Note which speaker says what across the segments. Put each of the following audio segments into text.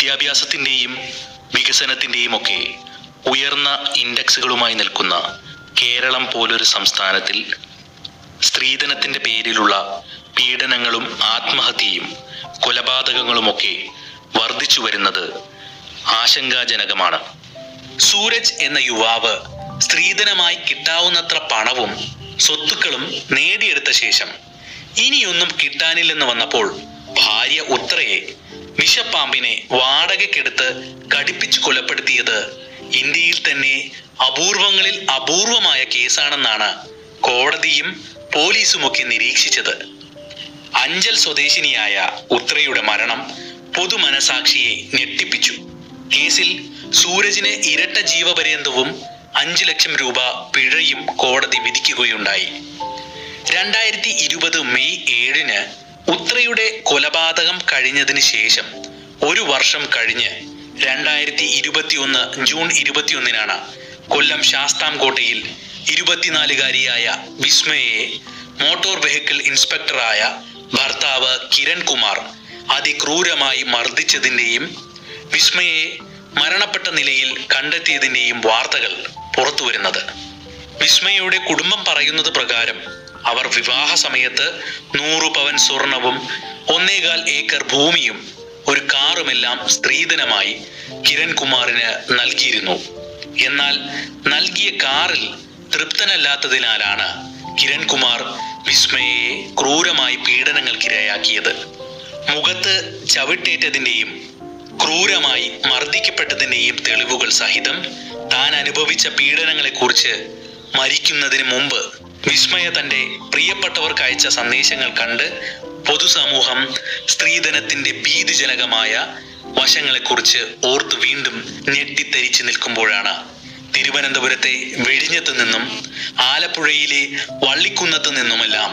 Speaker 1: വിദ്യാഭ്യാസത്തിന്റെയും വികസനത്തിന്റെയും ഒക്കെ ഉയർന്ന ഇൻഡെക്സുകളുമായി നിൽക്കുന്ന കേരളം പോലൊരു സംസ്ഥാനത്തിൽ സ്ത്രീധനത്തിന്റെ പേരിലുള്ള പീഡനങ്ങളും ആത്മഹത്യയും കൊലപാതകങ്ങളുമൊക്കെ വർദ്ധിച്ചു വരുന്നത് ആശങ്കാജനകമാണ്. സൂരജ് എന്ന യുവാവ് സ്ത്രീധനമായി കിട്ടാവുന്നത്ര പണവും സ്വത്തുക്കളും നേടിയെടുത്ത ശേഷം ഇനിയൊന്നും കിട്ടാനില്ലെന്ന് വന്നപ്പോൾ ഭാര്യ ഉത്രയെ വിഷപ്പാമ്പിനെ വാടകയ്ക്കെടുത്ത് കടിപ്പിച്ചു കൊലപ്പെടുത്തിയത് ഇന്ത്യയിൽ തന്നെ അപൂർവങ്ങളിൽ അപൂർവമായ കേസാണെന്നാണ് കോടതിയും പോലീസുമൊക്കെ നിരീക്ഷിച്ചത്. അഞ്ചൽ സ്വദേശിനിയായ ഉത്രയുടെ മരണം പൊതുമനസാക്ഷിയെ ഞെട്ടിപ്പിച്ചു. കേസിൽ സൂരജിന് ഇരട്ട ജീവപര്യന്തവും അഞ്ചു ലക്ഷം രൂപ പിഴയും കോടതി വിധിക്കുകയുണ്ടായി. രണ്ടായിരത്തി ഇരുപത് മെയ് ഏഴിന് ഉത്രയുടെ കൊലപാതകം കഴിഞ്ഞതിന് ശേഷം ഒരു വർഷം കഴിഞ്ഞ് രണ്ടായിരത്തി ഇരുപത്തിയൊന്ന് ജൂൺ ഇരുപത്തിയൊന്നിനാണ് കൊല്ലം ശാസ്താംകോട്ടയിൽ ഇരുപത്തിനാലുകാരിയായ വിസ്മയെ മോട്ടോർ വെഹിക്കിൾ ഇൻസ്പെക്ടറായ ഭർത്താവ് കിരൺകുമാർ അതിക്രൂരമായി മർദ്ദിച്ചതിന്റെയും വിസ്മയെ മരണപ്പെട്ട നിലയിൽ കണ്ടെത്തിയതിന്റെയും വാർത്തകൾ പുറത്തു വരുന്നത് വിസ്മയുടെ കുടുംബം പറയുന്നത് പ്രകാരം അവർ വിവാഹ സമയത്ത് നൂറു പവൻ സ്വർണവും ഒന്നേകാൽ ഏക്കർ ഭൂമിയും ഒരു കാറുമെല്ലാം സ്ത്രീധനമായി കിരൺകുമാറിന് നൽകിയിരുന്നു. എന്നാൽ നൽകിയ കാറിൽ തൃപ്തനല്ലാത്തതിനാലാണ് കിരൺകുമാർ വിസ്മയെ ക്രൂരമായി പീഡനങ്ങൾക്കിരയാക്കിയത്. മുഖത്ത് ചവിട്ടേറ്റതിന്റെയും ക്രൂരമായി മർദ്ദിക്കപ്പെട്ടതിന്റെയും തെളിവുകൾ സഹിതം താൻ അനുഭവിച്ച പീഡനങ്ങളെക്കുറിച്ച് മരിക്കുന്നതിന് മുമ്പ് വിസ്മയ തന്റെ പ്രിയപ്പെട്ടവർക്ക് അയച്ച സന്ദേശങ്ങൾ കണ്ട് പൊതുസമൂഹം സ്ത്രീധനത്തിന്റെ ഭീതിജനകമായ വശങ്ങളെക്കുറിച്ച് ഓർത്ത് വീണ്ടും ഞെട്ടിത്തരിച്ചു നിൽക്കുമ്പോഴാണ്. തിരുവനന്തപുരത്തെ വെടിഞ്ഞത്ത് നിന്നും ആലപ്പുഴയിലെ വള്ളിക്കുന്നത്ത് നിന്നുമെല്ലാം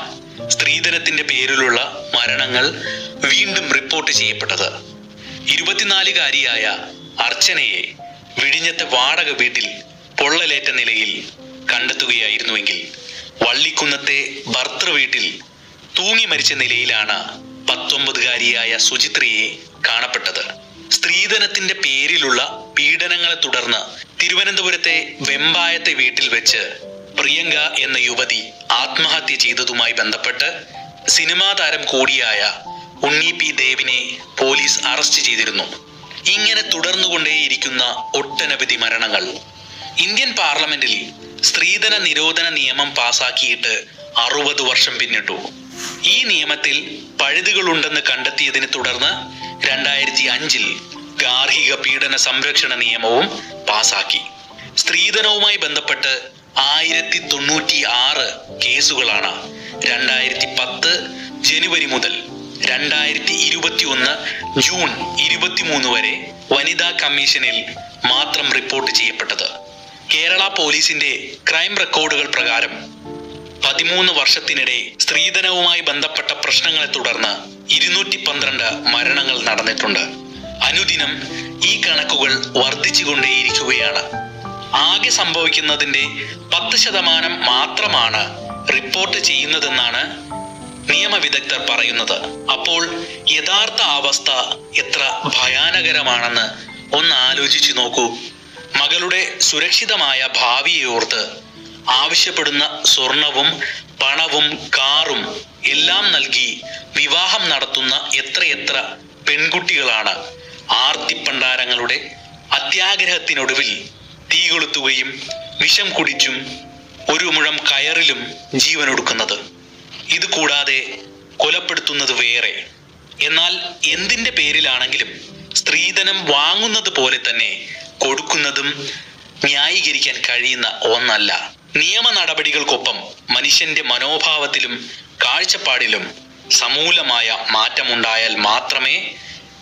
Speaker 1: സ്ത്രീധനത്തിന്റെ പേരിലുള്ള മരണങ്ങൾ വീണ്ടും റിപ്പോർട്ട് ചെയ്യപ്പെട്ടത്. ഇരുപത്തിനാലുകാരിയായ അർച്ചനയെ വിഴിഞ്ഞത്തെ വാടക വീട്ടിൽ പൊള്ളലേറ്റ നിലയിൽ കണ്ടെത്തുകയായിരുന്നുവെങ്കിൽ വള്ളിക്കുന്നത്തെ ഭർത്തൃ വീട്ടിൽ തൂങ്ങി മരിച്ച നിലയിലാണ് പത്തൊമ്പതുകാരിയായ സുചിത്രയെ കാണപ്പെട്ടത്. സ്ത്രീധനത്തിന്റെ പേരിലുള്ള പീഡനങ്ങളെ തുടർന്ന് തിരുവനന്തപുരത്തെ വെമ്പായത്തെ വീട്ടിൽ വെച്ച് പ്രിയങ്ക എന്ന യുവതി ആത്മഹത്യ ചെയ്തതുമായി ബന്ധപ്പെട്ട് സിനിമാ താരം കൂടിയായ ഉണ്ണി പി ദേവിനെ പോലീസ് അറസ്റ്റ് ചെയ്തിരുന്നു. ഇങ്ങനെ തുടർന്നുകൊണ്ടേയിരിക്കുന്ന ഒട്ടനവധി മരണങ്ങൾ. ഇന്ത്യൻ പാർലമെന്റിൽ സ്ത്രീധന നിരോധന നിയമം പാസാക്കിയിട്ട് അറുപത് വർഷം പിന്നിട്ടു. ഈ നിയമത്തിൽ പഴുതുകളുണ്ടെന്ന് കണ്ടെത്തിയതിനെ തുടർന്ന് രണ്ടായിരത്തി അഞ്ചിൽ ഗാർഹിക പീഡന സംരക്ഷണ നിയമവും പാസാക്കി. സ്ത്രീധനവുമായി ബന്ധപ്പെട്ട് ആയിരത്തി തൊണ്ണൂറ്റി ആറ് കേസുകളാണ് രണ്ടായിരത്തി പത്ത് ജനുവരി മുതൽ രണ്ടായിരത്തി ഇരുപത്തി ഒന്ന് ജൂൺ ഇരുപത്തിമൂന്ന് വരെ വനിതാ കമ്മീഷനിൽ മാത്രം റിപ്പോർട്ട് ചെയ്യപ്പെട്ടത്. കേരള പോലീസിന്റെ ക്രൈം റെക്കോർഡുകൾ പ്രകാരം പതിമൂന്ന് വർഷത്തിനിടെ സ്ത്രീധനവുമായി ബന്ധപ്പെട്ട പ്രശ്നങ്ങളെ തുടർന്ന് ഇരുന്നൂറ്റി പന്ത്രണ്ട് മരണങ്ങൾ നടന്നിട്ടുണ്ട്. അനുദിനം ഈ കണക്കുകൾ വർദ്ധിച്ചുകൊണ്ടേയിരിക്കുകയാണ്. ആകെ സംഭവിക്കുന്നതിന്റെ പത്ത് ശതമാനം മാത്രമാണ് റിപ്പോർട്ട് ചെയ്യുന്നതെന്നാണ് നിയമവിദഗ്ധർ പറയുന്നത്. അപ്പോൾ യഥാർത്ഥ അവസ്ഥ എത്ര ഭയാനകരമാണെന്ന് ഒന്ന് ആലോചിച്ചു നോക്കൂ. മകളുടെ സുരക്ഷിതമായ ഭാവിയെ ഓർത്ത് ആവശ്യപ്പെടുന്ന സ്വർണവും പണവും കാറും എല്ലാം നൽകി വിവാഹം നടത്തുന്ന എത്രയെത്ര പെൺകുട്ടികളാണ്. ആർത്തിപ്പണ്ടാരങ്ങളുടെ അത്യാഗ്രഹത്തിനൊടുവിൽ തീ കൊളുത്തുകയും വിഷം കുടിച്ചും ഒരു മുഴം കയറിലും ജീവനൊടുക്കുന്നത്. ഇത് കൂടാതെ കൊലപ്പെടുത്തുന്നത് വേറെ. എന്നാൽ എന്തിന്റെ പേരിലാണെങ്കിലും സ്ത്രീധനം വാങ്ങുന്നത് പോലെ തന്നെ കൊടുക്കുന്നതും ന്യായീകരിക്കാൻ കഴിയുന്ന ഒന്നല്ല. നിയമ നടപടികൾക്കൊപ്പം മനുഷ്യന്റെ മനോഭാവത്തിലും കാഴ്ചപ്പാടിലും സമൂലമായ മാറ്റമുണ്ടായാൽ മാത്രമേ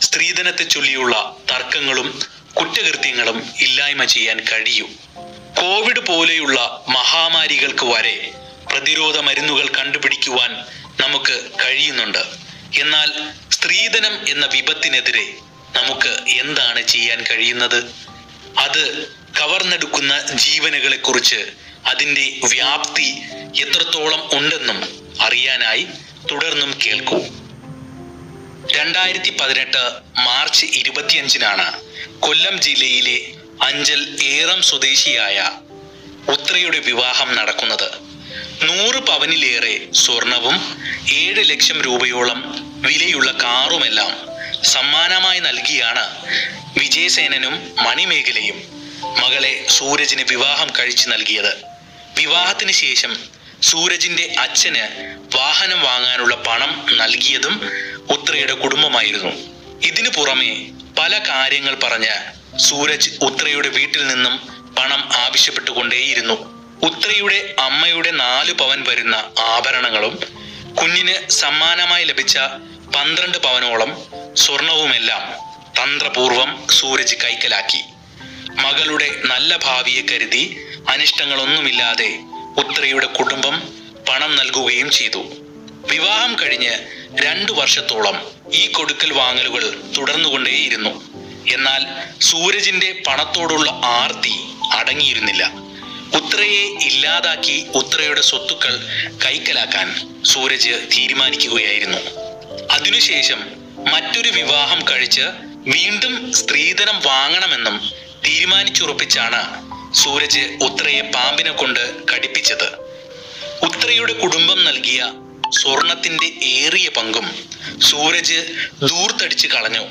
Speaker 1: സ്ത്രീധനത്തെ ചൊല്ലിയുള്ള തർക്കങ്ങളും കുറ്റകൃത്യങ്ങളും ഇല്ലായ്മ ചെയ്യാൻ കഴിയൂ. കോവിഡ് പോലെയുള്ള മഹാമാരികൾക്ക് വരെ പ്രതിരോധ മരുന്നുകൾ കണ്ടുപിടിക്കുവാൻ നമുക്ക് കഴിയുന്നുണ്ട്. എന്നാൽ സ്ത്രീധനം എന്ന വിപത്തിനെതിരെ നമുക്ക് എന്താണ് ചെയ്യാൻ കഴിയുന്നത്? അത് കവർന്നെടുക്കുന്ന ജീവനുകളെ കുറിച്ച് അതിന്റെ വ്യാപ്തി എത്രത്തോളം ഉണ്ടെന്നും അറിയാനായി തുടർന്നും കേൾക്കൂ. രണ്ടായിരത്തി പതിനെട്ട് മാർച്ച് ഇരുപത്തിയഞ്ചിനാണ് കൊല്ലം ജില്ലയിലെ അഞ്ചൽ ഏറം സ്വദേശിയായ ഉത്രയുടെ വിവാഹം നടക്കുന്നത്. നൂറ് പവനിലേറെ സ്വർണവും ഏഴ് ലക്ഷം രൂപയോളം വിലയുള്ള കാറുമെല്ലാം സമ്മാനമായി നൽകിയാണ് വിജയസേനനും മണിമേഖലയും മകളെ സൂരജിന് വിവാഹം കഴിച്ചു നൽകിയത്. വിവാഹത്തിന് ശേഷം സൂരജിന്റെ അച്ഛന് വാഹനം വാങ്ങാനുള്ള പണം നൽകിയതും ഉത്രയുടെ കുടുംബമായിരുന്നു. ഇതിനു പുറമെ പല കാര്യങ്ങൾ പറഞ്ഞ് സൂരജ് ഉത്രയുടെ വീട്ടിൽ നിന്നും പണം ആവശ്യപ്പെട്ടുകൊണ്ടേയിരുന്നു. ഉത്രയുടെ അമ്മയുടെ നാലു പവൻ വരുന്ന ആഭരണങ്ങളും കുഞ്ഞിന് സമ്മാനമായി ലഭിച്ച പന്ത്രണ്ട് പവനോളം സ്വർണവുമെല്ലാം തന്ത്രപൂർവം സൂരജ് കൈക്കലാക്കി. മകളുടെ നല്ല ഭാവിയെ കരുതി അനിഷ്ടങ്ങളൊന്നുമില്ലാതെ ഉത്രയുടെ കുടുംബം പണം നൽകുകയും ചെയ്തു. വിവാഹം കഴിഞ്ഞ് രണ്ടു വർഷത്തോളം ഈ കൊടുക്കൽ വാങ്ങലുകൾ തുടർന്നുകൊണ്ടേയിരുന്നു. എന്നാൽ സൂരജിന്റെ പണത്തോടുള്ള ആർത്തി അടങ്ങിയിരുന്നില്ല. ഉത്രയെ ഇല്ലാതാക്കി ഉത്രയുടെ സ്വത്തുക്കൾ കൈക്കലാക്കാൻ സൂരജ് തീരുമാനിക്കുകയായിരുന്നു. അതിനുശേഷം മറ്റൊരു വിവാഹം കഴിച്ച് വീണ്ടും സ്ത്രീധനം വാങ്ങണമെന്നും തീരുമാനിച്ചുറപ്പിച്ചാണ് സൂരജ് ഉത്രയെ പാമ്പിനെ കൊണ്ട് കടിപ്പിച്ചത്. ഉത്രയുടെ കുടുംബം നൽകിയ സ്വർണത്തിന്റെ ഏറിയ പങ്കും സൂരജ് ദൂർത്തടിച്ച് കളഞ്ഞു.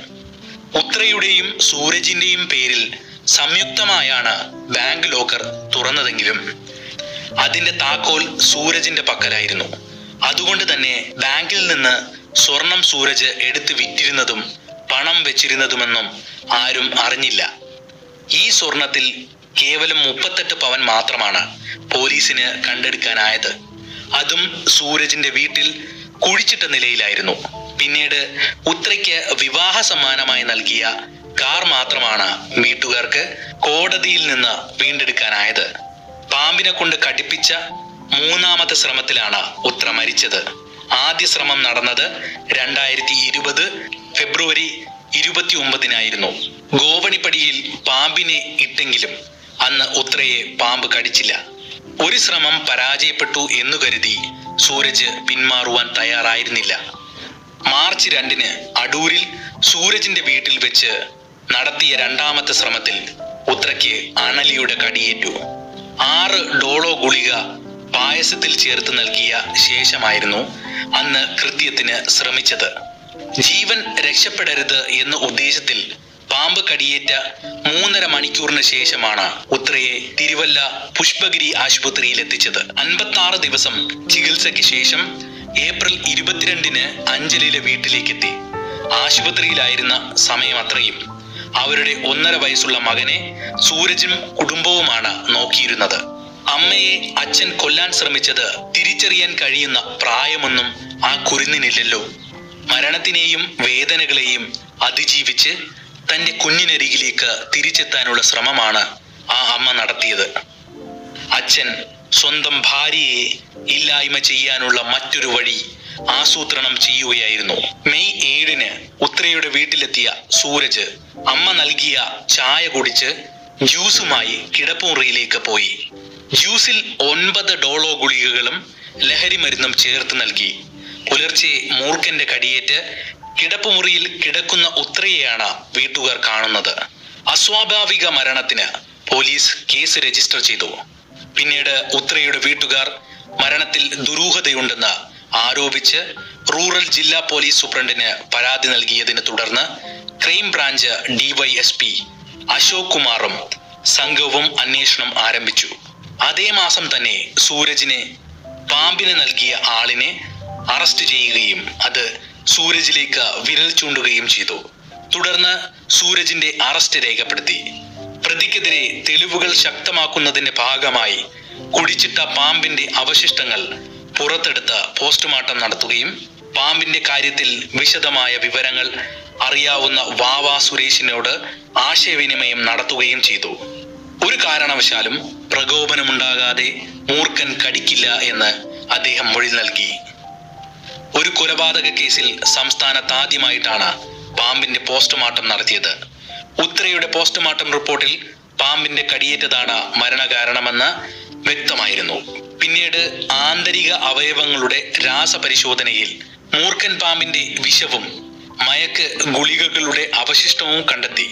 Speaker 1: ഉത്രയുടെയും സൂരജിന്റെയും പേരിൽ സംയുക്തമായാണ് ബാങ്ക് ലോക്കർ തുറന്നതെങ്കിലും അതിന്റെ താക്കോൽ സൂരജിന്റെ പക്കലായിരുന്നു. അതുകൊണ്ട് തന്നെ ബാങ്കിൽ നിന്ന് സ്വർണം സൂരജ് എടുത്ത് വിറ്റിരുന്നതും പണം വെച്ചിരുന്നതുമെന്നും ആരും അറിഞ്ഞില്ല. ഈ സ്വർണത്തിൽ കേവലം മുപ്പത്തെട്ട് പവൻ മാത്രമാണ് പോലീസിന് കണ്ടെടുക്കാനായത്. അതും സൂരജിന്റെ വീട്ടിൽ കുഴിച്ചിട്ട നിലയിലായിരുന്നു. പിന്നീട് ഉത്രയ്ക്ക് വിവാഹ സമ്മാനമായി നൽകിയ കാർ മാത്രമാണ് വീട്ടുകാർക്ക് കോടതിയിൽ നിന്ന് വീണ്ടെടുക്കാനായത്. പാമ്പിനെ കൊണ്ട് കടിപ്പിച്ച മൂന്നാമത്തെ ശ്രമത്തിലാണ് ഉത്ര മരിച്ചത്. ആദ്യ ശ്രമം നടന്നത് രണ്ടായിരത്തി ഇരുപത് ഫെബ്രുവരി ഇരുപത്തി ഒമ്പതിനായിരുന്നു ഗോവണിപ്പടിയിൽ പാമ്പിനെ ഇട്ടെങ്കിലും അന്ന് ഉത്രയെ പാമ്പ് കടിച്ചില്ല. ഒരു ശ്രമം പരാജയപ്പെട്ടു എന്നു കരുതി സൂരജ് പിന്മാറുവാൻ തയ്യാറായിരുന്നില്ല. മാർച്ച് രണ്ടിന് അടൂരിൽ സൂരജിന്റെ വീട്ടിൽ വെച്ച് നടത്തിയ രണ്ടാമത്തെ ശ്രമത്തിൽ ഉത്രയ്ക്ക് അണലിയുടെ കടിയേറ്റു. ആറ് ഡോളോ ഗുളിക പായസത്തിൽ ചേർത്ത് നൽകിയ ശേഷമായിരുന്നു അന്ന് കൃത്യത്തിന് ശ്രമിച്ചത്. ജീവൻ രക്ഷപ്പെടരുത് എന്ന ഉദ്ദേശത്തിൽ പാമ്പ് കടിയേറ്റ മൂന്നര മണിക്കൂറിന് ശേഷമാണ് ഉത്രയെ തിരുവല്ല പുഷ്പഗിരി ആശുപത്രിയിൽ എത്തിച്ചത്. അൻപത്തി ആറ് ദിവസം ചികിത്സയ്ക്ക് ശേഷം ഏപ്രിൽ ഇരുപത്തിരണ്ടിന് അഞ്ജലിയിലെ വീട്ടിലേക്കെത്തി. ആശുപത്രിയിലായിരുന്ന സമയം അത്രയും. അവരുടെ ഒന്നര വയസ്സുള്ള മകനെ സൂരജും കുടുംബവുമാണ് നോക്കിയിരുന്നത്. അമ്മയെ അച്ഛൻ കൊല്ലാൻ ശ്രമിച്ചത് തിരിച്ചറിയാൻ കഴിയുന്ന പ്രായമൊന്നും ആ കുരുന്നിനില്ലല്ലോ. മരണത്തിനെയും വേദനകളെയും അതിജീവിച്ച് തന്റെ കുഞ്ഞിനരികിലേക്ക് തിരിച്ചെത്താനുള്ള ശ്രമമാണ് ആ അമ്മ നടത്തിയത്. അച്ഛൻ സ്വന്തം ഭാര്യയെ ഇല്ലായ്മ ചെയ്യാനുള്ള മറ്റൊരു വഴി ആസൂത്രണം ചെയ്യുകയായിരുന്നു. മെയ് ഏഴിന് ഉത്രയുടെ വീട്ടിലെത്തിയ സൂരജ് അമ്മ നൽകിയ ചായ കുടിച്ച് ജ്യൂസുമായി കിടപ്പുമുറിയിലേക്ക് പോയി. ജ്യൂസിൽ ഒൻപത് ഡോളോ ഗുളികകളും ലഹരി മരുന്നും ചേർത്ത് നൽകി. പുലർച്ചെ മൂർഖന്റെ കടിയേറ്റ് കിടപ്പുമുറിയിൽ കിടക്കുന്ന ഉത്രയെയാണ് വീട്ടുകാർ കാണുന്നത്. അസ്വാഭാവിക മരണത്തിന് പോലീസ് കേസ് രജിസ്റ്റർ ചെയ്തു. പിന്നീട് ഉത്രയുടെ വീട്ടുകാർ മരണത്തിൽ ദുരൂഹതയുണ്ടെന്ന് ആരോപിച്ച് റൂറൽ ജില്ലാ പോലീസ് സൂപ്രണ്ടിന് പരാതി നൽകിയതിനെ തുടർന്ന് ക്രൈംബ്രാഞ്ച് ഡിവൈഎസ്പി അശോക് കുമാറും സംഘവും അന്വേഷണം ആരംഭിച്ചു. അതേ മാസം തന്നെ സൂരജിനെ പാമ്പിന് നൽകിയ ആളിനെ അറസ്റ്റ് ചെയ്യുകയും അത് സൂരജിലേക്ക് വിരൽ ചൂണ്ടുകയും ചെയ്തു. തുടർന്ന് സൂരജിന്റെ അറസ്റ്റ് രേഖപ്പെടുത്തി. പ്രതിക്കെതിരെ തെളിവുകൾ ശക്തമാക്കുന്നതിന്റെ ഭാഗമായി കുടിച്ചിട്ട പാമ്പിന്റെ അവശിഷ്ടങ്ങൾ പുറത്തെടുത്ത് പോസ്റ്റ്മോർട്ടം നടത്തുകയും പാമ്പിന്റെ കാര്യത്തിൽ വിശദമായ വിവരങ്ങൾ അറിയാവുന്ന വാവ സുരേഷിനോട് ആശയവിനിമയം നടത്തുകയും ചെയ്തു. ഒരു കാരണവശാലും പ്രകോപനമുണ്ടാകാതെ മൂർഖൻ കടിക്കില്ല എന്ന് അദ്ദേഹം മൊഴി നൽകി. ഒരു കൊലപാതക കേസിൽ സംസ്ഥാനത്ത് ആദ്യമായിട്ടാണ് പാമ്പിന്റെ പോസ്റ്റ്മോർട്ടം നടത്തിയത്. ഉത്രയുടെ പോസ്റ്റ്മോർട്ടം റിപ്പോർട്ടിൽ പാമ്പിന്റെ കടിയേറ്റതാണ് മരണകാരണമെന്ന് വ്യക്തമായിരുന്നു. പിന്നീട് ആന്തരിക അവയവങ്ങളുടെ രാസപരിശോധനയിൽ മൂർഖൻ പാമ്പിന്റെ വിഷവും മയക്ക് ഗുളികകളുടെ അവശിഷ്ടവും കണ്ടെത്തി.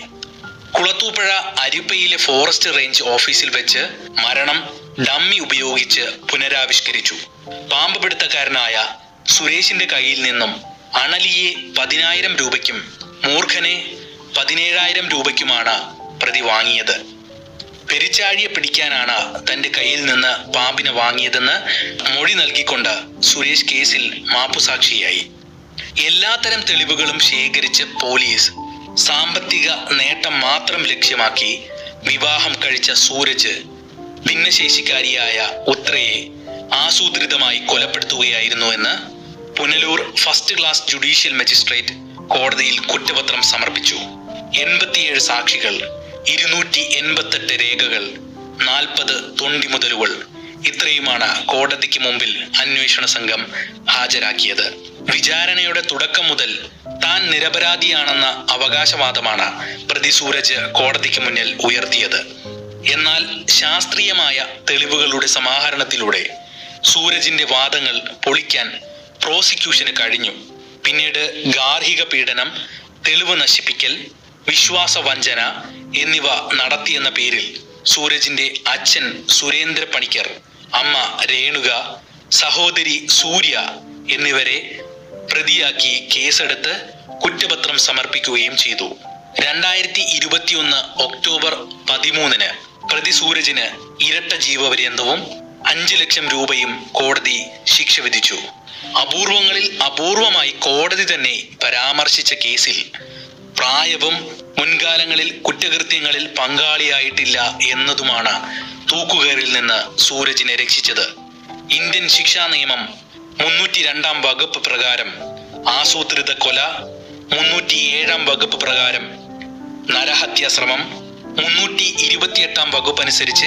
Speaker 1: കുളത്തൂപ്പുഴ അരിപ്പയിലെ ഫോറസ്റ്റ് റേഞ്ച് ഓഫീസിൽ വെച്ച് മരണം ഡമ്മി ഉപയോഗിച്ച് പുനരാവിഷ്കരിച്ചു. പാമ്പ് പിടുത്തക്കാരനായ സുരേഷിന്റെ കയ്യിൽ നിന്നും അണലിയെ പതിനായിരം രൂപയ്ക്കും മൂർഖനെ പതിനേഴായിരം രൂപയ്ക്കുമാണ് പ്രതി വാങ്ങിയത്. പെരിച്ചാഴിയെ പിടിക്കാനാണ് തന്റെ കയ്യിൽ നിന്ന് പാമ്പിനെ വാങ്ങിയതെന്ന് മൊഴി നൽകിക്കൊണ്ട് സുരേഷ് കേസിൽ മാപ്പുസാക്ഷിയായി. എല്ലാത്തരം തെളിവുകളും ശേഖരിച്ച് പോലീസ് സാമ്പത്തിക നേട്ടം മാത്രം ലക്ഷ്യമാക്കി വിവാഹം കഴിച്ച സൂരജ് ഭിന്നശേഷിക്കാരിയായ ഉത്രയെ ആസൂത്രിതമായി കൊലപ്പെടുത്തുകയായിരുന്നു എന്ന് Punalur first class judicial magistrate കോടതിയിൽ കുറ്റപത്രം സമർപ്പിച്ചു. എൺപത്തിയേഴ് സാക്ഷികൾ ഇരുന്നൂറ്റി എൺപത്തെട്ട് രേഖകൾ നാൽപ്പത് തൊണ്ടിമുതലുകൾ ഇത്രയുമാണ് കോടതിക്ക് മുമ്പിൽ അന്വേഷണ സംഘം ഹാജരാക്കിയത്. വിചാരണയുടെ തുടക്കം മുതൽ താൻ നിരപരാധിയാണെന്ന അവകാശവാദമാണ് പ്രതി സൂരജ് കോടതിക്ക് മുന്നിൽ ഉയർത്തിയത്. എന്നാൽ ശാസ്ത്രീയമായ തെളിവുകളുടെ സമാഹരണത്തിലൂടെ സൂരജിന്റെ വാദങ്ങൾ പൊളിക്കാൻ പ്രോസിക്യൂഷന് കഴിഞ്ഞു. പിന്നീട് ഗാർഹിക പീഡനം തെളിവ് നശിപ്പിക്കൽ വിശ്വാസ വഞ്ചന എന്നിവ നടത്തിയെന്ന പേരിൽ സൂരജിന്റെ അച്ഛൻ സുരേന്ദ്ര പണിക്കർ അമ്മ രേണുക സഹോദരി സൂര്യ എന്നിവരെ പ്രതിയാക്കി കേസെടുത്ത് കുറ്റപത്രം സമർപ്പിക്കുകയും ചെയ്തു. രണ്ടായിരത്തി ഇരുപത്തിയൊന്ന് ഒക്ടോബർ പതിമൂന്നിന് പ്രതി സൂരജിന് ഇരട്ട ജീവപര്യന്തവും അഞ്ച് ലക്ഷം രൂപയും കോടതി ശിക്ഷ വിധിച്ചു. അപൂർവങ്ങളിൽ അപൂർവമായി കോടതി തന്നെ പരാമർശിച്ച കേസിൽ പ്രായവും മുൻകാലങ്ങളിൽ കുറ്റകൃത്യങ്ങളിൽ പങ്കാളിയായിട്ടില്ല എന്നതുമാണ് തൂക്കുകയറിൽ നിന്ന് സൂരജിനെ രക്ഷിച്ചത്. ഇന്ത്യൻ ശിക്ഷാ നിയമം മുന്നൂറ്റി രണ്ടാം വകുപ്പ് പ്രകാരം ആസൂത്രിത കൊല മുന്നൂറ്റി ഏഴാം വകുപ്പ് പ്രകാരം നരഹത്യാശ്രമം മുന്നൂറ്റി ഇരുപത്തിയെട്ടാം വകുപ്പ് അനുസരിച്ച്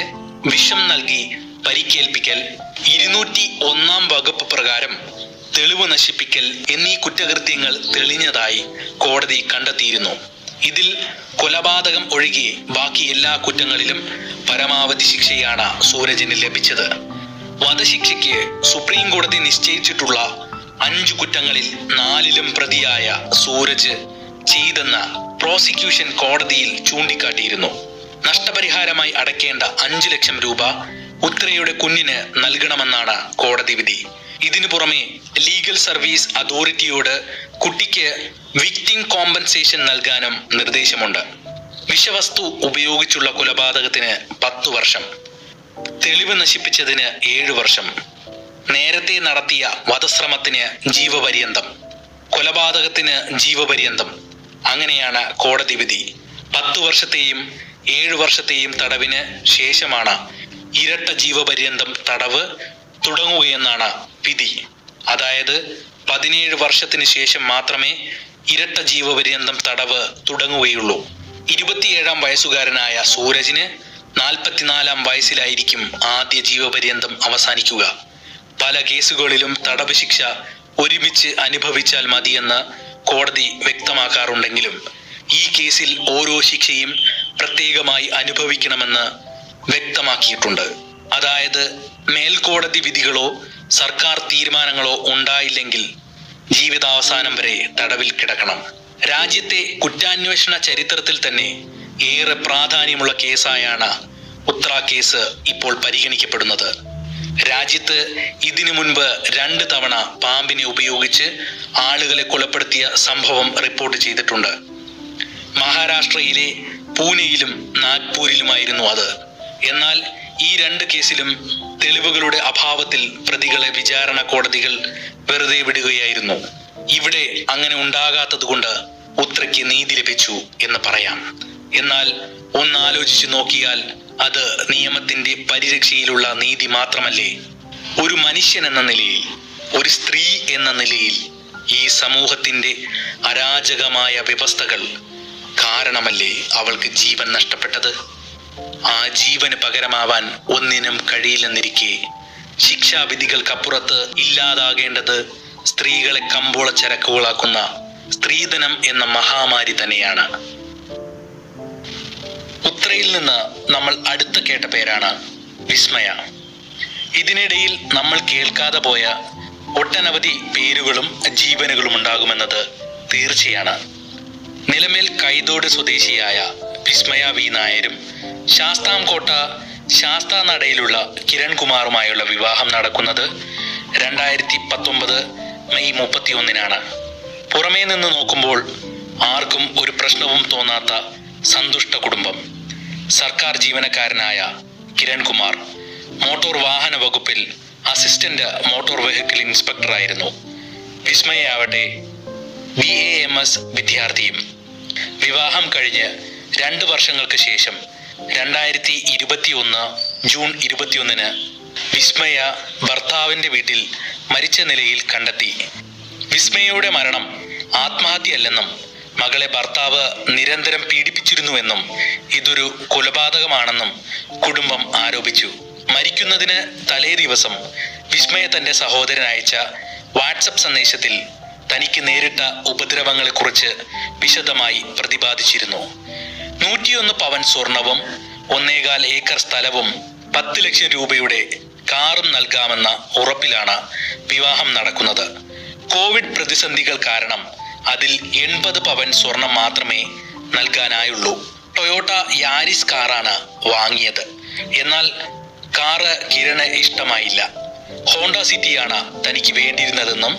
Speaker 1: വിഷം നൽകി പരിക്കേൽപ്പിക്കൽ ഇരുന്നൂറ്റി ഒന്നാം വകുപ്പ് പ്രകാരം തെളിവ് നശിപ്പിക്കൽ എന്നീ കുറ്റകൃത്യങ്ങൾ തെളിഞ്ഞതായി കോടതി കണ്ടെത്തിയിരുന്നു. ഇതിൽ കൊലപാതകം ഒഴികെ ബാക്കി എല്ലാ കുറ്റങ്ങളിലും പരമാവധി ശിക്ഷയാണ് സൂരജിന് ലഭിച്ചത്. വധശിക്ഷയ്ക്ക് സുപ്രീം കോടതി നിശ്ചയിച്ചിട്ടുള്ള അഞ്ചു കുറ്റങ്ങളിൽ നാലിലും പ്രതിയായ സൂരജ് ചെയ്തെന്ന പ്രോസിക്യൂഷൻ കോടതിയിൽ ചൂണ്ടിക്കാട്ടിയിരുന്നു. നഷ്ടപരിഹാരമായി അടയ്ക്കേണ്ട അഞ്ചു ലക്ഷം രൂപ ഉത്രയുടെ കുഞ്ഞിന് നൽകണമെന്നാണ് കോടതി വിധി. ഇതിനു പുറമെ ലീഗൽ സർവീസ് അതോറിറ്റിയോട് കുട്ടിക്ക് വിക്ടിം കോമ്പൻസേഷൻ നൽകാനും നിർദ്ദേശമുണ്ട്. വിഷവസ്തു ഉപയോഗിച്ചുള്ള കൊലപാതകത്തിന് പത്തു വർഷം. തെളിവ് നശിപ്പിച്ചതിന് ഏഴു വർഷം. നേരത്തെ നടത്തിയ വധശ്രമത്തിന് ജീവപര്യന്തം. കൊലപാതകത്തിന് ജീവപര്യന്തം. അങ്ങനെയാണ് കോടതി വിധി. പത്തു വർഷത്തെയും ഏഴു വർഷത്തെയും തടവിന് ശേഷമാണ് ഇരട്ട ജീവപര്യന്തം തടവ് തുടങ്ങുകയെന്നാണ് വിധി. അതായത് പതിനേഴ് വർഷത്തിന് ശേഷം മാത്രമേ ഇരട്ട ജീവപര്യന്തം തടവ് തുടങ്ങുകയുള്ളൂ. ഇരുപത്തിയേഴാം വയസ്സുകാരനായ സൂരജിന് നാൽപ്പത്തിനാലാം വയസ്സിലായിരിക്കും ആദ്യ ജീവപര്യന്തം അവസാനിക്കുക. പല കേസുകളിലും തടവ് ശിക്ഷ ഒരുമിച്ച് അനുഭവിച്ചാൽ മതിയെന്ന് കോടതി വ്യക്തമാക്കാറുണ്ടെങ്കിലും ഈ കേസിൽ ഓരോ ശിക്ഷയും പ്രത്യേകമായി അനുഭവിക്കണമെന്ന് വ്യക്തമാക്കിയിട്ടുണ്ട്. അതായത് മേൽക്കോടതി വിധികളോ സർക്കാർ തീരുമാനങ്ങളോ ഉണ്ടായില്ലെങ്കിൽ ജീവിതാവസാനം വരെ തടവിൽ കിടക്കണം. രാജ്യത്തെ കുറ്റാന്വേഷണ ചരിത്രത്തിൽ തന്നെ ഏറെ പ്രാധാന്യമുള്ള കേസായാണ് ഉത്ര കേസ് ഇപ്പോൾ പരിഗണിക്കപ്പെടുന്നത്. രാജ്യത്ത് ഇതിനു മുൻപ് രണ്ട് തവണ പാമ്പിനെ ഉപയോഗിച്ച് ആളുകളെ കൊലപ്പെടുത്തിയ സംഭവം റിപ്പോർട്ട് ചെയ്തിട്ടുണ്ട്. മഹാരാഷ്ട്രയിലെ പൂനെയിലും നാഗ്പൂരിലുമായിരുന്നു അത്. എന്നാൽ ഈ രണ്ട് കേസിലും തെളിവുകളുടെ അഭാവത്തിൽ പ്രതികളെ വിചാരണ കോടതികൾ വെറുതെ വിടുകയായിരുന്നു. ഇവിടെ അങ്ങനെ ഉണ്ടാകാത്തതുകൊണ്ട് ഉത്രയ്ക്ക് നീതി ലഭിച്ചു എന്ന് പറയാം. എന്നാൽ ഒന്ന് ഒന്നാലോചിച്ചു നോക്കിയാൽ അത് നിയമത്തിന്റെ പരിരക്ഷയിലുള്ള നീതി മാത്രമല്ലേ? ഒരു മനുഷ്യൻ എന്ന നിലയിൽ ഒരു സ്ത്രീ എന്ന നിലയിൽ ഈ സമൂഹത്തിന്റെ അരാജകമായ വ്യവസ്ഥകൾ കാരണമല്ലേ അവൾക്ക് ജീവൻ നഷ്ടപ്പെട്ടത്? ആ ജീവന് പകരമാവാൻ ഒന്നിനും കഴിയില്ലെന്നിരിക്കെ ശിക്ഷാവിധികൾക്കപ്പുറത്ത് ഇല്ലാതാകേണ്ടത് സ്ത്രീകളെ കമ്പോള ചരക്കുകളാക്കുന്ന സ്ത്രീധനം എന്ന മഹാമാരി തന്നെയാണ്. ഉത്രയിൽ നിന്ന് നമ്മൾ അടുത്ത് കേട്ട പേരാണ് വിസ്മയ. ഇതിനിടയിൽ നമ്മൾ കേൾക്കാതെ പോയ ഒട്ടനവധി പേരുകളും ജീവനുകളും ഉണ്ടാകുമെന്നത് തീർച്ചയാണ്. നിലമേൽ കൈതോട് സ്വദേശിയായ വിസ്മയ വി നായരും ശാസ്താംകോട്ട ശാസ്താ നടയിലുള്ള കിരൺകുമാറുമായുള്ള വിവാഹം നടക്കുന്നത് രണ്ടായിരത്തി പത്തൊമ്പത് മെയ് മുപ്പത്തിയൊന്നിനാണ്. പുറമേ നിന്ന് നോക്കുമ്പോൾ ആർക്കും ഒരു പ്രശ്നവും തോന്നാത്ത സന്തുഷ്ട കുടുംബം. സർക്കാർ ജീവനക്കാരനായ കിരൺകുമാർ മോട്ടോർ വാഹന വകുപ്പിൽ അസിസ്റ്റന്റ് മോട്ടോർ വെഹിക്കിൾ ഇൻസ്പെക്ടറായിരുന്നു വിസ്മയയാവട്ടെ ബി എ എം എസ് വിദ്യാർത്ഥിയും. വിവാഹം കഴിഞ്ഞ് രണ്ട് വർഷങ്ങൾക്ക് ശേഷം രണ്ടായിരത്തി ഇരുപത്തി ഒന്ന് ജൂൺ ഇരുപത്തിയൊന്നിന് വിസ്മയ ഭർത്താവിന്റെ വീട്ടിൽ മരിച്ച നിലയിൽ കണ്ടെത്തി. വിസ്മയയുടെ മരണം ആത്മഹത്യയല്ലെന്നും മകളെ ഭർത്താവ് നിരന്തരം പീഡിപ്പിച്ചിരുന്നുവെന്നും ഇതൊരു കൊലപാതകമാണെന്നും കുടുംബം ആരോപിച്ചു. മരിക്കുന്നതിന് തലേ ദിവസം വിസ്മയ തന്റെ സഹോദരൻ അയച്ച വാട്സപ്പ് സന്ദേശത്തിൽ തനിക്ക് നേരിട്ട ഉപദ്രവങ്ങളെക്കുറിച്ച് വിശദമായി പ്രതിപാദിച്ചിരുന്നു. നൂറ്റിയൊന്ന് പവൻ സ്വർണവും ഒന്നേകാൽ ഏക്കർ സ്ഥലവും പത്ത് ലക്ഷം രൂപയുടെ കാറും നൽകാമെന്ന ഉറപ്പിലാണ് വിവാഹം നടക്കുന്നത്. കോവിഡ് പ്രതിസന്ധികൾ കാരണം അതിൽ എൺപത് പവൻ സ്വർണം മാത്രമേ നൽകാനായുള്ളൂ. ടൊയോട്ട യാരിസ് കാറാണ് വാങ്ങിയത്. എന്നാൽ കാറ് കിരണ് ഇഷ്ടമായില്ല. ഹോണ്ട സിറ്റിയാണ് തനിക്ക് വേണ്ടിയിരുന്നതെന്നും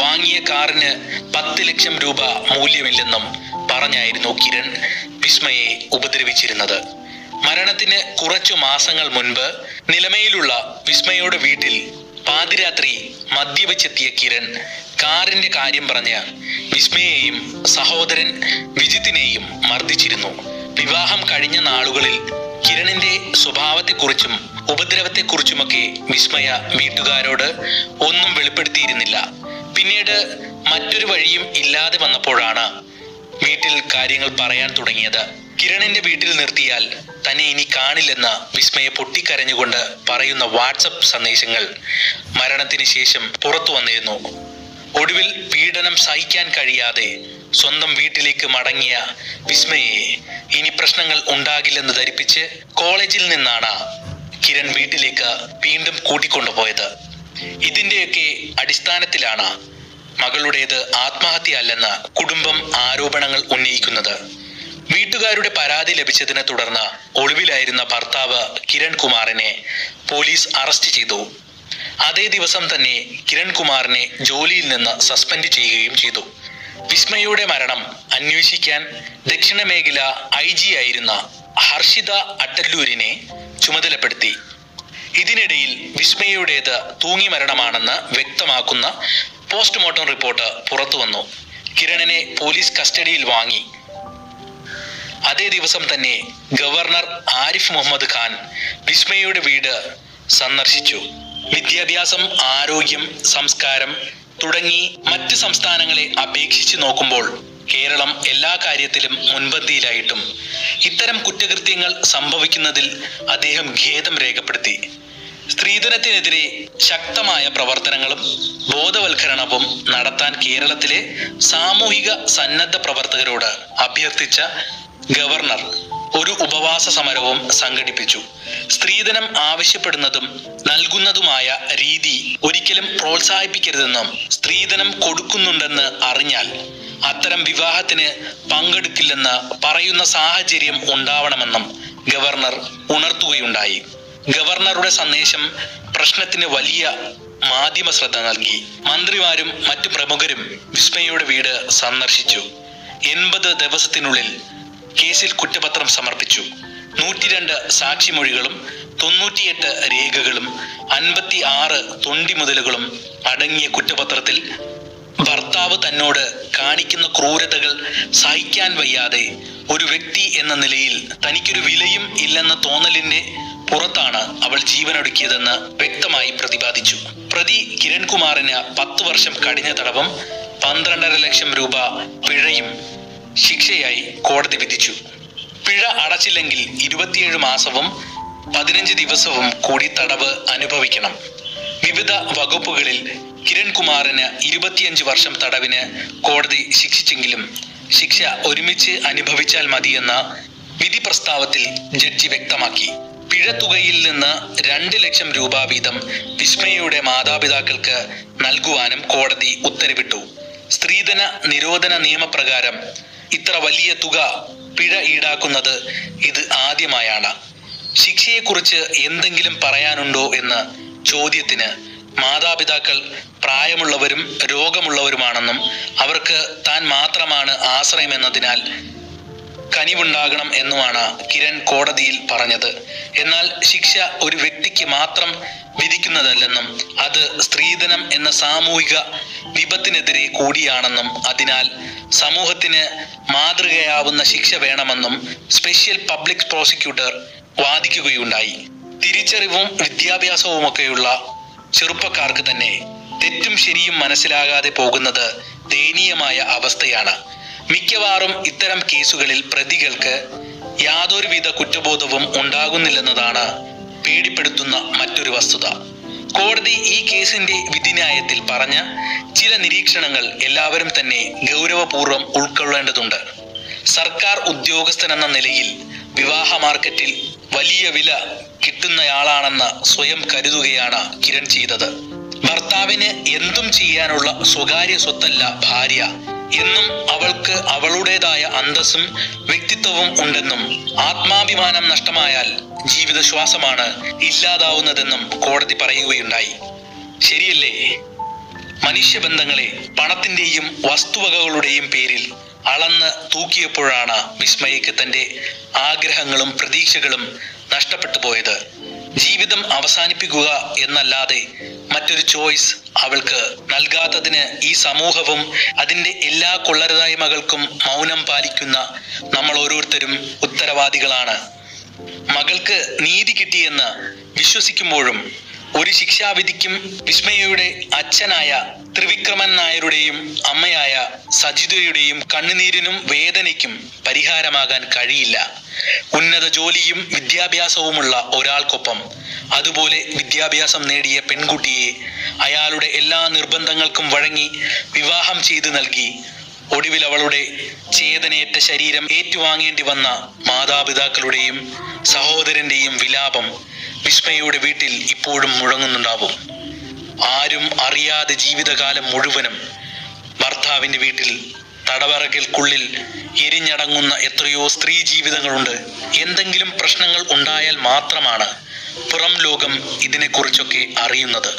Speaker 1: വാങ്ങിയ കാറിന് പത്ത് ലക്ഷം രൂപ മൂല്യമില്ലെന്നും പറഞ്ഞായിരുന്നു കിരൺ വിസ്മയെ ഉപദ്രവിച്ചിരുന്നത്. മരണത്തിന് കുറച്ചു മാസങ്ങൾ മുൻപ് നിലമയിലുള്ള വിസ്മയുടെ വീട്ടിൽ പാതിരാത്രി മദ്യപിച്ചെത്തിയ കിരൺ കാറിന്റെ കാര്യം പറഞ്ഞ് വിസ്മയെയും സഹോദരൻ വിജിത്തിനെയും മർദ്ദിച്ചിരുന്നു. വിവാഹം കഴിഞ്ഞ നാളുകളിൽ കിരണിന്റെ സ്വഭാവത്തെക്കുറിച്ചും ഉപദ്രവത്തെക്കുറിച്ചുമൊക്കെ വിസ്മയ വീട്ടുകാരോട് ഒന്നും വെളിപ്പെടുത്തിയിരുന്നില്ല. പിന്നീട് മറ്റൊരു വഴിയും ഇല്ലാതെ വന്നപ്പോഴാണ് വീട്ടിൽ കാര്യങ്ങൾ പറയാൻ തുടങ്ങിയത്. കിരണിന്റെ വീട്ടിൽ നിർത്തിയാൽ തന്നെ ഇനി കാണില്ലെന്ന് വിസ്മയെ പൊട്ടിക്കരഞ്ഞുകൊണ്ട് പറയുന്ന വാട്സപ്പ് സന്ദേശങ്ങൾ മരണത്തിന് ശേഷം പുറത്തു വന്നിരുന്നു. ഒടുവിൽ പീഡനം സഹിക്കാൻ കഴിയാതെ സ്വന്തം വീട്ടിലേക്ക് മടങ്ങിയ വിസ്മയെ ഇനി പ്രശ്നങ്ങൾ ഉണ്ടാകില്ലെന്ന് ധരിപ്പിച്ച് കോളേജിൽ നിന്നാണ് കിരൺ വീട്ടിലേക്ക് വീണ്ടും കൂട്ടിക്കൊണ്ടുപോയത്. ഇതിന്റെയൊക്കെ അടിസ്ഥാനത്തിലാണ് മകളുടേത് ആത്മഹത്യ അല്ലെന്ന് കുടുംബം ആരോപണങ്ങൾ ഉന്നയിക്കുന്നത്. വീട്ടുകാരുടെ പരാതി ലഭിച്ചതിനെ തുടർന്ന് ഒളിവിലായിരുന്ന ഭർത്താവ് കിരൺകുമാറിനെ പോലീസ് അറസ്റ്റ് ചെയ്തു. അതേ ദിവസം തന്നെ കിരൺകുമാറിനെ ജോലിയിൽ നിന്ന് സസ്പെൻഡ് ചെയ്യുകയും ചെയ്തു. വിസ്മയയുടെ മരണം അന്വേഷിക്കാൻ ദക്ഷിണ മേഖല ഐ ജി ആയിരുന്ന ഹർഷിത അട്ടല്ലൂരിനെ ചുമതലപ്പെടുത്തി. ഇതിനിടയിൽ വിസ്മയുടേത് തൂങ്ങി മരണമാണെന്ന് വ്യക്തമാക്കുന്ന പോസ്റ്റ്മോർട്ടം റിപ്പോർട്ട് പുറത്തു വന്നു. കിരണിനെ പോലീസ് കസ്റ്റഡിയിൽ വാങ്ങി. അതേ ദിവസം തന്നെ ഗവർണർ ആരിഫ് മുഹമ്മദ് ഖാൻ വിസ്മയുടെ വീട് സന്ദർശിച്ചു. വിദ്യാഭ്യാസം ആരോഗ്യം സംസ്കാരം തുടങ്ങി മറ്റ് സംസ്ഥാനങ്ങളെ അപേക്ഷിച്ച് നോക്കുമ്പോൾ കേരളം എല്ലാ കാര്യത്തിലും മുൻപന്തിയിലായിട്ടും ഇത്തരം കുറ്റകൃത്യങ്ങൾ സംഭവിക്കുന്നതിൽ അദ്ദേഹം ഖേദം രേഖപ്പെടുത്തി. സ്ത്രീധനത്തിനെതിരെ ശക്തമായ പ്രവർത്തനങ്ങളും ബോധവൽക്കരണവും നടത്താൻ കേരളത്തിലെ സാമൂഹിക സന്നദ്ധ പ്രവർത്തകരോട് അഭ്യർത്ഥിച്ച ഗവർണർ ഒരു ഉപവാസ സമരവും സംഘടിപ്പിച്ചു. സ്ത്രീധനം ആവശ്യപ്പെടുന്നതും നൽകുന്നതുമായ രീതി ഒരിക്കലും പ്രോത്സാഹിപ്പിക്കരുതെന്നും സ്ത്രീധനം കൊടുക്കുന്നുണ്ടെന്ന് അറിഞ്ഞാൽ അത്തരം വിവാഹത്തിന് പങ്കെടുക്കില്ലെന്ന് പറയുന്ന സാഹചര്യം ഉണ്ടാവണമെന്നും ഗവർണർ ഉണർത്തുകയുണ്ടായി. ഗവർണറുടെ സന്ദേശം പ്രശ്നത്തിന് വലിയ മാധ്യമ ശ്രദ്ധ നൽകി. മന്ത്രിമാരും മറ്റു പ്രമുഖരും വിസ്മയുടെ വീട് സന്ദർശിച്ചു. എൺപത് ദിവസത്തിനുള്ളിൽ കേസിൽ കുറ്റപത്രം സമർപ്പിച്ചു. നൂറ്റിരണ്ട് സാക്ഷിമൊഴികളും തൊണ്ണൂറ്റിയെട്ട് രേഖകളും അൻപത്തി ആറ് തൊണ്ടിമുതലുകളും അടങ്ങിയ കുറ്റപത്രത്തിൽ ഭർത്താവ് തന്നോട് കാണിക്കുന്ന ക്രൂരതകൾ സഹിക്കാൻ വയ്യാതെ ഒരു വ്യക്തി എന്ന നിലയിൽ തനിക്കൊരു വിലയും ഇല്ലെന്ന തോന്നലിന്റെ പുറത്താണ് അവൾ ജീവനൊടുക്കിയതെന്ന് വ്യക്തമായി പ്രതിപാദിച്ചു. പ്രതി കിരൺകുമാറിന് പത്ത് വർഷം കഠിന തടവും പന്ത്രണ്ടര ലക്ഷം രൂപ പിഴയും ശിക്ഷയായി കോടതി വിധിച്ചു. പിഴ അടച്ചില്ലെങ്കിൽ ഇരുപത്തിയേഴ് മാസവും പതിനഞ്ച് ദിവസവും കൂടി തടവ് അനുഭവിക്കണം. വിവിധ വകുപ്പുകളിൽ കിരൺകുമാറിന് ഇരുപത്തിയഞ്ച് വർഷം തടവിന് കോടതി ശിക്ഷിച്ചെങ്കിലും ശിക്ഷ ഒരുമിച്ച് അനുഭവിച്ചാൽ മതിയെന്ന വിധി പ്രസ്താവത്തിൽ ജഡ്ജി വ്യക്തമാക്കി. പിഴത്തുകയിൽ നിന്ന് രണ്ട് ലക്ഷം രൂപ വീതം വിസ്മയയുടെ മാതാപിതാക്കൾക്ക് നൽകുവാനും കോടതി ഉത്തരവിട്ടു. സ്ത്രീധന നിരോധന നിയമപ്രകാരം ഇത്ര വലിയ തുക പിഴ ഈടാക്കുന്നത് ഇത് ആദ്യമായാണ്. ശിക്ഷയെക്കുറിച്ച് എന്തെങ്കിലും പറയാനുണ്ടോ എന്ന് ചോദ്യത്തിന് മാതാപിതാക്കൾ പ്രായമുള്ളവരും രോഗമുള്ളവരുമാണെന്നും അവർക്ക് താൻ മാത്രമാണ് ആശ്രയമെന്നതിനാൽ കനിവുണ്ടാകണം എന്നുമാണ് കിരൺ കോടതിയിൽ പറഞ്ഞത്. എന്നാൽ ശിക്ഷ ഒരു വ്യക്തിക്ക് മാത്രം വിധിക്കുന്നതല്ലെന്നും അത് സ്ത്രീധനം എന്ന സാമൂഹിക വിപത്തിനെതിരെ കൂടിയാണെന്നും അതിനാൽ സമൂഹത്തിന് മാതൃകയാവുന്ന ശിക്ഷ വേണമെന്നും സ്പെഷ്യൽ പബ്ലിക് പ്രോസിക്യൂട്ടർ വാദിക്കുകയുണ്ടായി. തിരിച്ചറിവും വിദ്യാഭ്യാസവുമൊക്കെയുള്ള ചെറുപ്പക്കാർക്ക് തന്നെ തെറ്റും ശരിയും മനസ്സിലാകാതെ പോകുന്നത് ദയനീയമായ അവസ്ഥയാണ്. മിക്കവാറും ഇത്തരം കേസുകളിൽ പ്രതികൾക്ക് യാതൊരുവിധ കുറ്റബോധവും ഉണ്ടാകുന്നില്ലെന്നതാണ് പേടിപ്പെടുത്തുന്ന മറ്റൊരു വസ്തുത. കോടതി ഈ കേസിന്റെ വിധിന്യായത്തിൽ പറഞ്ഞ ചില നിരീക്ഷണങ്ങൾ എല്ലാവരും തന്നെ ഗൗരവപൂർവം ഉൾക്കൊള്ളേണ്ടതുണ്ട്. സർക്കാർ ഉദ്യോഗസ്ഥനെന്ന നിലയിൽ വിവാഹ മാർക്കറ്റിൽ വലിയ വില കിട്ടുന്നയാളാണെന്ന് സ്വയം കരുതുകയാണ് കിരൺ ചെയ്തത്. ഭർത്താവിന് എന്തും ചെയ്യാനുള്ള സ്വകാര്യ സ്വത്തല്ല ഭാര്യ. എന്നും അവൾക്ക് അവളുടേതായ അന്തസ്സും വ്യക്തിത്വവും ഉണ്ടെന്നും ആത്മാഭിമാനം നഷ്ടമായാൽ ജീവിതശ്വാസമാണ് ഇല്ലാതാവുന്നതെന്നും കോടതി പറയുകയുണ്ടായി. ശരിയല്ലേ? മനുഷ്യബന്ധങ്ങളെ പണത്തിന്റെയും വസ്തുവകകളുടെയും പേരിൽ അളന്ന് തൂക്കിയപ്പോഴാണ് വിസ്മയക്ക് തന്റെ ആഗ്രഹങ്ങളും പ്രതീക്ഷകളും നഷ്ടപ്പെട്ടു പോയത്. ജീവിതം അവസാനിപ്പിക്കുക എന്നല്ലാതെ മറ്റൊരു ചോയ്സ് അവൾക്ക് നൽകാത്തതിന് ഈ സമൂഹവും അതിന്റെ എല്ലാ കൊള്ളരുതായ്മകൾക്കും മൗനം പാലിക്കുന്ന നമ്മൾ ഓരോരുത്തരും ഉത്തരവാദികളാണ്. മകൾക്ക് നീതി കിട്ടിയെന്ന് വിശ്വസിക്കുമ്പോഴും ഒരു ശിക്ഷാവിധിക്കും വിസ്മയയുടെ അച്ഛനായ ത്രിവിക്രമൻ നായരുടെയും അമ്മയായ സജിതയുടെയും കണ്ണുനീരിനും വേദനയ്ക്കും പരിഹാരമാകാൻ കഴിയില്ല. ഉന്നത ജോലിയും വിദ്യാഭ്യാസവുമുള്ള ഒരാൾക്കൊപ്പം. അതുപോലെ വിദ്യാഭ്യാസം നേടിയ പെൺകുട്ടിയെ അയാളുടെ എല്ലാ നിർബന്ധങ്ങൾക്കും വഴങ്ങി വിവാഹം ചെയ്തു നൽകി. ഒടുവിൽ അവളുടെ ചേതനയേറ്റ ശരീരം ഏറ്റുവാങ്ങേണ്ടി വന്ന മാതാപിതാക്കളുടെയും സഹോദരന്റെയും വിലാപം വിസ്മയയുടെ വീട്ടിൽ ഇപ്പോഴും മുഴങ്ങുന്നുണ്ടാവും. ആരും അറിയാതെ ജീവിതകാലം മുഴുവനും ഭർത്താവിന്റെ വീട്ടിൽ തടവറകൾക്കുള്ളിൽ എരിഞ്ഞടങ്ങുന്ന എത്രയോ സ്ത്രീ ജീവിതങ്ങളുണ്ട്. എന്തെങ്കിലും പ്രശ്നങ്ങൾ ഉണ്ടായാൽ മാത്രമാണ് പുറം ലോകം ഇതിനെക്കുറിച്ചൊക്കെ അറിയുന്നത്.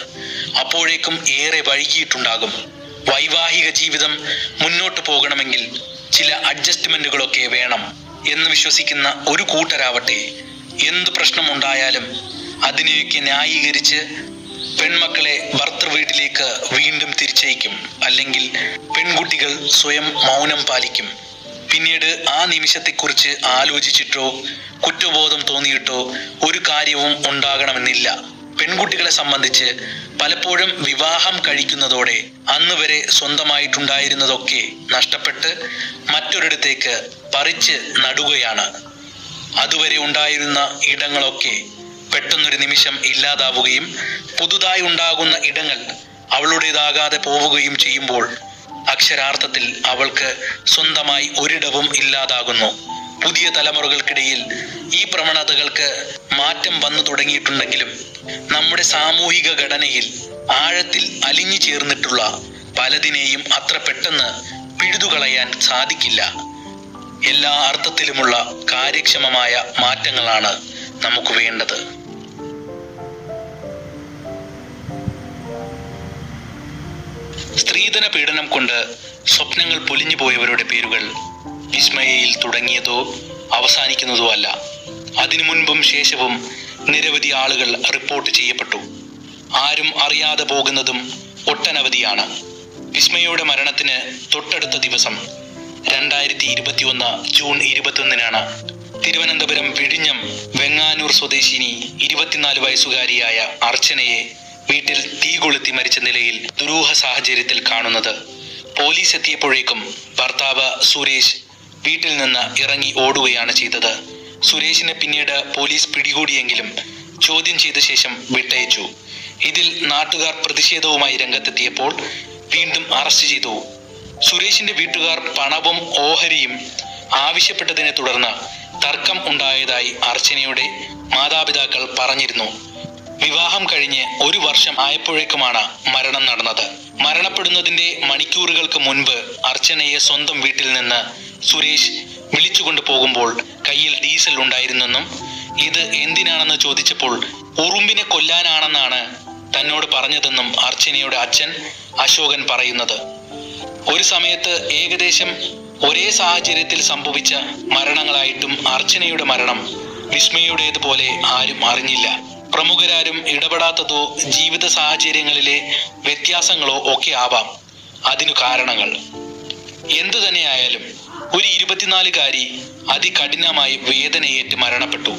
Speaker 1: അപ്പോഴേക്കും ഏറെ വൈകിയിട്ടുണ്ടാകും. വൈവാഹിക ജീവിതം മുന്നോട്ട് പോകണമെങ്കിൽ ചില അഡ്ജസ്റ്റ്മെന്റുകളൊക്കെ വേണം എന്ന് വിശ്വസിക്കുന്ന ഒരു കൂട്ടരാവട്ടെ. എന്ത് പ്രശ്നമുണ്ടായാലും അതിനെയൊക്കെ ന്യായീകരിച്ച് പെൺമക്കളെ ഭർത്തൃ വീട്ടിലേക്ക് വീണ്ടും തിരിച്ചയക്കും. അല്ലെങ്കിൽ പെൺകുട്ടികൾ സ്വയം മൗനം പാലിക്കും. പിന്നീട് ആ നിമിഷത്തെക്കുറിച്ച് ആലോചിച്ചിട്ടോ കുറ്റബോധം തോന്നിയിട്ടോ ഒരു കാര്യവും ഉണ്ടാകണമെന്നില്ല. പെൺകുട്ടികളെ സംബന്ധിച്ച് പലപ്പോഴും വിവാഹം കഴിക്കുന്നതോടെ അന്ന് വരെ സ്വന്തമായിട്ടുണ്ടായിരുന്നതൊക്കെ നഷ്ടപ്പെട്ട് മറ്റൊരിടത്തേക്ക് പറിച്ച് നടുകയാണ്. അതുവരെ ഉണ്ടായിരുന്ന ഇടങ്ങളൊക്കെ പെട്ടെന്നൊരു നിമിഷം ഇല്ലാതാവുകയും പുതുതായി ഉണ്ടാകുന്ന ഇടങ്ങൾ അവളുടേതാകാതെ പോവുകയും ചെയ്യുമ്പോൾ അക്ഷരാർത്ഥത്തിൽ അവൾക്ക് സ്വന്തമായി ഒരിടവും ഇല്ലാതാകുന്നു. പുതിയ തലമുറകൾക്കിടയിൽ ഈ പ്രവണതകൾക്ക് മാറ്റം വന്നു തുടങ്ങിയിട്ടുണ്ടെങ്കിലും നമ്മുടെ സാമൂഹിക ഘടനയിൽ ആഴത്തിൽ അലിഞ്ഞു ചേർന്നിട്ടുള്ള പലതിനെയും അത്ര പെട്ടെന്ന് പിഴുതുകളയാൻ സാധിക്കില്ല. എല്ലാ അർത്ഥത്തിലുമുള്ള കാര്യക്ഷമമായ മാറ്റങ്ങളാണ് നമുക്ക് വേണ്ടത്? സ്ത്രീധന പീഡനം കൊണ്ട് സ്വപ്നങ്ങൾ പൊലിഞ്ഞു പോയവരുടെ പേരുകൾ വിസ്മയയിൽ തുടങ്ങിയതോ അവസാനിക്കുന്നതോ അല്ല. അതിനു മുൻപും ശേഷവും നിരവധി ആളുകൾ റിപ്പോർട്ട് ചെയ്യപ്പെട്ടു. ആരും അറിയാതെ പോകുന്നതും ഒട്ടനവധിയാണ്. വിസ്മയയുടെ മരണത്തിന് തൊട്ടടുത്ത ദിവസം രണ്ടായിരത്തി ഇരുപത്തിയൊന്ന് ജൂൺ ഇരുപത്തിയൊന്നിനാണ് തിരുവനന്തപുരം വിഴിഞ്ഞം വെങ്ങാനൂർ സ്വദേശിനി ഇരുപത്തിനാല് വയസ്സുകാരിയായ അർച്ചനയെ വീട്ടിൽ തീ കൊളുത്തി മരിച്ച നിലയിൽ ദുരൂഹ സാഹചര്യത്തിൽ കാണുന്നത്. പോലീസ് എത്തിയപ്പോഴേക്കും ഭർത്താവ് സുരേഷ് വീട്ടിൽ നിന്ന് ഇറങ്ങി ഓടുകയാണ് ചെയ്തത്. സുരേഷിനെ പിന്നീട് പോലീസ് പിടികൂടിയെങ്കിലും ചോദ്യം ചെയ്ത ശേഷം വിട്ടയച്ചു. ഇതിൽ നാട്ടുകാർ പ്രതിഷേധവുമായി രംഗത്തെത്തിയപ്പോൾ വീണ്ടും അറസ്റ്റ് ചെയ്തു. സുരേഷിന്റെ വീട്ടുകാർ പണവും ഓഹരിയും ആവശ്യപ്പെട്ടതിനെ തുടർന്ന് തർക്കം ഉണ്ടായതായി അർച്ചനയുടെ മാതാപിതാക്കൾ പറഞ്ഞിരുന്നു. വിവാഹം കഴിഞ്ഞ് ഒരു വർഷം ആയപ്പോഴേക്കുമാണ് മരണം നടന്നത്. മരണപ്പെടുന്നതിന്റെ മണിക്കൂറുകൾക്ക് മുൻപ് അർച്ചനയെ സ്വന്തം വീട്ടിൽ നിന്ന് സുരേഷ് വിളിച്ചുകൊണ്ട് പോകുമ്പോൾ കയ്യിൽ ഡീസൽ ഉണ്ടായിരുന്നെന്നും ഇത് എന്തിനാണെന്ന് ചോദിച്ചപ്പോൾ ഉറുമ്പിനെ കൊല്ലാനാണെന്നാണ് തന്നോട് പറഞ്ഞതെന്നും അർച്ചനയുടെ അച്ഛൻ അശോകൻ പറയുന്നത്. ഒരു സമയത്ത് ഏകദേശം ഒരേ സാഹചര്യത്തിൽ സംഭവിച്ച മരണങ്ങളായിട്ടും അർച്ചനയുടെ മരണം വിസ്മയുടേതുപോലെ ആരും അറിഞ്ഞില്ല. പ്രമുഖരാരും ഇടപെടാത്തതോ ജീവിത സാഹചര്യങ്ങളിലെ വ്യത്യാസങ്ങളോ ഒക്കെ ആവാം അതിനു കാരണങ്ങൾ. എന്തു തന്നെയായാലും ഒരു ഇരുപത്തിനാലുകാരി അതികഠിനമായി വേദനയേറ്റ് മരണപ്പെട്ടു.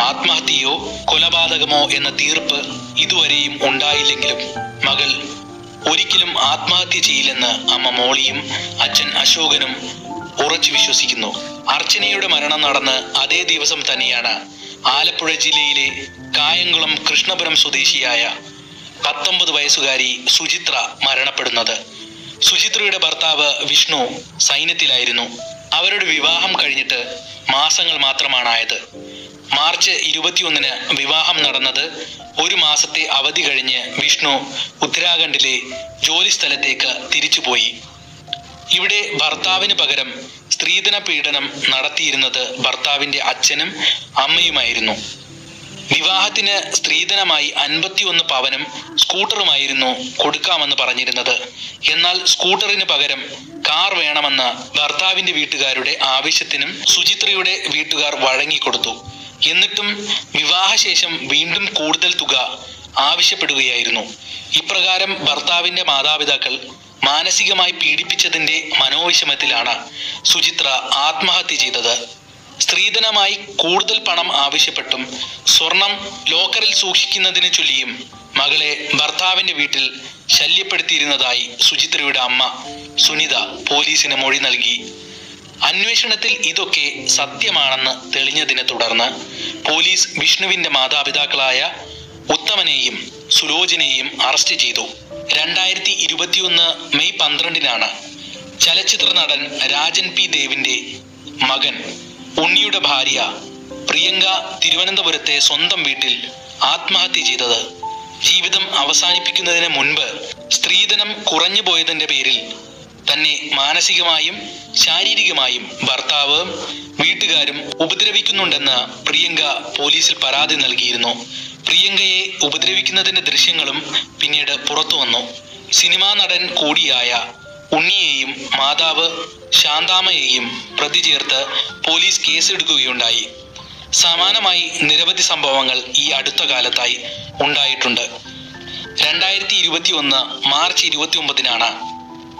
Speaker 1: ആത്മഹത്യയോ കൊലപാതകമോ എന്ന തീർപ്പ് ഇതുവരെയും ഉണ്ടായില്ലെങ്കിലും മകൾ ഒരിക്കലും ആത്മഹത്യ ചെയ്യില്ലെന്ന് അമ്മ മോളിയും അച്ഛൻ അശോകനും ഉറച്ചു വിശ്വസിക്കുന്നു. അർച്ചനയുടെ മരണം നടന്ന് അതേ ദിവസം തന്നെയാണ് ആലപ്പുഴ ജില്ലയിലെ കായംകുളം കൃഷ്ണപുരം സ്വദേശിയായ പത്തൊമ്പത് വയസ്സുകാരി സുചിത്ര മരണപ്പെടുന്നത്. സുചിത്രയുടെ ഭർത്താവ് വിഷ്ണു സൈന്യത്തിലായിരുന്നു. അവരുടെ വിവാഹം കഴിഞ്ഞിട്ട് മാസങ്ങൾ മാത്രമാണായത്. മാർച്ച് ഇരുപത്തിയൊന്നിന് വിവാഹം നടന്നത് ഒരു മാസത്തെ അവധി കഴിഞ്ഞ് വിഷ്ണു ഉത്തരാഖണ്ഡിലെ ജോലി സ്ഥലത്തേക്ക് തിരിച്ചുപോയി. ഇവിടെ ഭർത്താവിന് പകരം സ്ത്രീധന പീഡനം നടത്തിയിരുന്നത് ഭർത്താവിന്റെ അച്ഛനും അമ്മയുമായിരുന്നു. വിവാഹത്തിന് സ്ത്രീധനമായി അൻപത്തിയൊന്ന് പവനും സ്കൂട്ടറുമായിരുന്നു കൊടുക്കാമെന്ന് പറഞ്ഞിരുന്നത്. എന്നാൽ സ്കൂട്ടറിന് പകരം കാർ വേണമെന്ന ഭർത്താവിന്റെ വീട്ടുകാരുടെ ആവശ്യത്തിനും സുചിത്രയുടെ വീട്ടുകാർ വഴങ്ങിക്കൊടുത്തു. എന്നിട്ടും വിവാഹശേഷം വീണ്ടും കൂടുതൽ തുക ആവശ്യപ്പെടുകയായിരുന്നു. ഇപ്രകാരം ഭർത്താവിന്റെ മാതാപിതാക്കൾ മാനസികമായി പീഡിപ്പിച്ചതിന്റെ മനോവിഷമത്തിലാണ് സുചിത്ര ആത്മഹത്യ ചെയ്തത്. സ്ത്രീധനമായി കൂടുതൽ പണം ആവശ്യപ്പെട്ടും സ്വർണം ലോക്കറിൽ സൂക്ഷിക്കുന്നതിന് ചൊല്ലിയും മകളെ ഭർത്താവിന്റെ വീട്ടിൽ ശല്യപ്പെടുത്തിയിരുന്നതായി സുചിത്രയുടെ അമ്മ സുനിത പോലീസിന് മൊഴി നൽകി. അന്വേഷണത്തിൽ ഇതൊക്കെ സത്യമാണെന്ന് തെളിഞ്ഞതിനെ തുടർന്ന് പോലീസ് വിഷ്ണുവിന്റെ മാതാപിതാക്കളായ ഉത്തമനെയും സുലോചനയെയും അറസ്റ്റ് ചെയ്തു. രണ്ടായിരത്തി ഇരുപത്തിയൊന്ന് മെയ് പന്ത്രണ്ടിനാണ് ചലച്ചിത്ര നടൻ രാജൻ പി ദേവിന്റെ മകൻ ഉണ്ണിയുടെ ഭാര്യ പ്രിയങ്ക തിരുവനന്തപുരത്തെ സ്വന്തം വീട്ടിൽ ആത്മഹത്യ ചെയ്തത്. ജീവിതം അവസാനിപ്പിക്കുന്നതിന് മുൻപ് സ്ത്രീധനം കുറഞ്ഞു പോയതിന്റെ പേരിൽ തന്നെ മാനസികമായും ശാരീരികമായും ഭർത്താവ് വീട്ടുകാരും ഉപദ്രവിക്കുന്നുണ്ടെന്ന് പ്രിയങ്ക പോലീസിൽ പരാതി നൽകിയിരുന്നു. പ്രിയങ്കയെ ഉപദ്രവിക്കുന്നതിന്റെ ദൃശ്യങ്ങളും പിന്നീട് പുറത്തു വന്നു. സിനിമാ നടൻ കൂടിയായ ഉണ്ണിയെയും മാതാവ് ശാന്താമയെയും പ്രതി ചേർത്ത് പോലീസ് കേസെടുക്കുകയുണ്ടായി. സമാനമായി നിരവധി സംഭവങ്ങൾ ഈ അടുത്ത കാലത്തായി ഉണ്ടായിട്ടുണ്ട്. രണ്ടായിരത്തി ഇരുപത്തി ഒന്ന് മാർച്ച് ഇരുപത്തി ഒമ്പതിനാണ്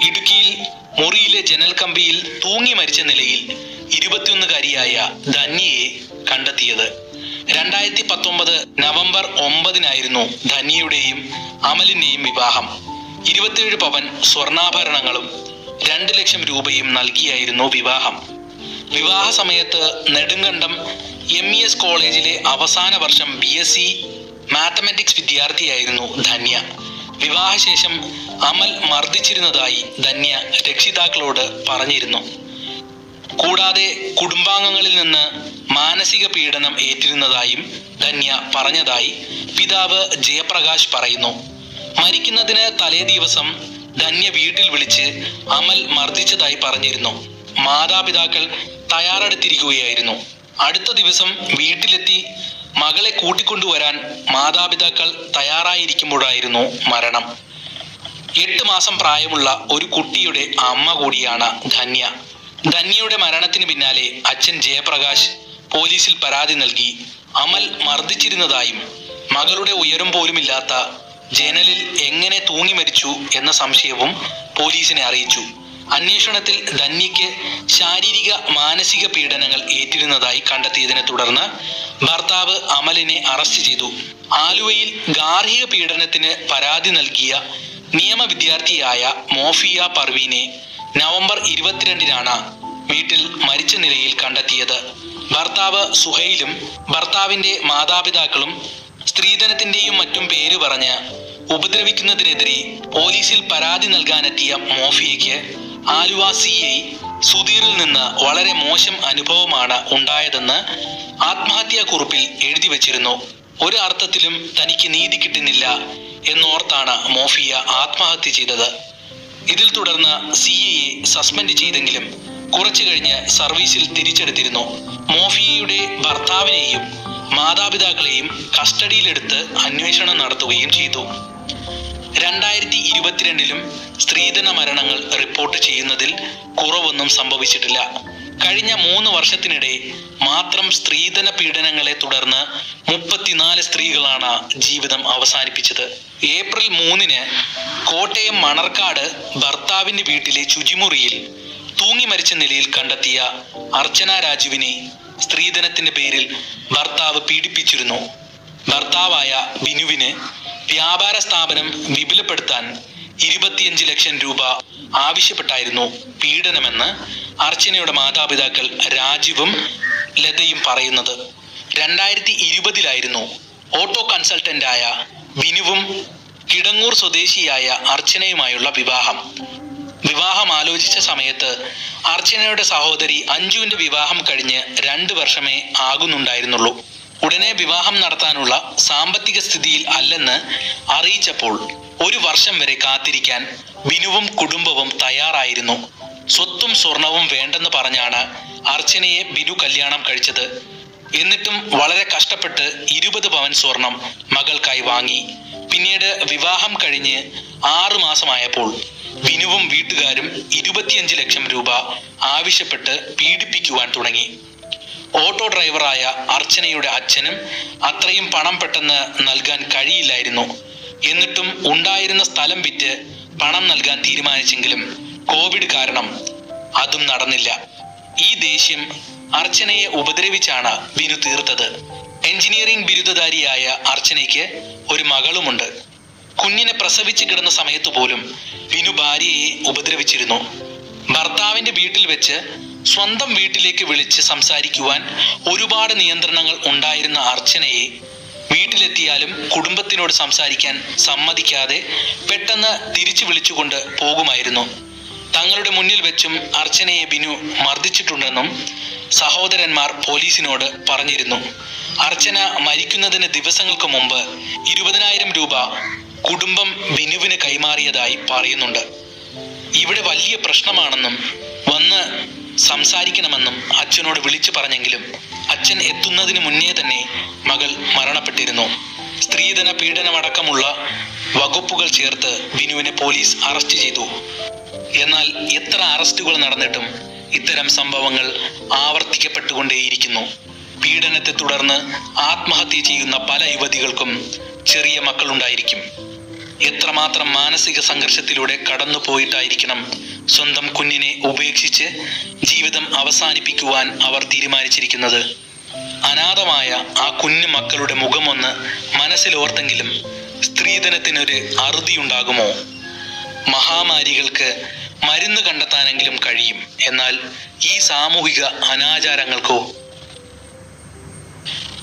Speaker 1: ഇടുക്കിയിൽ മുറിയിലെ ജനൽ കമ്പിയിൽ തൂങ്ങി മരിച്ച നിലയിൽ ഇരുപത്തിയൊന്നുകാരിയായ ധന്യയെ കണ്ടെത്തിയത്. രണ്ടായിരത്തി പത്തൊമ്പത് നവംബർ ഒമ്പതിനായിരുന്നു ധന്യയുടെയും അമലിന്റെയും വിവാഹം. ഇരുപത്തിയേഴ് പവൻ സ്വർണാഭരണങ്ങളും രണ്ട് ലക്ഷം രൂപയും നൽകിയായിരുന്നു വിവാഹം. വിവാഹ സമയത്ത് നെടുങ്കണ്ടം എം ഇ എസ് കോളേജിലെ അവസാന വർഷം ബി എസ് സി മാത്തമാറ്റിക്സ് വിദ്യാർത്ഥിയായിരുന്നു ധന്യ. വിവാഹശേഷം അമൽ മർദ്ദിച്ചിരുന്നതായി ധന്യ രക്ഷിതാക്കളോട് പറഞ്ഞിരുന്നു. കൂടാതെ കുടുംബാംഗങ്ങളിൽ നിന്ന് മാനസിക പീഡനം ഏറ്റിരുന്നതായും ധന്യ പറഞ്ഞതായി പിതാവ് ജയപ്രകാശ് പറയുന്നു. മരിക്കുന്നതിന് തലേ ദിവസം ധന്യ വീട്ടിൽ വിളിച്ച് അമൽ മർദ്ദിച്ചതായി പറഞ്ഞിരുന്നു. മാതാപിതാക്കൾ തയ്യാറെടുത്തിരിക്കുകയായിരുന്നു. അടുത്ത ദിവസം വീട്ടിലെത്തി മകളെ കൂട്ടിക്കൊണ്ടുവരാൻ മാതാപിതാക്കൾ തയ്യാറായിരിക്കുമ്പോഴായിരുന്നു മരണം. എട്ട് മാസം പ്രായമുള്ള ഒരു കുട്ടിയുടെ അമ്മ കൂടിയാണ് ധന്യ. ധന്യയുടെ മരണത്തിന് പിന്നാലെ അച്ഛൻ ജയപ്രകാശ് പോലീസിൽ പരാതി നൽകി. അമൽ മർദ്ദിച്ചിരുന്നതായും മകളുടെ ഉയരം പോലുമില്ലാത്ത ജനലിൽ എങ്ങനെ തൂങ്ങി മരിച്ചു എന്ന സംശയവും പോലീസിനെ അറിയിച്ചു. അന്വേഷണത്തിൽ ധന്യയ്ക്ക് ശാരീരിക മാനസിക പീഡനങ്ങൾ ഏറ്റിരുന്നതായി കണ്ടെത്തിയതിനെ തുടർന്ന് ഭർത്താവ് അമലിനെ അറസ്റ്റ് ചെയ്തു. ആലുവയിൽ ഗാർഹിക പീഡനത്തിന് പരാതി നൽകിയ നിയമ വിദ്യാർത്ഥിയായ മോഫിയ പർവീനെ നവംബർ ഇരുപത്തിരണ്ടിനാണ് വീട്ടിൽ മരിച്ച നിലയിൽ കണ്ടെത്തിയത്. ഭർത്താവ് സുഹൈലും ഭർത്താവിന്റെ മാതാപിതാക്കളും സ്ത്രീധനത്തിന്റെയും മറ്റും പേര് പറഞ്ഞ് ഉപദ്രവിക്കുന്നതിനെതിരെ പോലീസിൽ പരാതി നൽകാനെത്തിയ മോഫിയയ്ക്ക് ആലുവ സി ഐ സുധീറിൽ നിന്ന് വളരെ മോശം അനുഭവമാണ് ഉണ്ടായതെന്ന് ആത്മഹത്യാ കുറിപ്പിൽ എഴുതി വച്ചിരുന്നു. ഒരു അർത്ഥത്തിലും തനിക്ക് നീതി കിട്ടുന്നില്ല എന്നോർത്താണ് മോഫിയ ആത്മഹത്യ ചെയ്തത്. ഇതിൽ തുടർന്ന് സി എയെ സസ്പെൻഡ് ചെയ്തെങ്കിലും കുറച്ചു കഴിഞ്ഞ് സർവീസിൽ തിരിച്ചെടുത്തിരുന്നു. മോഫിയയുടെ ഭർത്താവിനെയും മാതാപിതാക്കളെയും കസ്റ്റഡിയിലെടുത്ത് അന്വേഷണം നടത്തുകയും ചെയ്തു. രണ്ടായിരത്തി ഇരുപത്തിരണ്ടിലും സ്ത്രീധന മരണങ്ങൾ റിപ്പോർട്ട് ചെയ്യുന്നതിൽ കുറവൊന്നും സംഭവിച്ചിട്ടില്ല. കഴിഞ്ഞ മൂന്ന് വർഷത്തിനിടെ മാത്രം സ്ത്രീധന പീഡനങ്ങളെ തുടർന്ന് മുപ്പത്തിനാല് സ്ത്രീകളാണ് ജീവിതം അവസാനിപ്പിച്ചത്. ഏപ്രിൽ മൂന്നിന് കോട്ടയം മണർക്കാട് ഭർത്താവിന്റെ വീട്ടിലെ ശുചിമുറിയിൽ തൂങ്ങി മരിച്ച നിലയിൽ കണ്ടെത്തിയ അർച്ചന രാജുവിനെ സ്ത്രീധനത്തിന്റെ പേരിൽ ഭർത്താവ് പീഡിപ്പിച്ചിരുന്നു. ഭർത്താവായ ബിനുവിന് വ്യാപാര സ്ഥാപനം വിപുലപ്പെടുത്താൻ ഇരുപത്തിയഞ്ച് ലക്ഷം രൂപ ആവശ്യപ്പെട്ടായിരുന്നു പീഡനമെന്ന് അർച്ചനയുടെ മാതാപിതാക്കൾ രാജീവും ലതയും പറയുന്നത്. രണ്ടായിരത്തി ഇരുപതിലായിരുന്നു ഓട്ടോ കൺസൾട്ടന്റായ ബിനുവും കിടങ്ങൂർ സ്വദേശിയായ അർച്ചനയുമായുള്ള വിവാഹം. വിവാഹം ആലോചിച്ച സമയത്ത് അർച്ചനയുടെ സഹോദരി അഞ്ജുവിന്റെ വിവാഹം കഴിഞ്ഞ് രണ്ടു വർഷമേ ആകുന്നുണ്ടായിരുന്നുള്ളൂ. ഉടനെ വിവാഹം നടത്താനുള്ള സാമ്പത്തിക സ്ഥിതിയിൽ അല്ലെന്ന് അറിയിച്ചപ്പോൾ ഒരു വർഷം വരെ കാത്തിരിക്കാൻ ബിനുവും കുടുംബവും തയ്യാറായിരുന്നു. സ്വത്തും സ്വർണവും വേണ്ടെന്ന് പറഞ്ഞാണ് അർച്ചനയെ ബിനു കല്യാണം കഴിച്ചത്. എന്നിട്ടും വളരെ കഷ്ടപ്പെട്ട് ഇരുപത് പവൻ സ്വർണം മകൾക്കായി വാങ്ങി. പിന്നീട് വിവാഹം കഴിഞ്ഞ് ആറു മാസമായപ്പോൾ വിനുവും വീട്ടുകാരും ഇരുപത്തിയഞ്ച് ലക്ഷം രൂപ ആവശ്യപ്പെട്ട് പീഡിപ്പിക്കുവാൻ തുടങ്ങി. ഓട്ടോ ഡ്രൈവറായ അർച്ചനയുടെ അച്ഛനും അത്രയും പണം പെട്ടെന്ന് നൽകാൻ കഴിയില്ലായിരുന്നു. എന്നിട്ടും ഉണ്ടായിരുന്ന സ്ഥലം വിറ്റ് പണം നൽകാൻ തീരുമാനിച്ചെങ്കിലും കോവിഡ് കാരണം അതും നടന്നില്ല. ഈ ദേഷ്യം അർച്ചനയെ ഉപദ്രവിച്ചാണ് ബിനു തീർത്തത്. എഞ്ചിനീയറിംഗ് ബിരുദധാരിയായ അർച്ചനയ്ക്ക് ഒരു മകളുമുണ്ട്. കുഞ്ഞിനെ പ്രസവിച്ച് കിടന്ന സമയത്ത് പോലും ബിനു ഭാര്യയെ ഉപദ്രവിച്ചിരുന്നു. ഭർത്താവിന്റെ വീട്ടിൽ വെച്ച് സ്വന്തം വീട്ടിലേക്ക് വിളിച്ച് സംസാരിക്കുവാൻ ഒരുപാട് നിയന്ത്രണങ്ങൾ ഉണ്ടായിരുന്ന അർച്ചനയെ വീട്ടിലെത്തിയാലും കുടുംബത്തിനോട് സംസാരിക്കാൻ സമ്മതിക്കാതെ പെട്ടെന്ന് തിരിച്ചു വിളിച്ചുകൊണ്ട് പോകുമായിരുന്നു. തങ്ങളുടെ മുന്നിൽ വെച്ചും അർച്ചനയെ ബിനു മർദ്ദിച്ചിട്ടുണ്ടെന്നും സഹോദരന്മാർ പോലീസിനോട് പറഞ്ഞിരുന്നു. അർച്ചന മരിക്കുന്നതിന് ദിവസങ്ങൾക്ക് മുമ്പ് ഇരുപതിനായിരം രൂപ കുടുംബം ബിനുവിന് കൈമാറിയതായി പറയുന്നുണ്ട്. ഇവിടെ വലിയ പ്രശ്നമാണെന്നും വന്ന് സംസാരിക്കണമെന്നും അച്ഛനോട് വിളിച്ചു പറഞ്ഞെങ്കിലും അച്ഛൻ എത്തുന്നതിന് മുന്നേ തന്നെ മകൾ മരണപ്പെട്ടിരുന്നു. സ്ത്രീധന പീഡനമടക്കമുള്ള വകുപ്പുകൾ ചേർത്ത് ബിനുവിനെ പോലീസ് അറസ്റ്റ് ചെയ്തു. എന്നാൽ എത്ര അറസ്റ്റുകൾ നടന്നിട്ടും ഇത്തരം സംഭവങ്ങൾ ആവർത്തിക്കപ്പെട്ടുകൊണ്ടേയിരിക്കുന്നു. പീഡനത്തെ തുടർന്ന് ആത്മഹത്യ ചെയ്യുന്ന പല യുവതികൾക്കും ചെറിയ മക്കളുണ്ടായിരിക്കും. എത്രമാത്രം മാനസിക സംഘർഷത്തിലൂടെ കടന്നു പോയിട്ടായിരിക്കണം സ്വന്തം കുഞ്ഞിനെ ഉപേക്ഷിച്ച് ജീവിതം അവസാനിപ്പിക്കുവാൻ അവർ തീരുമാനിച്ചിരിക്കുന്നത്. അനാഥമായ ആ കുഞ്ഞു മക്കളുടെ മുഖമൊന്ന് മനസ്സിലോർത്തെങ്കിലും സ്ത്രീധനത്തിനൊരു അറുതിയുണ്ടാകുമോ? മഹാമാരികൾക്ക് മരുന്ന് കണ്ടെത്താനെങ്കിലും കഴിയും. എന്നാൽ ഈ സാമൂഹിക അനാചാരങ്ങൾക്കോ?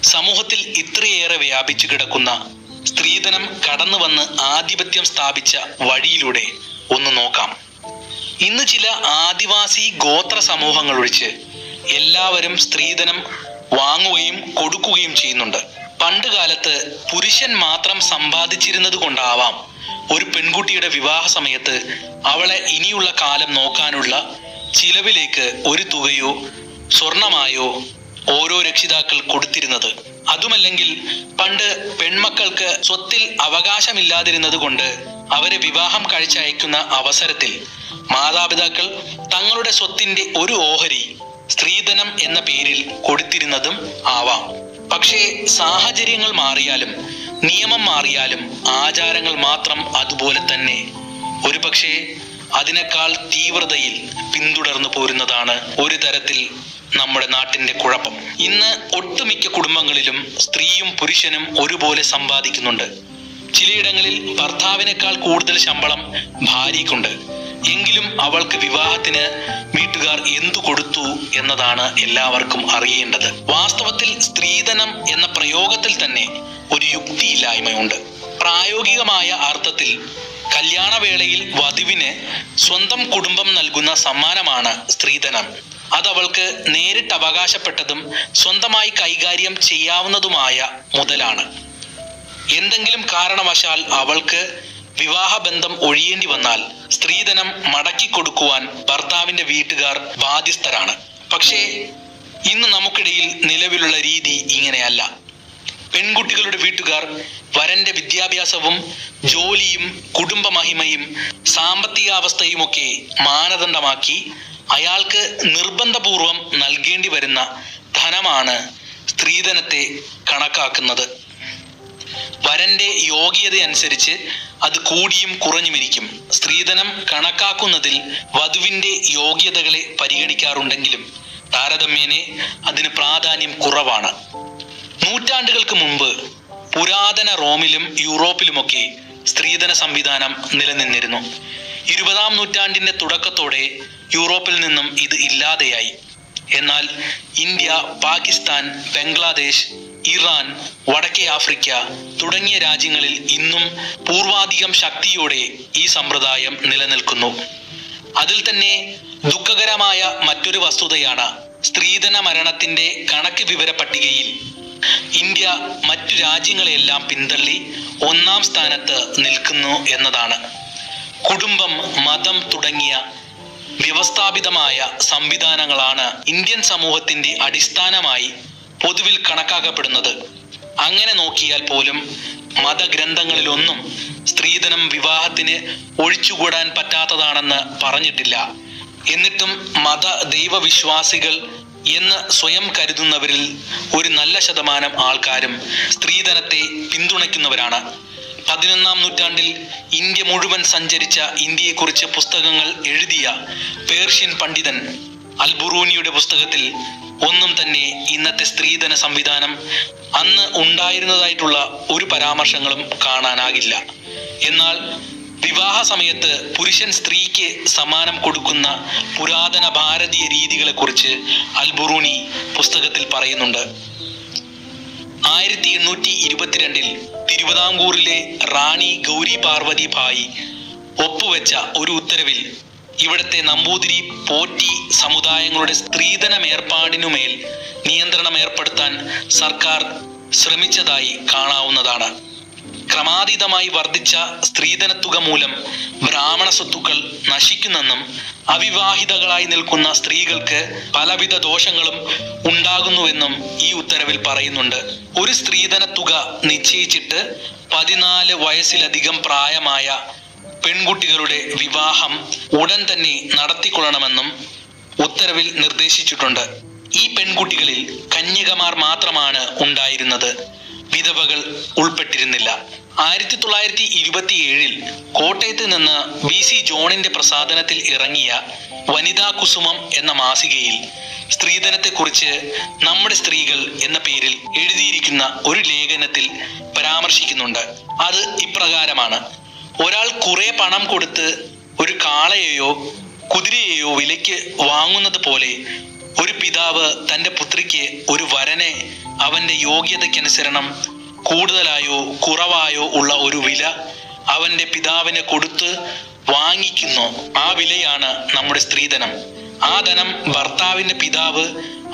Speaker 1: സമൂഹത്തിൽ ഇത്രയേറെ വ്യാപിച്ചു കിടക്കുന്ന സ്ത്രീധനം കടന്നു വന്ന് ആധിപത്യം സ്ഥാപിച്ച വഴിയിലൂടെ ഒന്ന് നോക്കാം. ഇന്ന് ചില ആദിവാസി ഗോത്ര സമൂഹങ്ങൾ ഒഴിച്ച് എല്ലാവരും സ്ത്രീധനം വാങ്ങുകയും കൊടുക്കുകയും ചെയ്യുന്നുണ്ട്. പണ്ട് കാലത്ത് പുരുഷൻ മാത്രം സമ്പാദിച്ചിരുന്നത് കൊണ്ടാവാം ഒരു പെൺകുട്ടിയുടെ വിവാഹ സമയത്ത് അവളെ ഇനിയുള്ള കാലം നോക്കാനുള്ള ചിലവിലേക്ക് ഒരു തുകയോ സ്വർണമായോ ഓരോ രക്ഷിതാക്കൾ കൊടുത്തിരുന്നത്. അതുമല്ലെങ്കിൽ പണ്ട് പെൺമക്കൾക്ക് സ്വത്തിൽ അവകാശമില്ലാതിരുന്നത് കൊണ്ട് അവരെ വിവാഹം കഴിച്ചയക്കുന്ന അവസരത്തിൽ മാതാപിതാക്കൾ തങ്ങളുടെ സ്വത്തിന്റെ ഒരു ഓഹരി സ്ത്രീധനം എന്ന പേരിൽ കൊടുത്തിരുന്നതും ആവാം. പക്ഷേ സാഹചര്യങ്ങൾ മാറിയാലും നിയമം മാറിയാലും ആചാരങ്ങൾ മാത്രം അതുപോലെ തന്നെ. ഒരുപക്ഷെ അതിനേക്കാൾ തീവ്രതയിൽ പിന്തുടർന്നു പോരുന്നതാണ് ഒരു തരത്തിൽ നമ്മുടെ നാട്ടിന്റെ കുഴപ്പം. ഇന്ന് ഒട്ടുമിക്ക കുടുംബങ്ങളിലും സ്ത്രീയും പുരുഷനും ഒരുപോലെ സമ്പാദിക്കുന്നുണ്ട്. ചിലയിടങ്ങളിൽ ഭർത്താവിനേക്കാൾ കൂടുതൽ ശമ്പളം ഭാര്യയ്ക്കുണ്ട്. എങ്കിലും അവൾക്ക് വിവാഹത്തിന് വീട്ടുകാർ എന്തു കൊടുത്തു എന്നതാണ് എല്ലാവർക്കും അറിയേണ്ടത്. വാസ്തവത്തിൽ സ്ത്രീധനം എന്ന പ്രയോഗത്തിൽ തന്നെ ഒരു യുക്തിയില്ലായ്മയുണ്ട്. പ്രായോഗികമായ അർത്ഥത്തിൽ കല്യാണവേളയിൽ വധുവിന് സ്വന്തം കുടുംബം നൽകുന്ന സമ്മാനമാണ് സ്ത്രീധനം. അത് അവൾക്ക് നേരിട്ട് അവകാശപ്പെട്ടതും സ്വന്തമായി കൈകാര്യം ചെയ്യാവുന്നതുമായ മുതലാണ്. എന്തെങ്കിലും കാരണവശാൽ അവൾക്ക് വിവാഹബന്ധം ഒഴിയേണ്ടി വന്നാൽ സ്ത്രീധനം മടക്കി കൊടുക്കുവാൻ ഭർത്താവിന്റെ വീട്ടുകാർ ബാധ്യസ്ഥരാണ്. പക്ഷേ ഇന്ന് നമുക്കിടയിൽ നിലവിലുള്ള രീതി ഇങ്ങനെയല്ല. പെൺകുട്ടികളുടെ വീട്ടുകാർ വരന്റെ വിദ്യാഭ്യാസവും ജോലിയും കുടുംബമഹിമയും സാമ്പത്തികാവസ്ഥയുമൊക്കെ മാനദണ്ഡമാക്കി അയാൾക്ക് നിർബന്ധപൂർവം നൽകേണ്ടി വരുന്ന ധനമാണ് സ്ത്രീധനത്തെ കണക്കാക്കുന്നത്. വരന്റെ യോഗ്യത അനുസരിച്ച് അത് കൂടിയും കുറഞ്ഞുമിരിക്കും സ്ത്രീധനം കണക്കാക്കുന്നതിൽ വധുവിന്റെ യോഗ്യതകളെ പരിഗണിക്കാറുണ്ടെങ്കിലും താരതമ്യേനെ അതിന് പ്രാധാന്യം കുറവാണ്. നൂറ്റാണ്ടുകൾക്ക് മുമ്പ് പുരാതന റോമിലും യൂറോപ്പിലുമൊക്കെ സ്ത്രീധന സംവിധാനം നിലനിന്നിരുന്നു. ഇരുപതാം നൂറ്റാണ്ടിന്റെ തുടക്കത്തോടെ യൂറോപ്പിൽ നിന്നും ഇത് ഇല്ലാതെയായി. എന്നാൽ ഇന്ത്യ പാകിസ്ഥാൻ ബംഗ്ലാദേശ് ഇറാൻ വടക്കേ ആഫ്രിക്ക തുടങ്ങിയ രാജ്യങ്ങളിൽ ഇന്നും പൂർവാധികം ശക്തിയോടെ ഈ സമ്പ്രദായം നിലനിൽക്കുന്നു. അതിൽ തന്നെ ദുഃഖകരമായ മറ്റൊരു വസ്തുതയാണ് സ്ത്രീധന മരണത്തിന്റെ കണക്ക് വിവര പട്ടികയിൽ. ഇന്ത്യ മറ്റു രാജ്യങ്ങളെയെല്ലാം പിന്തള്ളി ഒന്നാം സ്ഥാനത്ത് നിൽക്കുന്നു എന്നതാണ്. കുടുംബം മതം തുടങ്ങിയ വ്യവസ്ഥാപിതമായ സംവിധാനങ്ങളാണ് ഇന്ത്യൻ സമൂഹത്തിന്റെ അടിസ്ഥാനമായി പൊതുവിൽ കണക്കാക്കപ്പെടുന്നത്. അങ്ങനെ നോക്കിയാൽ പോലും മതഗ്രന്ഥങ്ങളിലൊന്നും സ്ത്രീധനം വിവാഹത്തിന് ഒഴിച്ചുകൂടാൻ പറ്റാത്തതാണെന്ന് പറഞ്ഞിട്ടില്ല. എന്നിട്ടും മത ദൈവവിശ്വാസികൾ എന്ന് സ്വയം കരുതുന്നവരിൽ ഒരു നല്ല ശതമാനം ആൾക്കാരും സ്ത്രീധനത്തെ പിന്തുണയ്ക്കുന്നവരാണ്. പതിനൊന്നാം നൂറ്റാണ്ടിൽ ഇന്ത്യ മുഴുവൻ സഞ്ചരിച്ച ഇന്ത്യയെക്കുറിച്ച് പുസ്തകങ്ങൾ എഴുതിയ പേർഷ്യൻ പണ്ഡിതൻ അൽബുറൂനിയുടെ പുസ്തകത്തിൽ ഒന്നും തന്നെ ഇന്നത്തെ സ്ത്രീധന സംവിധാനം അന്ന് ഉണ്ടായിരുന്നതായിട്ടുള്ള ഒരു പരാമർശങ്ങളും കാണാനാകില്ല. എന്നാൽ വിവാഹ സമയത്ത് പുരുഷൻ സ്ത്രീക്ക് സമ്മാനം കൊടുക്കുന്ന പുരാതന ഭാരതീയ രീതികളെ കുറിച്ച് അൽബുറൂണി പുസ്തകത്തിൽ പറയുന്നുണ്ട്. ആയിരത്തി എണ്ണൂറ്റി ഇരുപത്തിരണ്ടിൽ തിരുവിതാംകൂറിലെ റാണി ഗൗരി പാർവതി ഭായി ഒപ്പുവെച്ച ഒരു ഉത്തരവിൽ ഇവിടുത്തെ നമ്പൂതിരി പോറ്റി സമുദായങ്ങളുടെ സ്ത്രീധനം ഏർപ്പാടിനുമേൽ നിയന്ത്രണം ഏർപ്പെടുത്താൻ സർക്കാർ ശ്രമിച്ചതായി കാണാവുന്നതാണ്. ക്രമാതീതമായി വർദ്ധിച്ച സ്ത്രീധനത്തുക മൂലം ബ്രാഹ്മണ സ്വത്തുക്കൾ നശിക്കുന്നെന്നും അവിവാഹിതകളായി നിൽക്കുന്ന സ്ത്രീകൾക്ക് പലവിധ ദോഷങ്ങളും ഉണ്ടാകുന്നുവെന്നും ഈ ഉത്തരവിൽ പറയുന്നുണ്ട്. ഒരു സ്ത്രീധന തുക നിശ്ചയിച്ചിട്ട് പതിനാല് വയസ്സിലധികം പ്രായമായ പെൺകുട്ടികളുടെ വിവാഹം ഉടൻ തന്നെ നടത്തിക്കൊള്ളണമെന്നും ഉത്തരവിൽ നിർദ്ദേശിച്ചിട്ടുണ്ട്. ഈ പെൺകുട്ടികളിൽ കന്യകമാർ മാത്രമാണ് ഉണ്ടായിരുന്നത്. വിധവകൾ ഉൾപ്പെട്ടിരുന്നില്ല. ആയിരത്തി തൊള്ളായിരത്തി ഇരുപത്തി ഏഴിൽ കോട്ടയത്ത് നിന്ന് വി സി ജോണിന്റെ പ്രസാദനത്തിൽ ഇറങ്ങിയ വനിതാ കുസുമം എന്ന മാസികയിൽ സ്ത്രീധനത്തെക്കുറിച്ച് നമ്മുടെ സ്ത്രീകൾ എന്ന പേരിൽ എഴുതിയിരിക്കുന്ന ഒരു ലേഖനത്തിൽ പരാമർശിക്കുന്നുണ്ട്. അത് ഇപ്രകാരമാണ്. ഒരാൾ കുറെ പണം കൊടുത്ത് ഒരു കാളയെയോ കുതിരയെയോ വിലയ്ക്ക് വാങ്ങുന്നത് പോലെ ഒരു പിതാവ് തന്റെ പുത്രിക്ക് ഒരു വരനെ അവന്റെ യോഗ്യതയ്ക്കനുസരണം കൂടുതലായോ കുറവായോ ഉള്ള ഒരു വില അവന്റെ പിതാവിന് കൊടുത്ത് വാങ്ങിക്കുന്നു. ആ വിലയാണ് നമ്മുടെ സ്ത്രീധനം. ആ ധനം ഭർത്താവിന്റെ പിതാവ്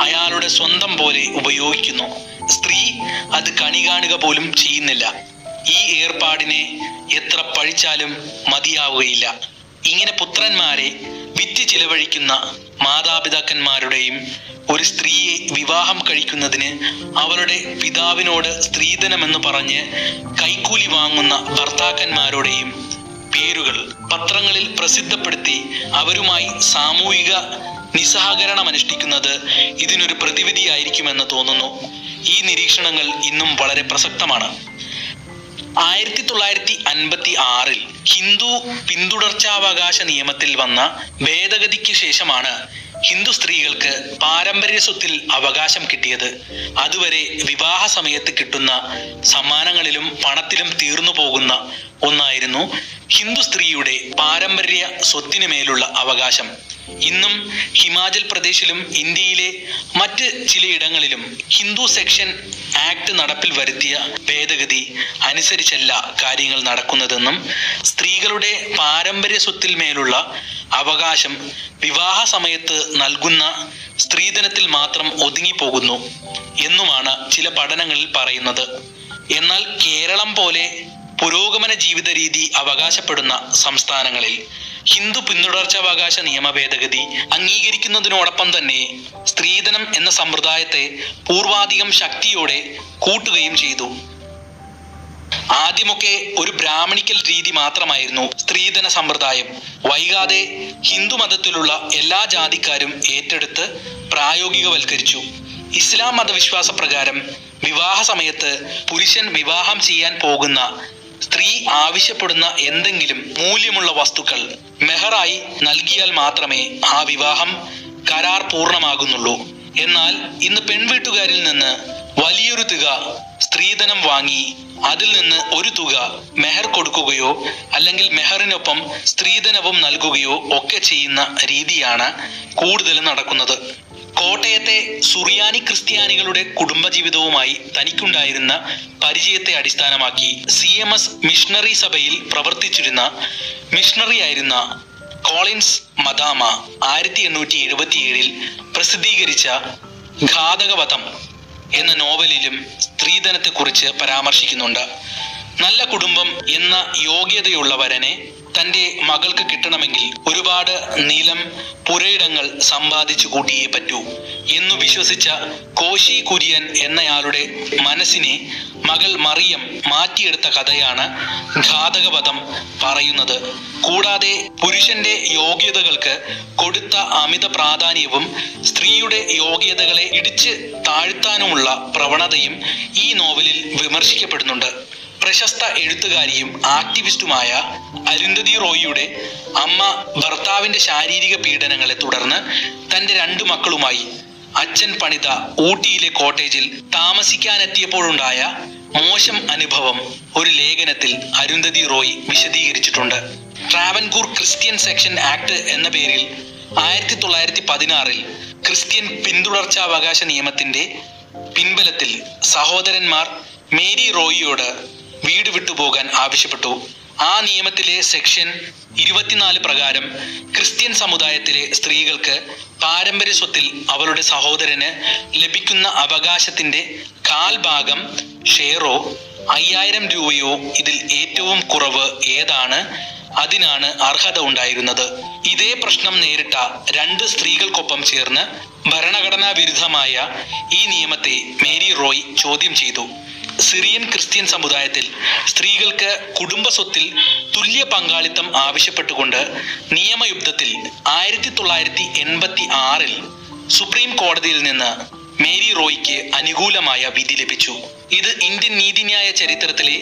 Speaker 1: അയാളുടെ സ്വന്തം പോലെ ഉപയോഗിക്കുന്നു. സ്ത്രീ അത് കണി കാണുക പോലും ചെയ്യുന്നില്ല. ഈ ഏർപ്പാടിനെ എത്ര പഴിച്ചാലും മതിയാവുകയില്ല. ഇങ്ങനെ പുത്രന്മാരെ വിറ്റ് ചിലവഴിക്കുന്ന മാതാപിതാക്കന്മാരുടെയും ഒരു സ്ത്രീയെ വിവാഹം കഴിക്കുന്നതിന് അവരുടെ പിതാവിനോട് സ്ത്രീധനമെന്ന് പറഞ്ഞ് കൈക്കൂലി വാങ്ങുന്ന ഭർത്താക്കന്മാരുടെയും പേരുകൾ പത്രങ്ങളിൽ പ്രസിദ്ധപ്പെടുത്തി അവരുമായി സാമൂഹിക നിസ്സഹകരണം അനുഷ്ഠിക്കുന്നത് ഇതിനൊരു പ്രതിവിധിയായിരിക്കുമെന്ന് തോന്നുന്നു. ഈ നിരീക്ഷണങ്ങൾ ഇന്നും വളരെ പ്രസക്തമാണ്. ആയിരത്തി തൊള്ളായിരത്തി അൻപത്തി ആറിൽ ഹിന്ദു പിന്തുടർച്ചാവകാശ നിയമത്തിൽ വന്ന ഭേദഗതിക്ക് ശേഷമാണ് ഹിന്ദു സ്ത്രീകൾക്ക് പാരമ്പര്യ സ്വത്തിൽ അവകാശം കിട്ടിയത്. അതുവരെ വിവാഹ സമയത്ത് കിട്ടുന്ന സമ്മാനങ്ങളിലും പണത്തിലും തീർന്നു പോകുന്ന ഒന്നായിരുന്നു ഹിന്ദു സ്ത്രീയുടെ പാരമ്പര്യ സ്വത്തിനു മേലുള്ള അവകാശം. ഇന്നും ഹിമാചൽ പ്രദേശിലും ഇന്ത്യയിലെ മറ്റ് ചിലയിടങ്ങളിലും ഹിന്ദു സെക്ഷൻ ആക്ട് നടപ്പിൽ വരുത്തിയ ഭേദഗതി അനുസരിച്ചല്ല കാര്യങ്ങൾ നടക്കുന്നതെന്നും സ്ത്രീകളുടെ പാരമ്പര്യ സ്വത്തിൽ മേലുള്ള അവകാശം വിവാഹ സമയത്ത് നൽകുന്ന സ്ത്രീധനത്തിൽ മാത്രം ഒതുങ്ങിപ്പോകുന്നു എന്നുമാണ് ചില പഠനങ്ങളിൽ പറയുന്നത്. എന്നാൽ കേരളം പോലെ പുരോഗമന ജീവിത രീതി അവകാശപ്പെടുന്ന സംസ്ഥാനങ്ങളിൽ ഹിന്ദു പിന്തുടർച്ചാവകാശ നിയമ ഭേദഗതി അംഗീകരിക്കുന്നതിനോടൊപ്പം തന്നെ സ്ത്രീധനം എന്ന സമ്പ്രദായത്തെ പൂർവാധികം ശക്തിയോടെ കൂട്ടുകയും ചെയ്തു. ആദ്യമൊക്കെ ഒരു ബ്രാഹ്മണിക്കൽ രീതി മാത്രമായിരുന്നു സ്ത്രീധന സമ്പ്രദായം. വൈകാതെ ഹിന്ദു മതത്തിലുള്ള എല്ലാ ജാതിക്കാരും ഏറ്റെടുത്ത് പ്രായോഗികവൽക്കരിച്ചു. ഇസ്ലാം മതവിശ്വാസ പ്രകാരം വിവാഹ സമയത്ത് പുരുഷൻ വിവാഹം ചെയ്യാൻ പോകുന്ന സ്ത്രീ ആവശ്യപ്പെടുന്ന എന്തെങ്കിലും മൂല്യമുള്ള വസ്തുക്കൾ മെഹറായി നൽകിയാൽ മാത്രമേ ആ വിവാഹം കരാർ പൂർണമാകുന്നുള്ളൂ. എന്നാൽ ഇന്ന് പെൺവീട്ടുകാരിൽ നിന്ന് വലിയൊരു തുക സ്ത്രീധനം വാങ്ങി അതിൽ നിന്ന് ഒരു തുക മെഹർ കൊടുക്കുകയോ അല്ലെങ്കിൽ മെഹറിനൊപ്പം സ്ത്രീധനവും നൽകുകയോ ഒക്കെ ചെയ്യുന്ന രീതിയാണ് കൂടുതലും നടക്കുന്നത്. കോട്ടയത്തെ സുറിയാനി ക്രിസ്ത്യാനികളുടെ കുടുംബജീവിതവുമായി തനിക്കുണ്ടായിരുന്ന പരിചയത്തെ അടിസ്ഥാനമാക്കി സി എം എസ് മിഷണറി സഭയിൽ പ്രവർത്തിച്ചിരുന്ന മിഷണറി ആയിരുന്ന കോളിൻസ് മദാമ ആയിരത്തി എണ്ണൂറ്റി എഴുപത്തിയേഴിൽ പ്രസിദ്ധീകരിച്ച ഘാതകവധം എന്ന നോവലിലും സ്ത്രീധനത്തെക്കുറിച്ച് പരാമർശിക്കുന്നുണ്ട്. നല്ല കുടുംബം എന്ന യോഗ്യതയുള്ള വരനെ തന്റെ മകൾക്ക് കിട്ടണമെങ്കിൽ ഒരുപാട് നീലം പുരയിടങ്ങൾ സമ്പാദിച്ചു കൂട്ടിയേ പറ്റൂ എന്നു വിശ്വസിച്ച കോശി കുര്യൻ എന്നയാളുടെ മനസ്സിനെ മകൾ മറിയം മാറ്റിയെടുത്ത കഥയാണ് ഘാതകപഥം പറയുന്നത്. കൂടാതെ പുരുഷന്റെ യോഗ്യതകൾക്ക് കൊടുത്ത അമിത പ്രാധാന്യവും സ്ത്രീയുടെ യോഗ്യതകളെ ഇടിച്ച് താഴ്ത്താനുമുള്ള പ്രവണതയും ഈ നോവലിൽ വിമർശിക്കപ്പെടുന്നുണ്ട്. പ്രശസ്ത എഴുത്തുകാരിയും ആക്ടിവിസ്റ്റുമായ അരുന്ധതി റോയിയുടെ അമ്മ ഭർത്താവിന്റെ ശാരീരിക പീഡനങ്ങളെ തുടർന്ന് തന്റെ രണ്ടു മക്കളുമായി അച്ഛൻ പണിത ഊട്ടിയിലെ കോട്ടേജിൽ താമസിക്കാനെത്തിയപ്പോഴുണ്ടായ മോശം അനുഭവം ഒരു ലേഖനത്തിൽ അരുന്ധതി റോയ് വിശദീകരിച്ചിട്ടുണ്ട്. ട്രാവൻകൂർ ക്രിസ്ത്യൻ സെക്ഷൻ ആക്ട് എന്ന പേരിൽ ആയിരത്തി തൊള്ളായിരത്തി പതിനാറിൽ ക്രിസ്ത്യൻ പിന്തുടർച്ചാവകാശ നിയമത്തിന്റെ പിൻബലത്തിൽ സഹോദരന്മാർ മേരി റോയിയോട് വീട് വിട്ടുപോകാൻ ആവശ്യപ്പെട്ടു. ആ നിയമത്തിലെ സെക്ഷൻ ഇരുപത്തിനാല് പ്രകാരം ക്രിസ്ത്യൻ സമുദായത്തിലെ സ്ത്രീകൾക്ക് പാരമ്പര്യ സ്വത്തിൽ അവളുടെ സഹോദരന് ലഭിക്കുന്ന അവകാശത്തിന്റെ കാൽഭാഗം ഷെയറോ അയ്യായിരം രൂപയോ ഇതിൽ ഏറ്റവും കുറവ് ഏതാണ്? അതിനാണ് അർഹത ഉണ്ടായിരുന്നത്. ഇതേ പ്രശ്നം നേരിട്ട രണ്ട് സ്ത്രീകൾക്കൊപ്പം ചേർന്ന് ഭരണഘടനാ വിരുദ്ധമായ ഈ നിയമത്തെ മേരി റോയ് ചോദ്യം ചെയ്തു. സിറിയൻ ക്രിസ്ത്യൻ സമുദായത്തിൽ സ്ത്രീകൾക്ക് കുടുംബസ്വത്തിൽ തുല്യ പങ്കാളിത്തം ആവശ്യപ്പെട്ടുകൊണ്ട് നിയമയുദ്ധത്തിൽ ആയിരത്തി തൊള്ളായിരത്തി എൺപത്തി ആറിൽ സുപ്രീം കോടതിയിൽ നിന്ന് മേരി റോയ്ക്ക് അനുകൂലമായ വിധി ലഭിച്ചു. ഇത് ഇന്ത്യൻ നീതിന്യായ ചരിത്രത്തിലെ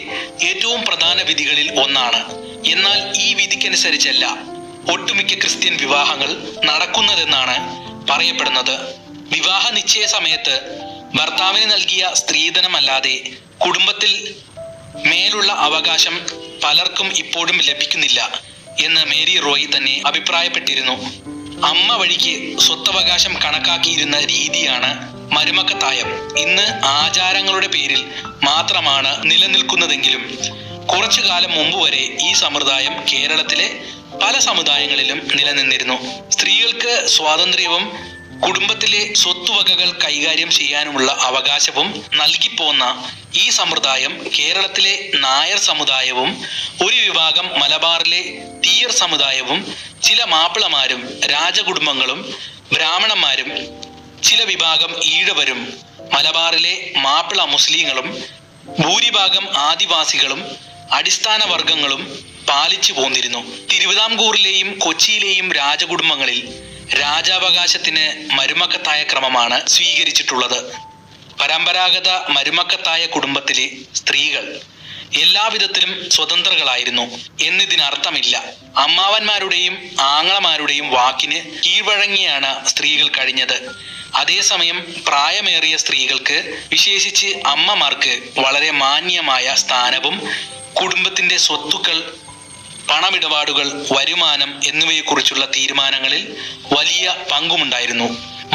Speaker 1: ഏറ്റവും പ്രധാന വിധികളിൽ ഒന്നാണ്. എന്നാൽ ഈ വിധിക്കനുസരിച്ചല്ല ഒട്ടുമിക്ക ക്രിസ്ത്യൻ വിവാഹങ്ങൾ നടക്കുന്നതെന്നാണ് പറയപ്പെടുന്നത്. വിവാഹ നിശ്ചയ സമയത്ത് ഭർത്താവിന് നൽകിയ സ്ത്രീധനമല്ലാതെ കുടുംബത്തിൽ മേലുള്ള അവകാശം പലർക്കും ഇപ്പോഴും ലഭിക്കുന്നില്ല എന്ന് മേരി റോയ് തന്നെ അഭിപ്രായപ്പെട്ടിരുന്നു. അമ്മ വഴിക്ക് സ്വത്തവകാശം കണക്കാക്കിയിരുന്ന രീതിയാണ് മരുമക്കത്തായം ഇന്ന് ആചാരങ്ങളുടെ പേരിൽ മാത്രമാണ് നിലനിൽക്കുന്നതെങ്കിലും കുറച്ചു കാലം മുമ്പ് വരെ ഈ സമ്പ്രദായം കേരളത്തിലെ പല സമുദായങ്ങളിലും നിലനിന്നിരുന്നു. സ്ത്രീകൾക്ക് സ്വാതന്ത്ര്യവും കുടുംബത്തിലെ സ്വത്തുവകകൾ കൈകാര്യം ചെയ്യാനുമുള്ള അവകാശവും നൽകിപ്പോന്ന ഈ സമ്പ്രദായം കേരളത്തിലെ നായർ സമുദായവും ഒരു വിഭാഗം മലബാറിലെ തീയർ സമുദായവും ചില മാപ്പിളമാരും രാജകുടുംബങ്ങളും ബ്രാഹ്മണന്മാരും ചില വിഭാഗം ഈഴവരും മലബാറിലെ മാപ്പിള മുസ്ലിങ്ങളും ഭൂരിഭാഗം ആദിവാസികളും അടിസ്ഥാന വർഗങ്ങളും പാലിച്ചു പോന്നിരുന്നു. തിരുവിതാംകൂറിലെയും കൊച്ചിയിലെയും രാജകുടുംബങ്ങളിൽ രാജാവകാശത്തിന് മരുമക്കത്തായ ക്രമമാണ് സ്വീകരിച്ചിട്ടുള്ളത്. പരമ്പരാഗത മരുമക്കത്തായ കുടുംബത്തിലെ സ്ത്രീകൾ എല്ലാവിധത്തിലും സ്വതന്ത്രകളായിരുന്നു എന്നതിനർത്ഥമില്ല. അമ്മാവന്മാരുടെയും ആങ്ങളമാരുടെയും വാക്കിന് കീഴ്വഴങ്ങിയാണ് സ്ത്രീകൾ കഴിഞ്ഞത്. അതേസമയം പ്രായമേറിയ സ്ത്രീകൾക്ക് വിശേഷിച്ച് അമ്മമാർക്ക് വളരെ മാന്യമായ സ്ഥാനവും കുടുംബത്തിന്റെ സ്വത്തുക്കൾ പണമിടപാടുകൾ വരുമാനം എന്നിവയെക്കുറിച്ചുള്ള തീരുമാനങ്ങളിൽ വലിയ പങ്കുമുണ്ടായിരുന്നു.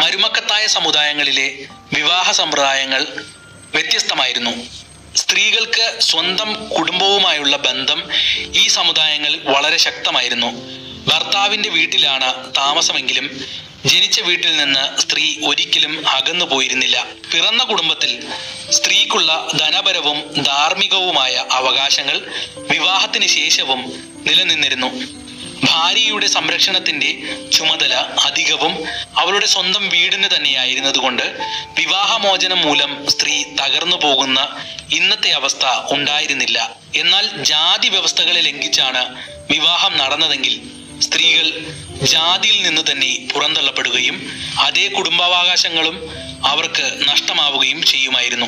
Speaker 1: മരുമക്കത്തായ സമുദായങ്ങളിലെ വിവാഹ സമ്പ്രദായങ്ങൾ വ്യത്യസ്തമായിരുന്നു. സ്ത്രീകൾക്ക് സ്വന്തം കുടുംബവുമായുള്ള ബന്ധം ഈ സമുദായങ്ങളിൽ വളരെ ശക്തമായിരുന്നു. ഭർത്താവിന്റെ വീട്ടിലാണ് താമസമെങ്കിലും ജനിച്ച വീട്ടിൽ നിന്ന് സ്ത്രീ ഒരിക്കലും അകന്നു പോയിരുന്നില്ല. പിറന്ന കുടുംബത്തിൽ സ്ത്രീക്കുള്ള ധനപരവും ധാർമ്മികവുമായ അവകാശങ്ങൾ വിവാഹത്തിന് ശേഷവും നിലനിന്നിരുന്നു. ഭാര്യയുടെ സംരക്ഷണത്തിന്റെ ചുമതല അധികവും അവളുടെ സ്വന്തം വീടിന് തന്നെയായിരുന്നതുകൊണ്ട് വിവാഹമോചനം മൂലം സ്ത്രീ തകർന്നു പോകുന്ന ഇന്നത്തെ അവസ്ഥ ഉണ്ടായിരുന്നില്ല. എന്നാൽ ജാതി വ്യവസ്ഥകളെ ലംഘിച്ചാണ് വിവാഹം നടന്നതെങ്കിൽ സ്ത്രീകൾ ജാതിയിൽ നിന്ന് തന്നെ പുറന്തള്ളപ്പെടുകയും അതേ കുടുംബാവകാശങ്ങളും അവർക്ക് നഷ്ടമാവുകയും ചെയ്യുമായിരുന്നു.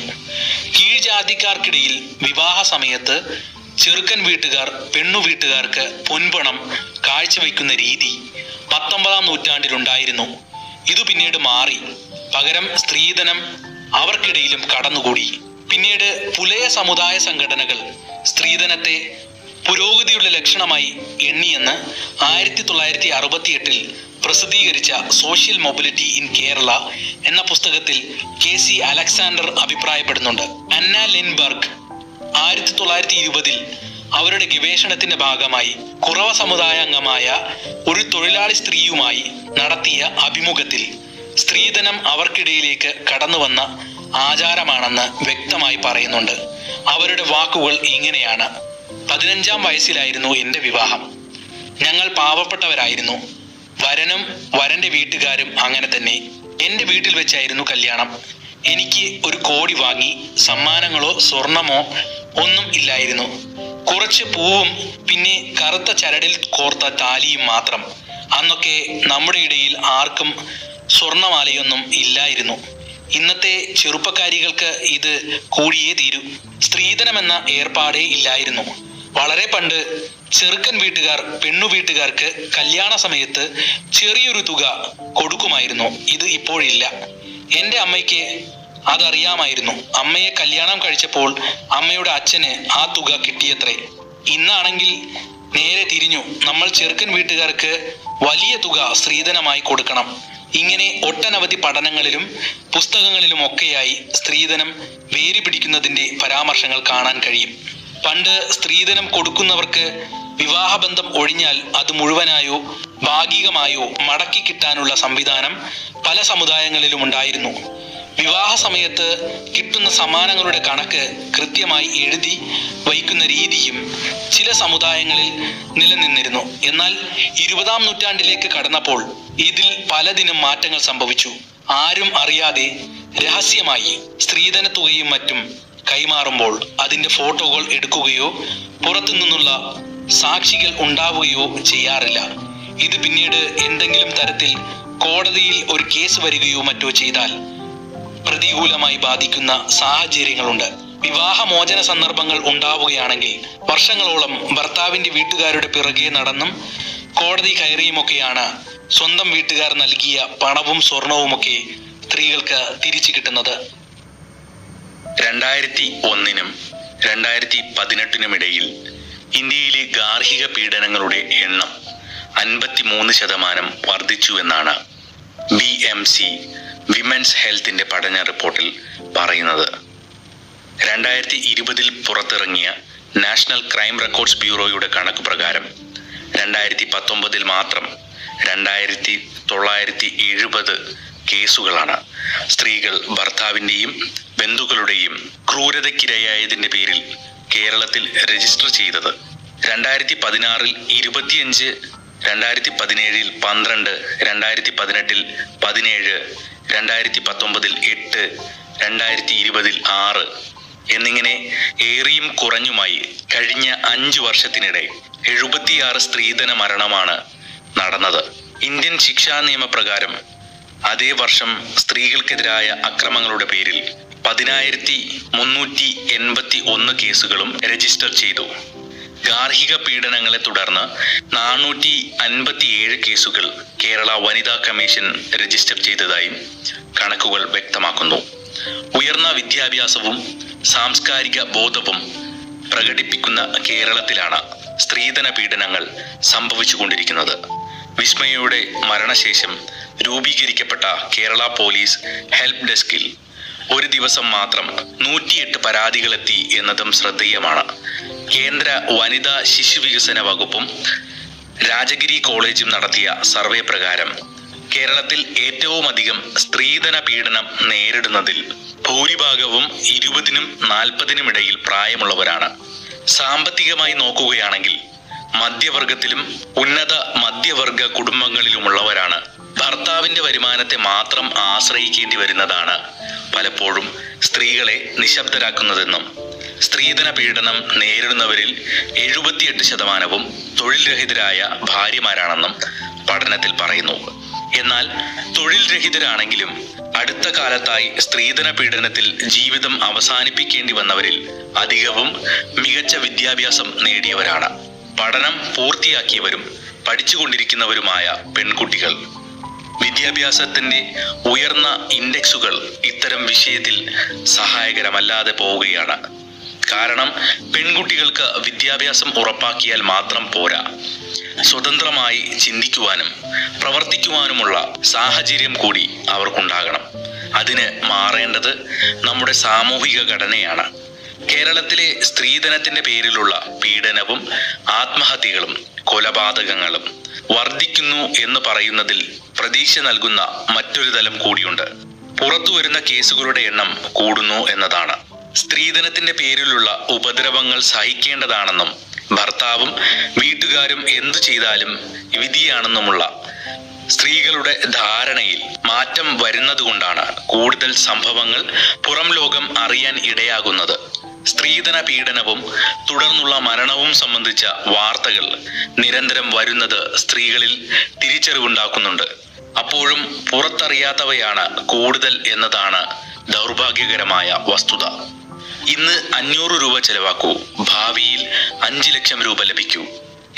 Speaker 1: കീഴ്ജാതിക്കാർക്കിടയിൽ വിവാഹ സമയത്ത് ചെറുക്കൻ വീട്ടുകാർ പെണ്ണു വീട്ടുകാർക്ക് പൊൻപണം കാഴ്ചവെക്കുന്ന രീതി പത്തൊമ്പതാം നൂറ്റാണ്ടിലുണ്ടായിരുന്നു. ഇത് പിന്നീട് മാറി. പകരം സ്ത്രീധനം അവർക്കിടയിലും കടന്നുകൂടി. പിന്നീട് പുലയ സമുദായ സംഘടനകൾ സ്ത്രീധനത്തെ പുരോഗതിയുടെ ലക്ഷണമായി എണ്ണിയെന്ന് ആയിരത്തി തൊള്ളായിരത്തി അറുപത്തി എട്ടിൽ പ്രസിദ്ധീകരിച്ച സോഷ്യൽ മൊബിലിറ്റി ഇൻ കേരള എന്ന പുസ്തകത്തിൽ കെ സി അലക്സാണ്ടർ അഭിപ്രായപ്പെടുന്നുണ്ട്. അന്ന ലിൻബർഗ് ആയിരത്തി തൊള്ളായിരത്തി ഇരുപതിൽ അവരുടെ ഗവേഷണത്തിന്റെ ഭാഗമായി കുറവ സമുദായ അംഗമായ ഒരു തൊഴിലാളി സ്ത്രീയുമായി നടത്തിയ അഭിമുഖത്തിൽ സ്ത്രീധനം അവർക്കിടയിലേക്ക് കടന്നു വന്ന ആചാരമാണെന്ന് വ്യക്തമായി പറയുന്നുണ്ട്. അവരുടെ വാക്കുകൾ ഇങ്ങനെയാണ്. പതിനഞ്ചാം വയസ്സിലായിരുന്നു എന്റെ വിവാഹം. ഞങ്ങൾ പാവപ്പെട്ടവരായിരുന്നു. വരനും വരന്റെ വീട്ടുകാരും അങ്ങനെ തന്നെ. എന്റെ വീട്ടിൽ വെച്ചായിരുന്നു കല്യാണം. എനിക്ക് ഒരു കോടി വാങ്ങി സമ്മാനങ്ങളോ സ്വർണമോ ഒന്നും ഇല്ലായിരുന്നു. കുറച്ച് പൂവും പിന്നെ കറുത്ത ചരടിൽ കോർത്ത താലിയും മാത്രം. അന്നൊക്കെ നമ്മുടെ ഇടയിൽ ആർക്കും സ്വർണമാലയൊന്നും ഇല്ലായിരുന്നു. ഇന്നത്തെ ചെറുപ്പക്കാരികൾക്ക് ഇത് കൂടിയേ തീരൂ. സ്ത്രീധനമെന്ന ഏർപ്പാടേ ഇല്ലായിരുന്നു. വളരെ പണ്ട് ചെറുക്കൻ വീട്ടുകാർ പെണ്ണു വീട്ടുകാർക്ക് കല്യാണ സമയത്ത് ചെറിയൊരു തുക കൊടുക്കുമായിരുന്നു. ഇത് ഇപ്പോഴില്ല. എന്റെ അമ്മയ്ക്ക് അതറിയാമായിരുന്നു. അമ്മയെ കല്യാണം കഴിച്ചപ്പോൾ അമ്മയുടെ അച്ഛന് ആ തുക കിട്ടിയത്രേ. ഇന്നാണെങ്കിൽ നേരെ തിരിഞ്ഞു നമ്മൾ ചെറുക്കൻ വീട്ടുകാർക്ക് വലിയ തുക സ്ത്രീധനമായി കൊടുക്കണം. ഇങ്ങനെ ഒട്ടനവധി പഠനങ്ങളിലും പുസ്തകങ്ങളിലും ഒക്കെയായി സ്ത്രീധനം വേരി പിടിക്കുന്നതിന്റെ പരാമർശങ്ങൾ കാണാൻ കഴിയും. പണ്ട് സ്ത്രീധനം കൊടുക്കുന്നവർക്ക് വിവാഹബന്ധം ഒഴിഞ്ഞാൽ അത് മുഴുവനായോ ഭാഗികമായോ മടക്കി കിട്ടാനുള്ള സംവിധാനം പല സമുദായങ്ങളിലും ഉണ്ടായിരുന്നു. വിവാഹ സമയത്ത് കിട്ടുന്ന സമ്മാനങ്ങളുടെ കണക്ക് കൃത്യമായി എഴുതി വഹിക്കുന്ന രീതിയും ചില സമുദായങ്ങളിൽ നിലനിന്നിരുന്നു. എന്നാൽ ഇരുപതാം നൂറ്റാണ്ടിലേക്ക് കടന്നപ്പോൾ ഇതിൽ പലതിനും മാറ്റങ്ങൾ സംഭവിച്ചു. ആരും അറിയാതെ രഹസ്യമായി സ്ത്രീധന തുകയും മറ്റും കൈമാറുമ്പോൾ അതിന്റെ ഫോട്ടോകൾ എടുക്കുകയോ പുറത്തു നിന്നുള്ള സാക്ഷികൾ ഉണ്ടാവുകയോ ചെയ്യാറില്ല. ഇത് പിന്നീട് എന്തെങ്കിലും തരത്തിൽ കോടതിയിൽ ഒരു കേസ് വരികയോ മറ്റോ ചെയ്താൽ പ്രതികൂലമായി ബാധിക്കുന്ന സാഹചര്യങ്ങളുണ്ട്. വിവാഹമോചന സന്ദർഭങ്ങൾ ഉണ്ടാവുകയാണെങ്കിൽ വർഷങ്ങളോളം ഭർത്താവിന്റെ വീട്ടുകാരുടെ പിറകെ നടന്നും കോടതി കയറിയുമൊക്കെയാണ് സ്വന്തം വീട്ടുകാർ നൽകിയ പണവും സ്വർണവുമൊക്കെ സ്ത്രീകൾക്ക് തിരിച്ചു കിട്ടുന്നത്.
Speaker 2: രണ്ടായിരത്തി ഒന്നിനും രണ്ടായിരത്തി പതിനെട്ടിനുമിടയിൽ ഇന്ത്യയിലെ ഗാർഹിക പീഡനങ്ങളുടെ എണ്ണം അൻപത്തിമൂന്ന് ശതമാനം വർദ്ധിച്ചു എന്നാണ് ബി എം സി വിമൻസ് ഹെൽത്തിന്റെ പഠന റിപ്പോർട്ടിൽ പറയുന്നത്. രണ്ടായിരത്തി ഇരുപതിൽ പുറത്തിറങ്ങിയ നാഷണൽ ക്രൈം റെക്കോർഡ്സ് ബ്യൂറോയുടെ കണക്ക് പ്രകാരം രണ്ടായിരത്തി പത്തൊമ്പതിൽ മാത്രം രണ്ടായിരത്തി തൊള്ളായിരത്തി എഴുപത് കേസുകളാണ്. സ്ത്രീകൾ ഭർത്താവിന്റെയും ബന്ധുക്കളുടെയും ക്രൂരതയ്ക്കിരയായതിന്റെ പേരിൽ കേരളത്തിൽ രജിസ്റ്റർ ചെയ്തത്. രണ്ടായിരത്തി പതിനാറിൽ ഇരുപത്തിയഞ്ച് രണ്ടായിരത്തി പതിനേഴിൽ പന്ത്രണ്ട് രണ്ടായിരത്തി പതിനെട്ടിൽ പതിനേഴ് രണ്ടായിരത്തി പത്തൊമ്പതിൽ എട്ട് രണ്ടായിരത്തി ഇരുപതിൽ ആറ് എന്നിങ്ങനെ ഏറിയും കുറഞ്ഞുമായി കഴിഞ്ഞ അഞ്ചു വർഷത്തിനിടെ എഴുപത്തിയാറ് സ്ത്രീധന മരണമാണ് നടന്നത്. ഇന്ത്യൻ ശിക്ഷാ നിയമപ്രകാരം അതേ വർഷം സ്ത്രീകൾക്കെതിരായ അക്രമങ്ങളുടെ പേരിൽ പതിനായിരത്തി മുന്നൂറ്റി എൺപത്തി ഒന്ന് കേസുകളും രജിസ്റ്റർ ചെയ്തു. ഗാർഹിക പീഡനങ്ങളെ തുടർന്ന് നാനൂറ്റി അൻപത്തിയേഴ് കേസുകൾ കേരള വനിതാ കമ്മീഷൻ രജിസ്റ്റർ ചെയ്തതായും കണക്കുകൾ വ്യക്തമാക്കുന്നു. ഉയർന്ന വിദ്യാഭ്യാസവും സാംസ്കാരിക ബോധവും പ്രകടിപ്പിക്കുന്ന കേരളത്തിലാണ് സ്ത്രീധന പീഡനങ്ങൾ സംഭവിച്ചുകൊണ്ടിരിക്കുന്നത്. വിസ്മയയുടെ മരണശേഷം രൂപീകരിക്കപ്പെട്ട കേരള പോലീസ് ഹെൽപ്പ് ഡെസ്കിൽ ഒരു ദിവസം മാത്രം നൂറ്റിയെട്ട് പരാതികളെത്തി എന്നതും ശ്രദ്ധേയമാണ്. കേന്ദ്ര വനിതാ ശിശു വികസന വകുപ്പും രാജഗിരി കോളേജും നടത്തിയ സർവേ പ്രകാരം കേരളത്തിൽ ഏറ്റവും അധികം സ്ത്രീധന പീഡനം നേരിടുന്നതിൽ ഭൂരിഭാഗവും ഇരുപതിനും നാൽപ്പതിനും ഇടയിൽ പ്രായമുള്ളവരാണ്. സാമ്പത്തികമായി നോക്കുകയാണെങ്കിൽ മധ്യവർഗത്തിലും ഉന്നത മധ്യവർഗ കുടുംബങ്ങളിലുമുള്ളവരാണ്. ഭർത്താവിന്റെ വരുമാനത്തെ മാത്രം ആശ്രയിക്കേണ്ടി വരുന്നതാണ് പലപ്പോഴും സ്ത്രീകളെ നിശബ്ദരാക്കുന്നതെന്നും സ്ത്രീധന പീഡനം നേരിടുന്നവരിൽ എഴുപത്തിയെട്ട് ശതമാനവും തൊഴിൽ രഹിതരായ ഭാര്യമാരാണെന്നും പഠനത്തിൽ പറയുന്നു. എന്നാൽ തൊഴിൽ രഹിതരാണെങ്കിലും അടുത്ത കാലത്തായി സ്ത്രീധന പീഡനത്തിൽ ജീവിതം അവസാനിപ്പിക്കേണ്ടി വന്നവരിൽ അധികവും മികച്ച വിദ്യാഭ്യാസം നേടിയവരാണ്. പഠനം പൂർത്തിയാക്കിയവരും പഠിച്ചുകൊണ്ടിരിക്കുന്നവരുമായ പെൺകുട്ടികൾ. വിദ്യാഭ്യാസത്തിന്റെ ഉയർന്ന ഇൻഡെക്സുകൾ ഇത്തരം വിഷയത്തിൽ സഹായകരമല്ലാതെ പോവുകയാണ്. കാരണം പെൺകുട്ടികൾക്ക് വിദ്യാഭ്യാസം ഉറപ്പാക്കിയാൽ മാത്രം പോരാ. സ്വതന്ത്രമായി ചിന്തിക്കുവാനും പ്രവർത്തിക്കുവാനുമുള്ള സാഹചര്യം കൂടി അവർക്കുണ്ടാകണം. അതിന് മാറേണ്ടത് നമ്മുടെ സാമൂഹിക ഘടനയാണ്. കേരളത്തിലെ സ്ത്രീധനത്തിന്റെ പേരിലുള്ള പീഡനവും ആത്മഹത്യകളും കൊലപാതകങ്ങളും വർദ്ധിക്കുന്നു എന്ന് പറയുന്നതിൽ പ്രതീക്ഷ നൽകുന്ന മറ്റൊരു തലം കൂടിയുണ്ട്. പുറത്തു വരുന്ന കേസുകളുടെ എണ്ണം കൂടുന്നു എന്നതാണ്. സ്ത്രീധനത്തിന്റെ പേരിലുള്ള ഉപദ്രവങ്ങൾ സഹിക്കേണ്ടതാണെന്നും ഭർത്താവും വീട്ടുകാരും എന്തു ചെയ്താലും വിധിയാണെന്നുമുള്ള സ്ത്രീകളുടെ ധാരണയിൽ മാറ്റം വരുന്നതുകൊണ്ടാണ് കൂടുതൽ സംഭവങ്ങൾ പുറം ലോകം അറിയാൻ ഇടയാകുന്നത്. സ്ത്രീധന പീഡനവും തുടർന്നുള്ള മരണവും സംബന്ധിച്ച വാർത്തകൾ നിരന്തരം വരുന്നത് സ്ത്രീകളിൽ തിരിച്ചറിവുണ്ടാക്കുന്നുണ്ട്. അപ്പോഴും പുറത്തറിയാത്തവയാണ് കൂടുതൽ എന്നതാണ് ദൗർഭാഗ്യകരമായ വസ്തുത. ഇന്ന് അഞ്ഞൂറ് രൂപ ചെലവാക്കൂ. ഭാവിയിൽ അഞ്ച് ലക്ഷം രൂപ ലഭിക്കൂ.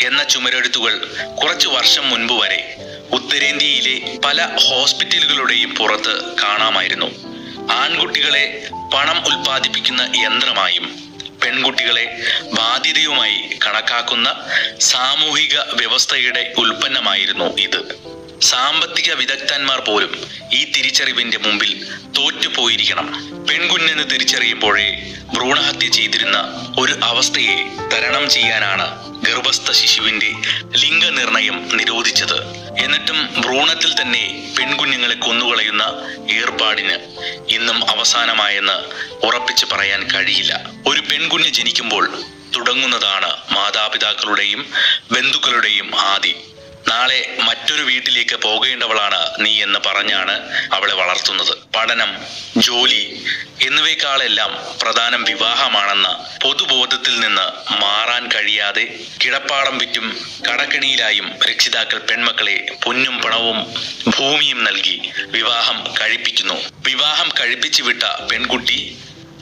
Speaker 2: എന്ന ചുമരെഴുത്തുകൾ കുറച്ചു വർഷം മുൻപ് വരെ ഉത്തരേന്ത്യയിലെ പല ഹോസ്പിറ്റലുകളുടെയും പുറത്ത് കാണാമായിരുന്നു. ആൺകുട്ടികളെ പണം ഉൽപ്പാദിപ്പിക്കുന്ന യന്ത്രമായും പെൺകുട്ടികളെ ബാധ്യതയുമായി കണക്കാക്കുന്ന സാമൂഹിക വ്യവസ്ഥയുടെ ഉൽപ്പന്നമായിരുന്നു ഇത്. സാമ്പത്തിക വിദഗ്ധന്മാർ പോലും ഈ തിരിച്ചറിവിന്റെ മുമ്പിൽ തോറ്റുപോയിരിക്കണം. പെൺകുഞ്ഞെന്ന് തിരിച്ചറിയുമ്പോഴേ ഭ്രൂണഹത്യ ചെയ്തിരുന്ന ഒരു അവസ്ഥയെ തരണം ചെയ്യാനാണ് ഗർഭസ്ഥ ശിശുവിന്റെ ലിംഗനിർണയം നിരോധിച്ചത്. എന്നിട്ടും ഭ്രൂണത്തിൽ തന്നെ പെൺകുഞ്ഞുങ്ങളെ കൊന്നുകളയുന്ന ഏർപ്പാടിന് ഇന്നും അവസാനമായെന്ന് ഉറപ്പിച്ചു പറയാൻ കഴിയില്ല. ഒരു പെൺകുഞ്ഞ് ജനിക്കുമ്പോൾ തുടങ്ങുന്നതാണ് മാതാപിതാക്കളുടെയും ബന്ധുക്കളുടെയും ആദി. നാളെ മറ്റൊരു വീട്ടിലേക്ക് പോകേണ്ടവളാണ് നീ എന്ന് പറഞ്ഞാണ് അവളെ വളർത്തുന്നത്. പഠനം ജോലി എന്നിവയെക്കാളെല്ലാം പ്രധാനം വിവാഹമാണെന്ന പൊതുബോധത്തിൽ നിന്ന് മാറാൻ കഴിയാതെ കിടപ്പാടം വിറ്റും കടക്കിണിയിലായും രക്ഷിതാക്കൾ പെൺമക്കളെ പൊന്നും പണവും ഭൂമിയും നൽകി വിവാഹം കഴിപ്പിക്കുന്നു. വിവാഹം കഴിപ്പിച്ചു വിട്ട പെൺകുട്ടി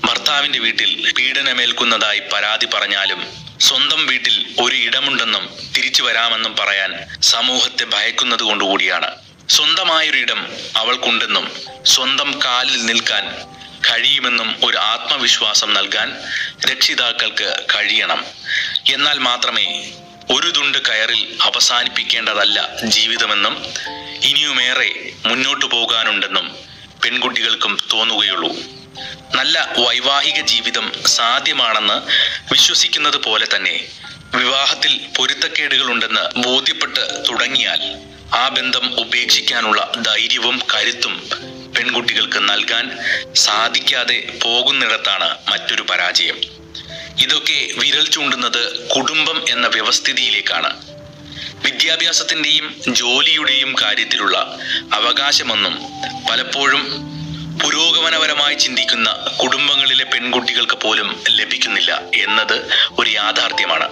Speaker 2: ഭർത്താവിന്റെ വീട്ടിൽ പീഡനമേൽക്കുന്നതായി പരാതി പറഞ്ഞാലും സ്വന്തം വീട്ടിൽ ഒരു ഇടമുണ്ടെന്നും തിരിച്ചു വരാമെന്നും പറയാൻ സമൂഹത്തെ ഭയക്കുന്നത് കൊണ്ടുകൂടിയാണ്. സ്വന്തമായൊരിടം അവൾക്കുണ്ടെന്നും സ്വന്തം കാലിൽ നിൽക്കാൻ കഴിയുമെന്നും ഒരു ആത്മവിശ്വാസം നൽകാൻ രക്ഷിതാക്കൾക്ക് കഴിയണം. എന്നാൽ മാത്രമേ ഒരു തുണ്ട് കയറിൽ അവസാനിപ്പിക്കേണ്ടതല്ല ജീവിതമെന്നും ഇനിയുമേറെ മുന്നോട്ടു പോകാനുണ്ടെന്നും പെൺകുട്ടികൾക്കും തോന്നുകയുള്ളൂ. നല്ല വൈവാഹിക ജീവിതം സാധ്യമാണെന്ന് വിശ്വസിക്കുന്നത് പോലെ തന്നെ വിവാഹത്തിൽ പൊരുത്തക്കേടുകൾ ഉണ്ടെന്ന് ബോധ്യപ്പെട്ട് തുടങ്ങിയാൽ ആ ബന്ധം ഉപേക്ഷിക്കാനുള്ള ധൈര്യവും കരുത്തും പെൺകുട്ടികൾക്ക് നൽകാൻ സാധിക്കാതെ പോകുന്നിടത്താണ് മറ്റൊരു പരാജയം. ഇതൊക്കെ വിരൽ ചൂണ്ടുന്നത് കുടുംബം എന്ന വ്യവസ്ഥിതിയിലേക്കാണ്. വിദ്യാഭ്യാസത്തിന്റെയും ജോലിയുടെയും കാര്യത്തിലുള്ള അവകാശമെന്നും പലപ്പോഴും പുരോഗമനപരമായി ചിന്തിക്കുന്ന കുടുംബങ്ങളിലെ പെൺകുട്ടികൾക്ക് പോലും ലഭിക്കുന്നില്ല എന്നത് ഒരു യാഥാർത്ഥ്യമാണ്.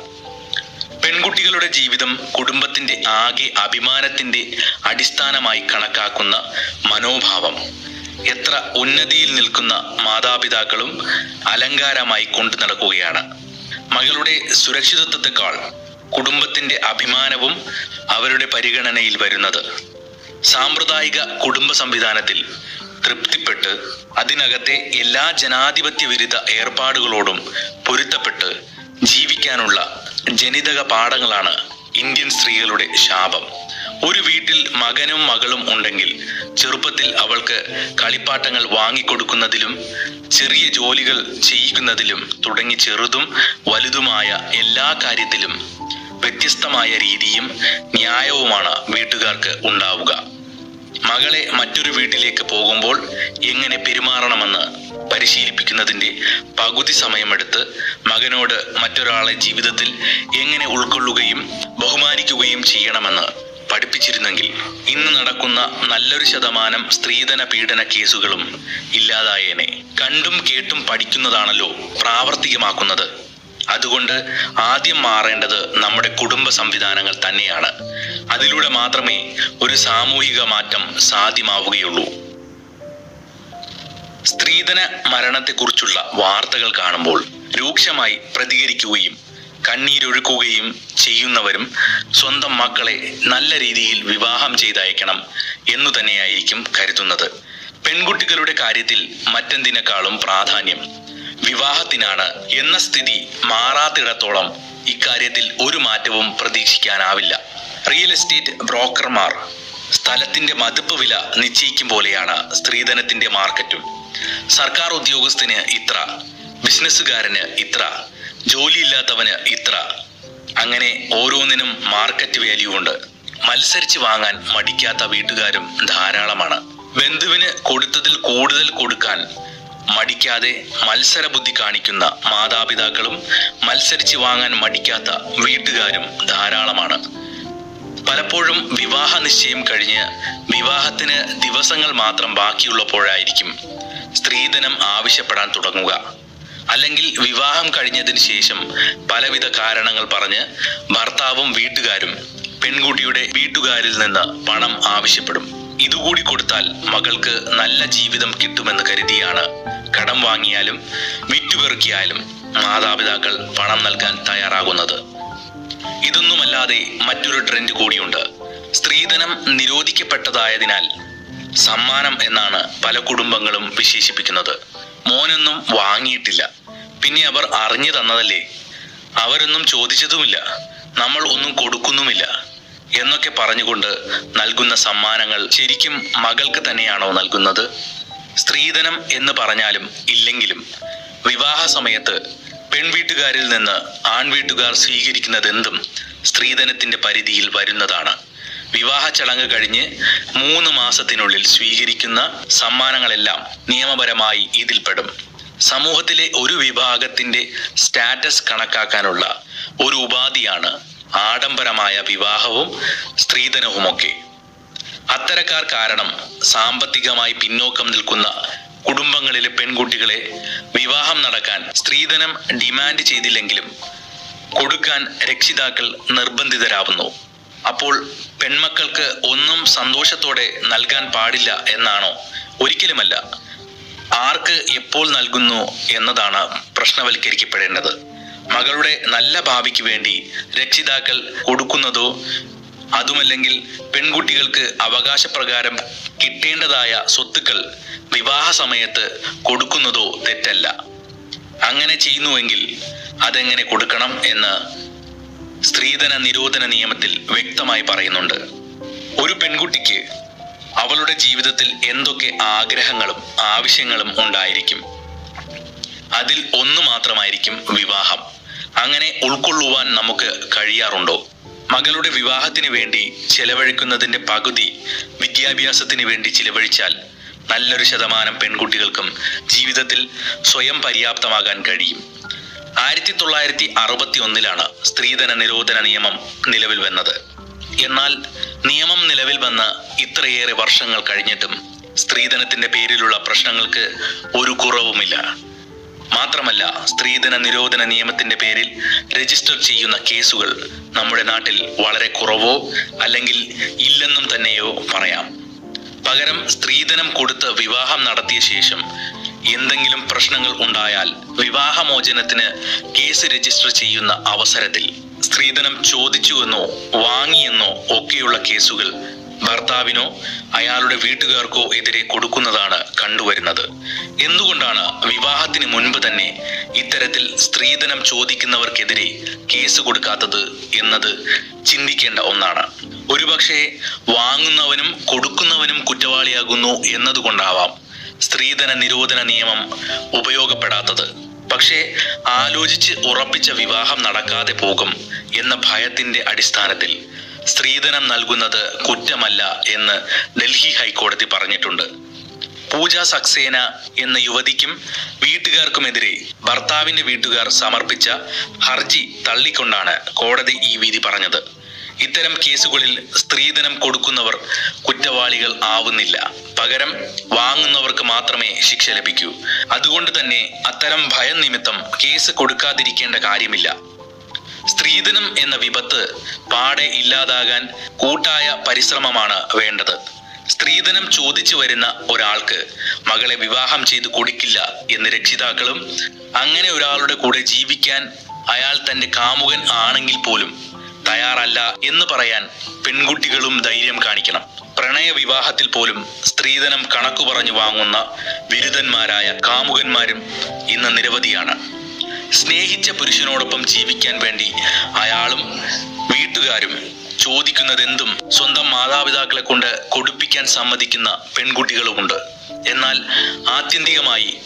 Speaker 2: പെൺകുട്ടികളുടെ ജീവിതം കുടുംബത്തിന്റെ ആകെ അഭിമാനത്തിന്റെ അടിസ്ഥാനമായി കണക്കാക്കുന്ന മനോഭാവം. എത്ര ഉന്നതിയിൽ നിൽക്കുന്ന മാതാപിതാക്കളും അലങ്കാരമായി കൊണ്ടു നടക്കുകയാണ്. മകളുടെ സുരക്ഷിതത്വത്തെക്കാൾ കുടുംബത്തിന്റെ അഭിമാനവും അവരുടെ പരിഗണനയിൽ വരുന്നത്. സാമ്പ്രദായിക കുടുംബ സംവിധാനത്തിൽ തൃപ്തിപ്പെട്ട് അതിനകത്തെ എല്ലാ ജനാധിപത്യ വിരുദ്ധ ഏർപ്പാടുകളോടും പൊരുത്തപ്പെട്ട് ജീവിക്കാനുള്ള ജനിതക പാഠങ്ങളാണ് ഇന്ത്യൻ സ്ത്രീകളുടെ ശാപം. ഒരു വീട്ടിൽ മകനും മകളും ഉണ്ടെങ്കിൽ ചെറുപ്പത്തിൽ അവൾക്ക് കളിപ്പാട്ടങ്ങൾ വാങ്ങിക്കൊടുക്കുന്നതിലും ചെറിയ ജോലികൾ ചെയ്യിക്കുന്നതിലും തുടങ്ങി ചെറുതും വലുതുമായ എല്ലാ കാര്യത്തിലും വ്യത്യസ്തമായ രീതിയും ന്യായവുമാണ് വീട്ടുകാർക്ക് ഉണ്ടാവുക. മകളെ മറ്റൊരു വീട്ടിലേക്ക് പോകുമ്പോൾ എങ്ങനെ പെരുമാറണമെന്ന് പരിശീലിപ്പിക്കുന്നതിന്റെ പകുതി സമയമെടുത്ത് മകനോട് മറ്റൊരാളെ ജീവിതത്തിൽ എങ്ങനെ ഉൾക്കൊള്ളുകയും ബഹുമാനിക്കുകയും ചെയ്യണമെന്ന് പഠിപ്പിച്ചിരുന്നെങ്കിൽ ഇന്ന് നടക്കുന്ന നല്ലൊരു ശതമാനം സ്ത്രീധന പീഡന കേസുകളും ഇല്ലാതായേനെ. കണ്ടും കേട്ടും പഠിക്കുന്നതാണല്ലോ പ്രാവർത്തികമാക്കുന്നത്. അതുകൊണ്ട് ആദ്യം മാറേണ്ടത് നമ്മുടെ കുടുംബ സംവിധാനങ്ങൾ തന്നെയാണ്. അതിലൂടെ മാത്രമേ ഒരു സാമൂഹിക മാറ്റം സാധ്യമാവുകയുള്ളൂ. സ്ത്രീധന മരണത്തെക്കുറിച്ചുള്ള വാർത്തകൾ കാണുമ്പോൾ രൂക്ഷമായി പ്രതികരിക്കുകയും കണ്ണീരൊഴുക്കുകയും ചെയ്യുന്നവരും സ്വന്തം മക്കളെ നല്ല രീതിയിൽ വിവാഹം ചെയ്തയക്കണം എന്നു തന്നെയായിരിക്കും കരുതുന്നത്. പെൺകുട്ടികളുടെ കാര്യത്തിൽ മറ്റെന്തിനേക്കാളും പ്രാധാന്യം വിവാഹത്തിനാണ് എന്ന സ്ഥിതി മാറാത്തിടത്തോളം ഇക്കാര്യത്തിൽ ഒരു മാറ്റവും പ്രതീക്ഷിക്കാനാവില്ല. റിയൽ എസ്റ്റേറ്റ് ബ്രോക്കർമാർ സ്ഥലത്തിന്റെ മതിപ്പ് വില നിശ്ചയിക്കും പോലെയാണ് സ്ത്രീധനത്തിന്റെ മാർക്കറ്റും. സർക്കാർ ഉദ്യോഗസ്ഥന് ഇത്ര ബിസിനസ്സുകാരന് ഇത്ര ജോലിയില്ലാത്തവന് ഇത്ര. അങ്ങനെ ഓരോന്നിനും മാർക്കറ്റ് വാല്യൂ ഉണ്ട്. മത്സരിച്ച് വാങ്ങാൻ മടിക്കാത്ത വീട്ടുകാരും ധാരാളമാണ്. ബന്ധുവിന് കൊടുത്തതിൽ കൂടുതൽ കൊടുക്കാൻ മടിക്കാതെ മത്സരബുദ്ധി കാണിക്കുന്ന മാതാപിതാക്കളും മത്സരിച്ച് വാങ്ങാൻ മടിക്കാത്ത വീട്ടുകാരും ധാരാളമാണ്. പലപ്പോഴും വിവാഹ നിശ്ചയം കഴിഞ്ഞ് വിവാഹത്തിന് ദിവസങ്ങൾ മാത്രം ബാക്കിയുള്ളപ്പോഴായിരിക്കും സ്ത്രീധനം ആവശ്യപ്പെടാൻ തുടങ്ങുക. അല്ലെങ്കിൽ വിവാഹം കഴിഞ്ഞതിന് ശേഷം പലവിധ കാരണങ്ങൾ പറഞ്ഞ് ഭർത്താവും വീട്ടുകാരും പെൺകുട്ടിയുടെ വീട്ടുകാരിൽ നിന്ന് പണം ആവശ്യപ്പെടും. ഇതുകൂടി കൊടുത്താൽ മകൾക്ക് നല്ല ജീവിതം കിട്ടുമെന്ന് കരുതിയാണ്. കടം വാങ്ങിയാലും വിറ്റുപെറുക്കിയാലും മാതാപിതാക്കൾ പണം നൽകാൻ തയ്യാറാകുന്നത്. ഇതൊന്നുമല്ലാതെ മറ്റൊരു ട്രെൻഡ് കൂടിയുണ്ട്. സ്ത്രീധനം നിരോധിക്കപ്പെട്ടതായതിനാൽ സമ്മാനം എന്നാണ് പല കുടുംബങ്ങളും വിശേഷിപ്പിക്കുന്നത്. മോനൊന്നും വാങ്ങിയിട്ടില്ല. പിന്നെ അവർ അറിഞ്ഞു തന്നതല്ലേ? അവരൊന്നും ചോദിച്ചതുമില്ല. നമ്മൾ ഒന്നും കൊടുക്കുന്നുമില്ല. എന്നൊക്കെ പറഞ്ഞുകൊണ്ട് നൽകുന്ന സമ്മാനങ്ങൾ ശരിക്കും മകൾക്ക് തന്നെയാണോ നൽകുന്നത്? സ്ത്രീധനം എന്ന് പറഞ്ഞാലും ഇല്ലെങ്കിലും വിവാഹ സമയത്ത് പെൺവീട്ടുകാരിൽ നിന്ന് ആൺവീട്ടുകാർ സ്വീകരിക്കുന്നതെന്തും സ്ത്രീധനത്തിന്റെ പരിധിയിൽ വരുന്നതാണ്. വിവാഹ ചടങ്ങ് കഴിഞ്ഞ് മൂന്ന് മാസത്തിനുള്ളിൽ സ്വീകരിക്കുന്ന സമ്മാനങ്ങളെല്ലാം നിയമപരമായി ഇതിൽപ്പെടും. സമൂഹത്തിലെ ഒരു വിഭാഗത്തിന്റെ സ്റ്റാറ്റസ് കണക്കാക്കാനുള്ള ഒരു ഉപാധിയാണ് ആഡംബരമായ വിവാഹവും സ്ത്രീധനവും ഒക്കെ അത്തരക്കാർ കാരണം സാമ്പത്തികമായി പിന്നോക്കം നിൽക്കുന്ന കുടുംബങ്ങളിലെ പെൺകുട്ടികളെ വിവാഹം നടക്കാൻ സ്ത്രീധനം ഡിമാൻഡ് ചെയ്തില്ലെങ്കിലും കൊടുക്കാൻ രക്ഷിതാക്കൾ നിർബന്ധിതരാവുന്നു. അപ്പോൾ പെൺമക്കൾക്ക് ഒന്നും സന്തോഷത്തോടെ നൽകാൻ പാടില്ല എന്നാണോ? ഒരിക്കലുമല്ല. ആർക്ക് എപ്പോൾ നൽകുന്നു എന്നതാണ് പ്രശ്നവൽക്കരിക്കപ്പെടേണ്ടത്. മകളുടെ നല്ല ഭാവിക്ക് വേണ്ടി രക്ഷിതാക്കൾ കൊടുക്കുന്നതോ അതുമല്ലെങ്കിൽ പെൺകുട്ടികൾക്ക് അവകാശപ്രകാരം കിട്ടേണ്ടതായ സ്വത്തുക്കൾ വിവാഹ സമയത്ത് കൊടുക്കുന്നതോ തെറ്റല്ല. അങ്ങനെ ചെയ്യുന്നുവെങ്കിൽ അതെങ്ങനെ കൊടുക്കണം എന്ന് സ്ത്രീധന നിരോധന നിയമത്തിൽ വ്യക്തമായി പറയുന്നുണ്ട്. ഒരു പെൺകുട്ടിക്ക് അവളുടെ ജീവിതത്തിൽ എന്തൊക്കെ ആഗ്രഹങ്ങളും ആവശ്യങ്ങളും ഉണ്ടായിരിക്കും. അതിൽ ഒന്ന് മാത്രമായിരിക്കും വിവാഹം. അങ്ങനെ ഉൾക്കൊള്ളുവാൻ നമുക്ക് കഴിയാറുണ്ടോ? മകളുടെ വിവാഹത്തിന് വേണ്ടി ചെലവഴിക്കുന്നതിന്റെ പകുതി വിദ്യാഭ്യാസത്തിന് വേണ്ടി ചിലവഴിച്ചാൽ നല്ലൊരു ശതമാനം പെൺകുട്ടികൾക്കും ജീവിതത്തിൽ സ്വയം പര്യാപ്തമാകാൻ കഴിയും. ആയിരത്തി തൊള്ളായിരത്തി അറുപത്തി ഒന്നിലാണ് സ്ത്രീധന നിരോധന നിയമം നിലവിൽ വന്നത്. എന്നാൽ നിയമം നിലവിൽ വന്ന് ഇത്രയേറെ വർഷങ്ങൾ കഴിഞ്ഞിട്ടും സ്ത്രീധനത്തിന്റെ പേരിലുള്ള പ്രശ്നങ്ങൾക്ക് ഒരു കുറവുമില്ല. മാത്രമല്ല സ്ത്രീധന നിരോധന നിയമത്തിന്റെ പേരിൽ രജിസ്റ്റർ ചെയ്യുന്ന കേസുകൾ നമ്മുടെ നാട്ടിൽ വളരെ കുറവോ അല്ലെങ്കിൽ ഇല്ലെന്നും തന്നെയോ പറയാം. പകരം സ്ത്രീധനം കൊടുത്ത് വിവാഹം നടത്തിയ ശേഷം എന്തെങ്കിലും പ്രശ്നങ്ങൾ ഉണ്ടായാൽ വിവാഹമോചനത്തിന് കേസ് രജിസ്റ്റർ ചെയ്യുന്ന അവസരത്തിൽ സ്ത്രീധനം ചോദിച്ചുവെന്നോ വാങ്ങിയെന്നോ ഒക്കെയുള്ള കേസുകൾ ഭർത്താവിനോ അയാളുടെ വീട്ടുകാർക്കോ എതിരെ കൊടുക്കുന്നതാണ് കണ്ടുവരുന്നത്. എന്തുകൊണ്ടാണ് വിവാഹത്തിന് മുൻപ് തന്നെ ഇത്തരത്തിൽ സ്ത്രീധനം ചോദിക്കുന്നവർക്കെതിരെ കേസ് കൊടുക്കാത്തത് എന്നത് ചിന്തിക്കേണ്ട ഒന്നാണ്. ഒരുപക്ഷെ വാങ്ങുന്നവനും കൊടുക്കുന്നവനും കുറ്റവാളിയാകുന്നു എന്നതുകൊണ്ടാവാം സ്ത്രീധന നിരോധന നിയമം ഉപയോഗപ്പെടാത്തത്. പക്ഷേ ആലോചിച്ച് ഉറപ്പിച്ച വിവാഹം നടക്കാതെ പോകും എന്ന ഭയത്തിന്റെ അടിസ്ഥാനത്തിൽ സ്ത്രീധനം നൽകുന്നത് കുറ്റമല്ല എന്ന് ഡൽഹി ഹൈക്കോടതി പറഞ്ഞിട്ടുണ്ട്. പൂജ സക്സേന എന്ന യുവതിക്കും വീട്ടുകാർക്കുമെതിരെ ഭർത്താവിന്റെ വീട്ടുകാർ സമർപ്പിച്ച ഹർജി തള്ളിക്കൊണ്ടാണ് കോടതി ഈ വിധി പറഞ്ഞത്. ഇത്തരം കേസുകളിൽ സ്ത്രീധനം കൊടുക്കുന്നവർ കുറ്റവാളികൾ ആവുന്നില്ല. പകരം വാങ്ങുന്നവർക്ക് മാത്രമേ ശിക്ഷ ലഭിക്കൂ. അതുകൊണ്ട് തന്നെ അത്തരം ഭയം നിമിത്തം കേസ് കൊടുക്കാതിരിക്കേണ്ട കാര്യമില്ല. സ്ത്രീധനം എന്ന വിപത്ത് പാടെ ഇല്ലാതാകാൻ കൂട്ടായ പരിശ്രമമാണ് വേണ്ടത്. സ്ത്രീധനം ചോദിച്ചു വരുന്ന ഒരാൾക്ക് മകളെ വിവാഹം ചെയ്ത് കൊടുക്കില്ല എന്ന് രക്ഷിതാക്കളും അങ്ങനെ ഒരാളുടെ കൂടെ ജീവിക്കാൻ അയാൾ തന്റെ കാമുകൻ ആണെങ്കിൽ പോലും തയ്യാറല്ല എന്ന് പറയാൻ പെൺകുട്ടികളും ധൈര്യം കാണിക്കണം. പ്രണയ വിവാഹത്തിൽ പോലും സ്ത്രീധനം കണക്കു പറഞ്ഞു വാങ്ങുന്ന ബിരുദന്മാരായ കാമുകന്മാരും ഇന്ന് നിരവധിയാണ്. സ്നേഹിച്ച പുരുഷനോടൊപ്പം ജീവിക്കാൻ വേണ്ടി അയാളും വീട്ടുകാരും ചോദിക്കുന്നതെന്തും സ്വന്തം മാതാപിതാക്കളെ കൊണ്ട് കൊടുപ്പിക്കാൻ സമ്മതിക്കുന്ന പെൺകുട്ടികളുമുണ്ട്. എന്നാൽ ആത്യന്തികമായി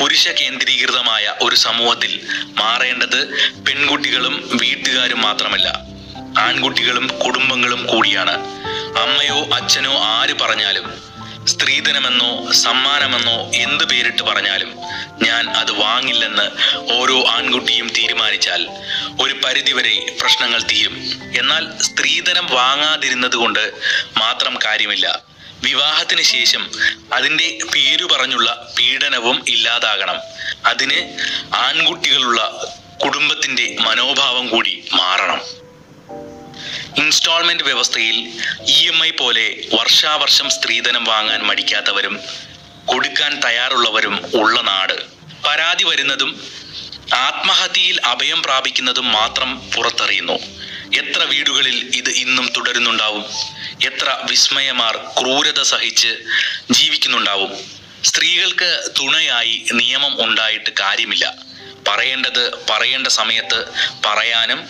Speaker 2: പുരുഷ കേന്ദ്രീകൃതമായ ഒരു സമൂഹത്തിൽ മാറേണ്ടത് പെൺകുട്ടികളും വീട്ടുകാരും മാത്രമല്ല ആൺകുട്ടികളും കുടുംബങ്ങളും കൂടിയാണ്. അമ്മയോ അച്ഛനോ ആര് പറഞ്ഞാലും സ്ത്രീധനമെന്നോ സമ്മാനമെന്നോ എന്ത് പേരിട്ട് പറഞ്ഞാലും ഞാൻ അത് വാങ്ങില്ലെന്ന് ഓരോ ആൺകുട്ടിയും തീരുമാനിച്ചാൽ ഒരു പരിധിവരെ പ്രശ്നങ്ങൾ തീരും. എന്നാൽ സ്ത്രീധനം വാങ്ങാതിരുന്നത് കൊണ്ട് മാത്രം കാര്യമില്ല. വിവാഹത്തിന് ശേഷം അതിന്റെ പേരു പറഞ്ഞുള്ള പീഡനവും ഇല്ലാതാകണം. അതിന് ആൺകുട്ടികളുള്ള കുടുംബത്തിന്റെ മനോഭാവം കൂടി മാറണം. ഇൻസ്റ്റാൾമെന്റ് വ്യവസ്ഥയിൽ ഇ എം ഐ പോലെ വർഷാവർഷം സ്ത്രീധനം വാങ്ങാൻ മടിക്കാത്തവരും കൊടുക്കാൻ തയ്യാറുള്ളവരും ഉള്ള നാട്. പരാതി വരുന്നതും ആത്മഹത്യയിൽ അഭയം പ്രാപിക്കുന്നതും മാത്രം പുറത്തറിയുന്നു. എത്ര വീടുകളിൽ ഇത് ഇന്നും തുടരുന്നുണ്ടാവും? എത്ര വിസ്മയമാർ ക്രൂരത സഹിച്ച് ജീവിക്കുന്നുണ്ടാവും? സ്ത്രീകൾക്ക് തുണയായി നിയമം ഉണ്ടായിട്ട് കാര്യമില്ല. പറയേണ്ടത് പറയേണ്ട സമയത്ത് പറയാനും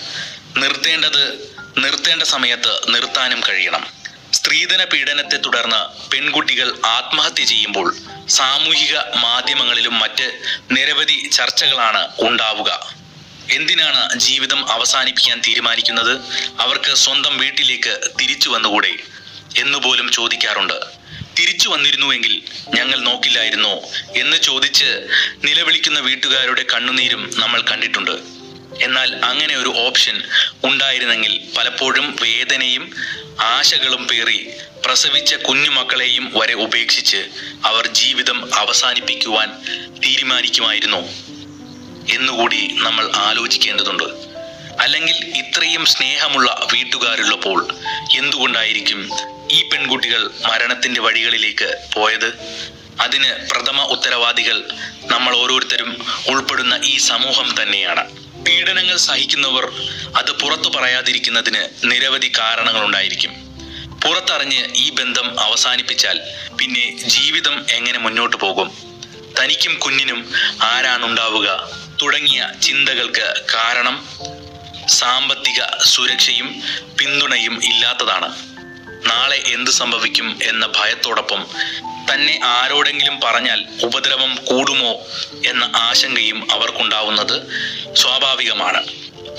Speaker 2: നിർത്തേണ്ടത് നിർത്തേണ്ട സമയത്ത് നിർത്താനും കഴിയണം. സ്ത്രീധന പീഡനത്തെ തുടർന്ന് പെൺകുട്ടികൾ ആത്മഹത്യ ചെയ്യുമ്പോൾ സാമൂഹിക മാധ്യമങ്ങളിലും മറ്റ് നിരവധി ചർച്ചകളാണ് ഉണ്ടാവുക. എന്തിനാണ് ജീവിതം അവസാനിപ്പിക്കാൻ തീരുമാനിക്കുന്നത്? അവർക്ക് സ്വന്തം വീട്ടിലേക്ക് തിരിച്ചു വന്നുകൂടെ? എന്നുപോലും ചോദിക്കാറുണ്ട്. തിരിച്ചു വന്നിരുന്നുവെങ്കിൽ ഞങ്ങൾ നോക്കില്ലായിരുന്നോ? എന്ന് ചോദിച്ച് നിലവിളിക്കുന്ന വീട്ടുകാരുടെ കണ്ണുനീരും നമ്മൾ കണ്ടിട്ടുണ്ട്. എന്നാൽ അങ്ങനെ ഒരു ഓപ്ഷൻ ഉണ്ടായിരുന്നെങ്കിൽ പലപ്പോഴും വേദനയും ആശകളും പേറി പ്രസവിച്ച കുഞ്ഞുമക്കളെയും വരെ ഉപേക്ഷിച്ച് അവർ ജീവിതം അവസാനിപ്പിക്കുവാൻ തീരുമാനിക്കുമായിരുന്നു എന്നുകൂടി നമ്മൾ ആലോചിക്കേണ്ടതുണ്ട്. അല്ലെങ്കിൽ ഇത്രയും സ്നേഹമുള്ള വീട്ടുകാരുള്ളപ്പോൾ എന്തുകൊണ്ടായിരിക്കും ഈ പെൺകുട്ടികൾ മരണത്തിന്റെ വഴികളിലേക്ക് പോയത്? അതിന് പ്രഥമ ഉത്തരവാദികൾ നമ്മൾ ഓരോരുത്തരും ഉൾപ്പെടുന്ന ഈ സമൂഹം തന്നെയാണ്. പീഡനങ്ങൾ സഹിക്കുന്നവർ അത് പുറത്തു പറയാതിരിക്കുന്നതിന് നിരവധി കാരണങ്ങൾ ഉണ്ടായിരിക്കും. പുറത്തറിഞ്ഞ് ഈ ബന്ധം അവസാനിപ്പിച്ചാൽ പിന്നെ ജീവിതം എങ്ങനെ മുന്നോട്ട് പോകും? തനിക്കും കുഞ്ഞിനും ആരാണുണ്ടാവുക? തുടങ്ങിയ ചിന്തകൾക്ക് കാരണം സാമ്പത്തിക സുരക്ഷയും പിന്തുണയും ഇല്ലാത്തതാണ്. നാളെ എന്ത് സംഭവിക്കും എന്ന ഭയത്തോടൊപ്പം തന്നെ ആരോടെങ്കിലും പറഞ്ഞാൽ ഉപദ്രവം കൂടുമോ എന്ന ആശങ്കയും അവർക്കുണ്ടാവുന്നത് സ്വാഭാവികമാണ്.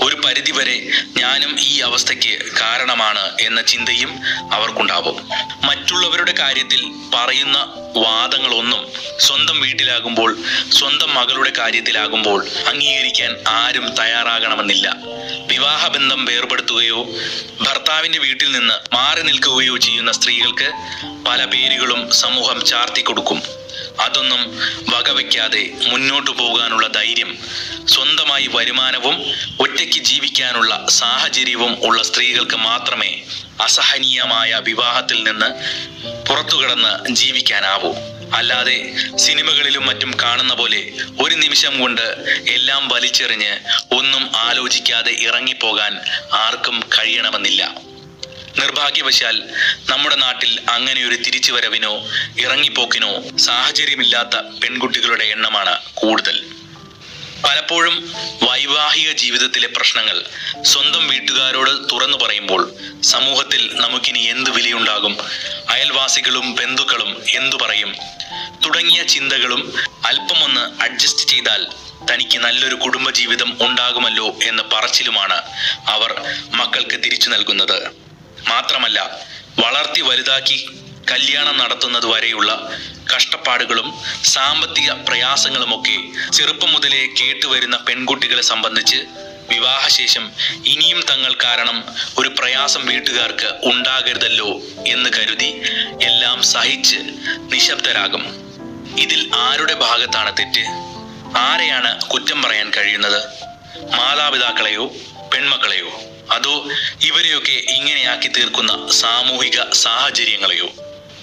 Speaker 2: ഒരു പരിധിവരെ ഞാനും ഈ അവസ്ഥയ്ക്ക് കാരണമാണ് എന്ന ചിന്തയും അവർക്കുണ്ടാവും. മറ്റുള്ളവരുടെ കാര്യത്തിൽ പറയുന്ന വാദങ്ങളൊന്നും സ്വന്തം വീട്ടിലാകുമ്പോൾ സ്വന്തം മകളുടെ കാര്യത്തിലാകുമ്പോൾ അംഗീകരിക്കാൻ ആരും തയ്യാറാകണമെന്നില്ല. വിവാഹബന്ധം വേർപെടുത്തുകയോ ഭർത്താവിന്റെ വീട്ടിൽ നിന്ന് മാറി നിൽക്കുകയോ ചെയ്യുന്ന സ്ത്രീകൾക്ക് പല പേരുകളും സമൂഹം ചാർത്തി കൊടുക്കും അതൊന്നും വകവയ്ക്കാതെ മുന്നോട്ടു പോകാനുള്ള ധൈര്യം സ്വന്തമായി വരുമാനവും ഒറ്റയ്ക്ക് ജീവിക്കാനുള്ള സാഹചര്യവും ഉള്ള സ്ത്രീകൾക്ക് മാത്രമേ അസഹനീയമായ വിവാഹത്തിൽ നിന്ന് പുറത്തുകടന്ന് ജീവിക്കാനാവൂ. അല്ലാതെ സിനിമകളിലും മറ്റും കാണുന്ന പോലെ ഒരു നിമിഷം കൊണ്ട് എല്ലാം വലിച്ചെറിഞ്ഞ് ഒന്നും ആലോചിക്കാതെ ഇറങ്ങിപ്പോകാൻ ആർക്കും കഴിയണമെന്നില്ല. നിർഭാഗ്യവശാൽ നമ്മുടെ നാട്ടിൽ അങ്ങനെ ഒരു തിരിച്ചുവരവിനോ ഇറങ്ങിപ്പോക്കിനോ സാഹചര്യമില്ലാത്ത പെൺകുട്ടികളുടെ എണ്ണമാണ് കൂടുതൽ. പലപ്പോഴും വൈവാഹിക ജീവിതത്തിലെ പ്രശ്നങ്ങൾ സ്വന്തം വീട്ടുകാരോട് തുറന്നു പറയുമ്പോൾ സമൂഹത്തിൽ നമുക്കിനി എന്ത് വിലയുണ്ടാകും? അയൽവാസികളും ബന്ധുക്കളും എന്തു പറയും? തുടങ്ങിയ ചിന്തകളും അല്പമൊന്ന് അഡ്ജസ്റ്റ് ചെയ്താൽ തനിക്ക് നല്ലൊരു കുടുംബജീവിതം ഉണ്ടാകുമല്ലോ എന്ന പറച്ചിലുമാണ് അവർ മക്കൾക്ക് തിരിച്ചു നൽകുന്നത്. മാത്രമല്ല വളർത്തി വലുതാക്കി കല്യാണം നടത്തുന്നത് വരെയുള്ള കഷ്ടപ്പാടുകളും സാമ്പത്തിക പ്രയാസങ്ങളുമൊക്കെ ചെറുപ്പം മുതലേ കേട്ടുവരുന്ന പെൺകുട്ടികളെ സംബന്ധിച്ച് വിവാഹശേഷം ഇനിയും തങ്ങൾ കാരണം ഒരു പ്രയാസം വീട്ടുകാർക്ക് ഉണ്ടാകരുതല്ലോ എന്ന് കരുതി എല്ലാം സഹിച്ച് നിശബ്ദരാകും. ഇതിൽ ആരുടെ ഭാഗത്താണ് തെറ്റ്? ആരെയാണ് കുറ്റം പറയാൻ കഴിയുന്നത്? മാതാപിതാക്കളെയോ പെൺമക്കളെയോ? അതോ ഇവരെയൊക്കെ ഇങ്ങനെയാക്കി തീർക്കുന്ന സാമൂഹിക സാഹചര്യങ്ങളെയോ?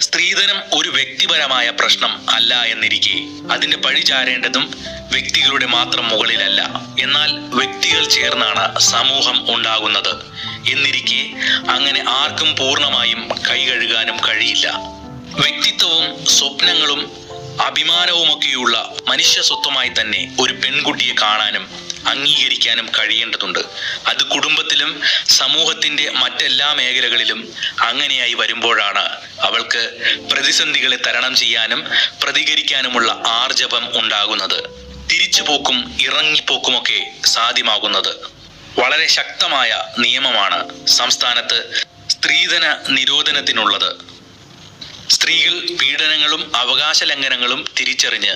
Speaker 2: സ്ത്രീധനം ഒരു വ്യക്തിപരമായ പ്രശ്നം അല്ല എന്നിരിക്കെ അതിന്റെ പഴി ചാരേണ്ടതും വ്യക്തികളുടെ മാത്രം മുകളിലല്ല. എന്നാൽ വ്യക്തികൾ ചേർന്നാണ് സമൂഹം ഉണ്ടാകുന്നത്. എന്നിരിക്കെ അങ്ങനെ ആർക്കും പൂർണമായും കൈകഴുകാനും കഴിയില്ല. വ്യക്തിത്വവും സ്വപ്നങ്ങളും അഭിമാനവുമൊക്കെയുള്ള മനുഷ്യ സ്വത്വമായി തന്നെ ഒരു പെൺകുട്ടിയെ കാണാനും അംഗീകരിക്കാനും കഴിയേണ്ടതുണ്ട്. അത് കുടുംബത്തിലും സമൂഹത്തിന്റെ മറ്റെല്ലാ മേഖലകളിലും അങ്ങനെയായി വരുമ്പോഴാണ് അവൾക്ക് പ്രതിസന്ധികളെ തരണം ചെയ്യാനും പ്രതികരിക്കാനുമുള്ള ആർജവം ഉണ്ടാകുന്നത്. തിരിച്ചുപോക്കും ഇറങ്ങിപ്പോക്കുമൊക്കെ സാധ്യമാകുന്നത് വളരെ ശക്തമായ നിയമമാണ് സംസ്ഥാനത്ത് സ്ത്രീധന നിരോധനത്തിനുള്ളത്. സ്ത്രീകൾ പീഡനങ്ങളും അവകാശ ലംഘനങ്ങളും തിരിച്ചറിഞ്ഞ്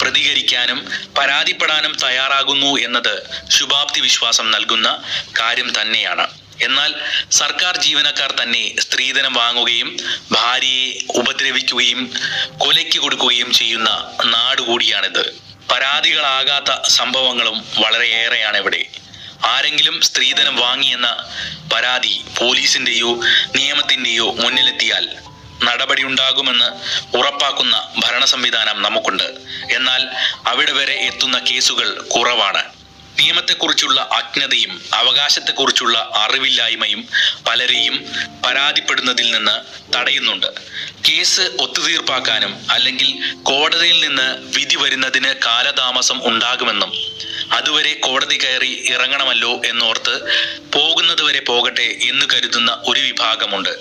Speaker 2: പ്രതികരിക്കാനും പരാതിപ്പെടാനും തയ്യാറാകുന്നു എന്നത് ശുഭാപ്തി വിശ്വാസം നൽകുന്ന കാര്യം തന്നെയാണ്. എന്നാൽ സർക്കാർ ജീവനക്കാർ തന്നെ സ്ത്രീധനം വാങ്ങുകയും ഭാര്യയെ ഉപദ്രവിക്കുകയും കൊലയ്ക്ക് കൊടുക്കുകയും ചെയ്യുന്ന നാടുകൂടിയാണിത് പരാതികളാകാത്ത സംഭവങ്ങളും വളരെയേറെയാണ് ഇവിടെ. ആരെങ്കിലും സ്ത്രീധനം വാങ്ങിയെന്ന പരാതി പോലീസിന്റെയോ നിയമത്തിന്റെയോ മുന്നിലെത്തിയാൽ നടപടിയുണ്ടാകുമെന്ന് ഉറപ്പാക്കുന്ന ഭരണ സംവിധാനം നമുക്കുണ്ട്. എന്നാൽ അവിടെ വരെ എത്തുന്ന കേസുകൾ കുറവാണ്. നിയമത്തെക്കുറിച്ചുള്ള അജ്ഞതയും അവകാശത്തെക്കുറിച്ചുള്ള അറിവില്ലായ്മയും പലരെയും പരാതിപ്പെടുന്നതിൽ നിന്ന് തടയുന്നുണ്ട്. കേസ് ഒത്തുതീർപ്പാക്കാനും അല്ലെങ്കിൽ കോടതിയിൽ നിന്ന് വിധി വരുന്നതിന് കാലതാമസം ഉണ്ടാകുമെന്നും അതുവരെ കോടതി കയറി ഇറങ്ങണമല്ലോ എന്നോർത്ത് പോകുന്നത് വരെ പോകട്ടെ എന്ന് കരുതുന്ന ഒരു വിഭാഗമുണ്ട്.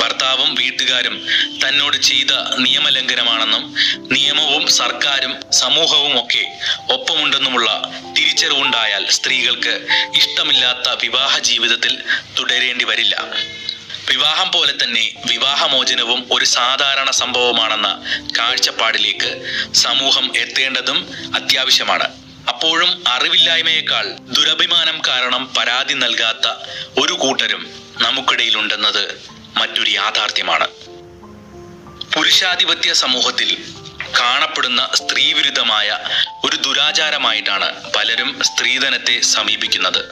Speaker 2: ഭർത്താവും വീട്ടുകാരും തന്നോട് ചെയ്ത നിയമലംഘനമാണെന്നും നിയമവും സർക്കാരും സമൂഹവും ഒക്കെ ഒപ്പമുണ്ടെന്നുമുള്ള തിരിച്ചറിവുണ്ടായാൽ സ്ത്രീകൾക്ക് ഇഷ്ടമില്ലാത്ത വിവാഹ ജീവിതത്തിൽ തുടരേണ്ടി വരില്ല. വിവാഹം പോലെ തന്നെ വിവാഹമോചനവും ഒരു സാധാരണ സംഭവമാണെന്ന കാഴ്ചപ്പാടിലേക്ക് സമൂഹം എത്തേണ്ടതും അത്യാവശ്യമാണ്. അപ്പോഴും അറിവില്ലായ്മയേക്കാൾ ദുരഭിമാനം കാരണം പരാതി നൽകാത്ത ഒരു കൂട്ടരും നമുക്കിടയിലുണ്ടെന്നത് മറ്റൊരു യാഥാർത്ഥ്യമാണ്. പുരുഷാധിപത്യ സമൂഹത്തിൽ കാണപ്പെടുന്ന സ്ത്രീവിരുദ്ധമായ ഒരു ദുരാചാരമായിട്ടാണ് പലരും സ്ത്രീധനത്തെ സമീപിക്കുന്നത്.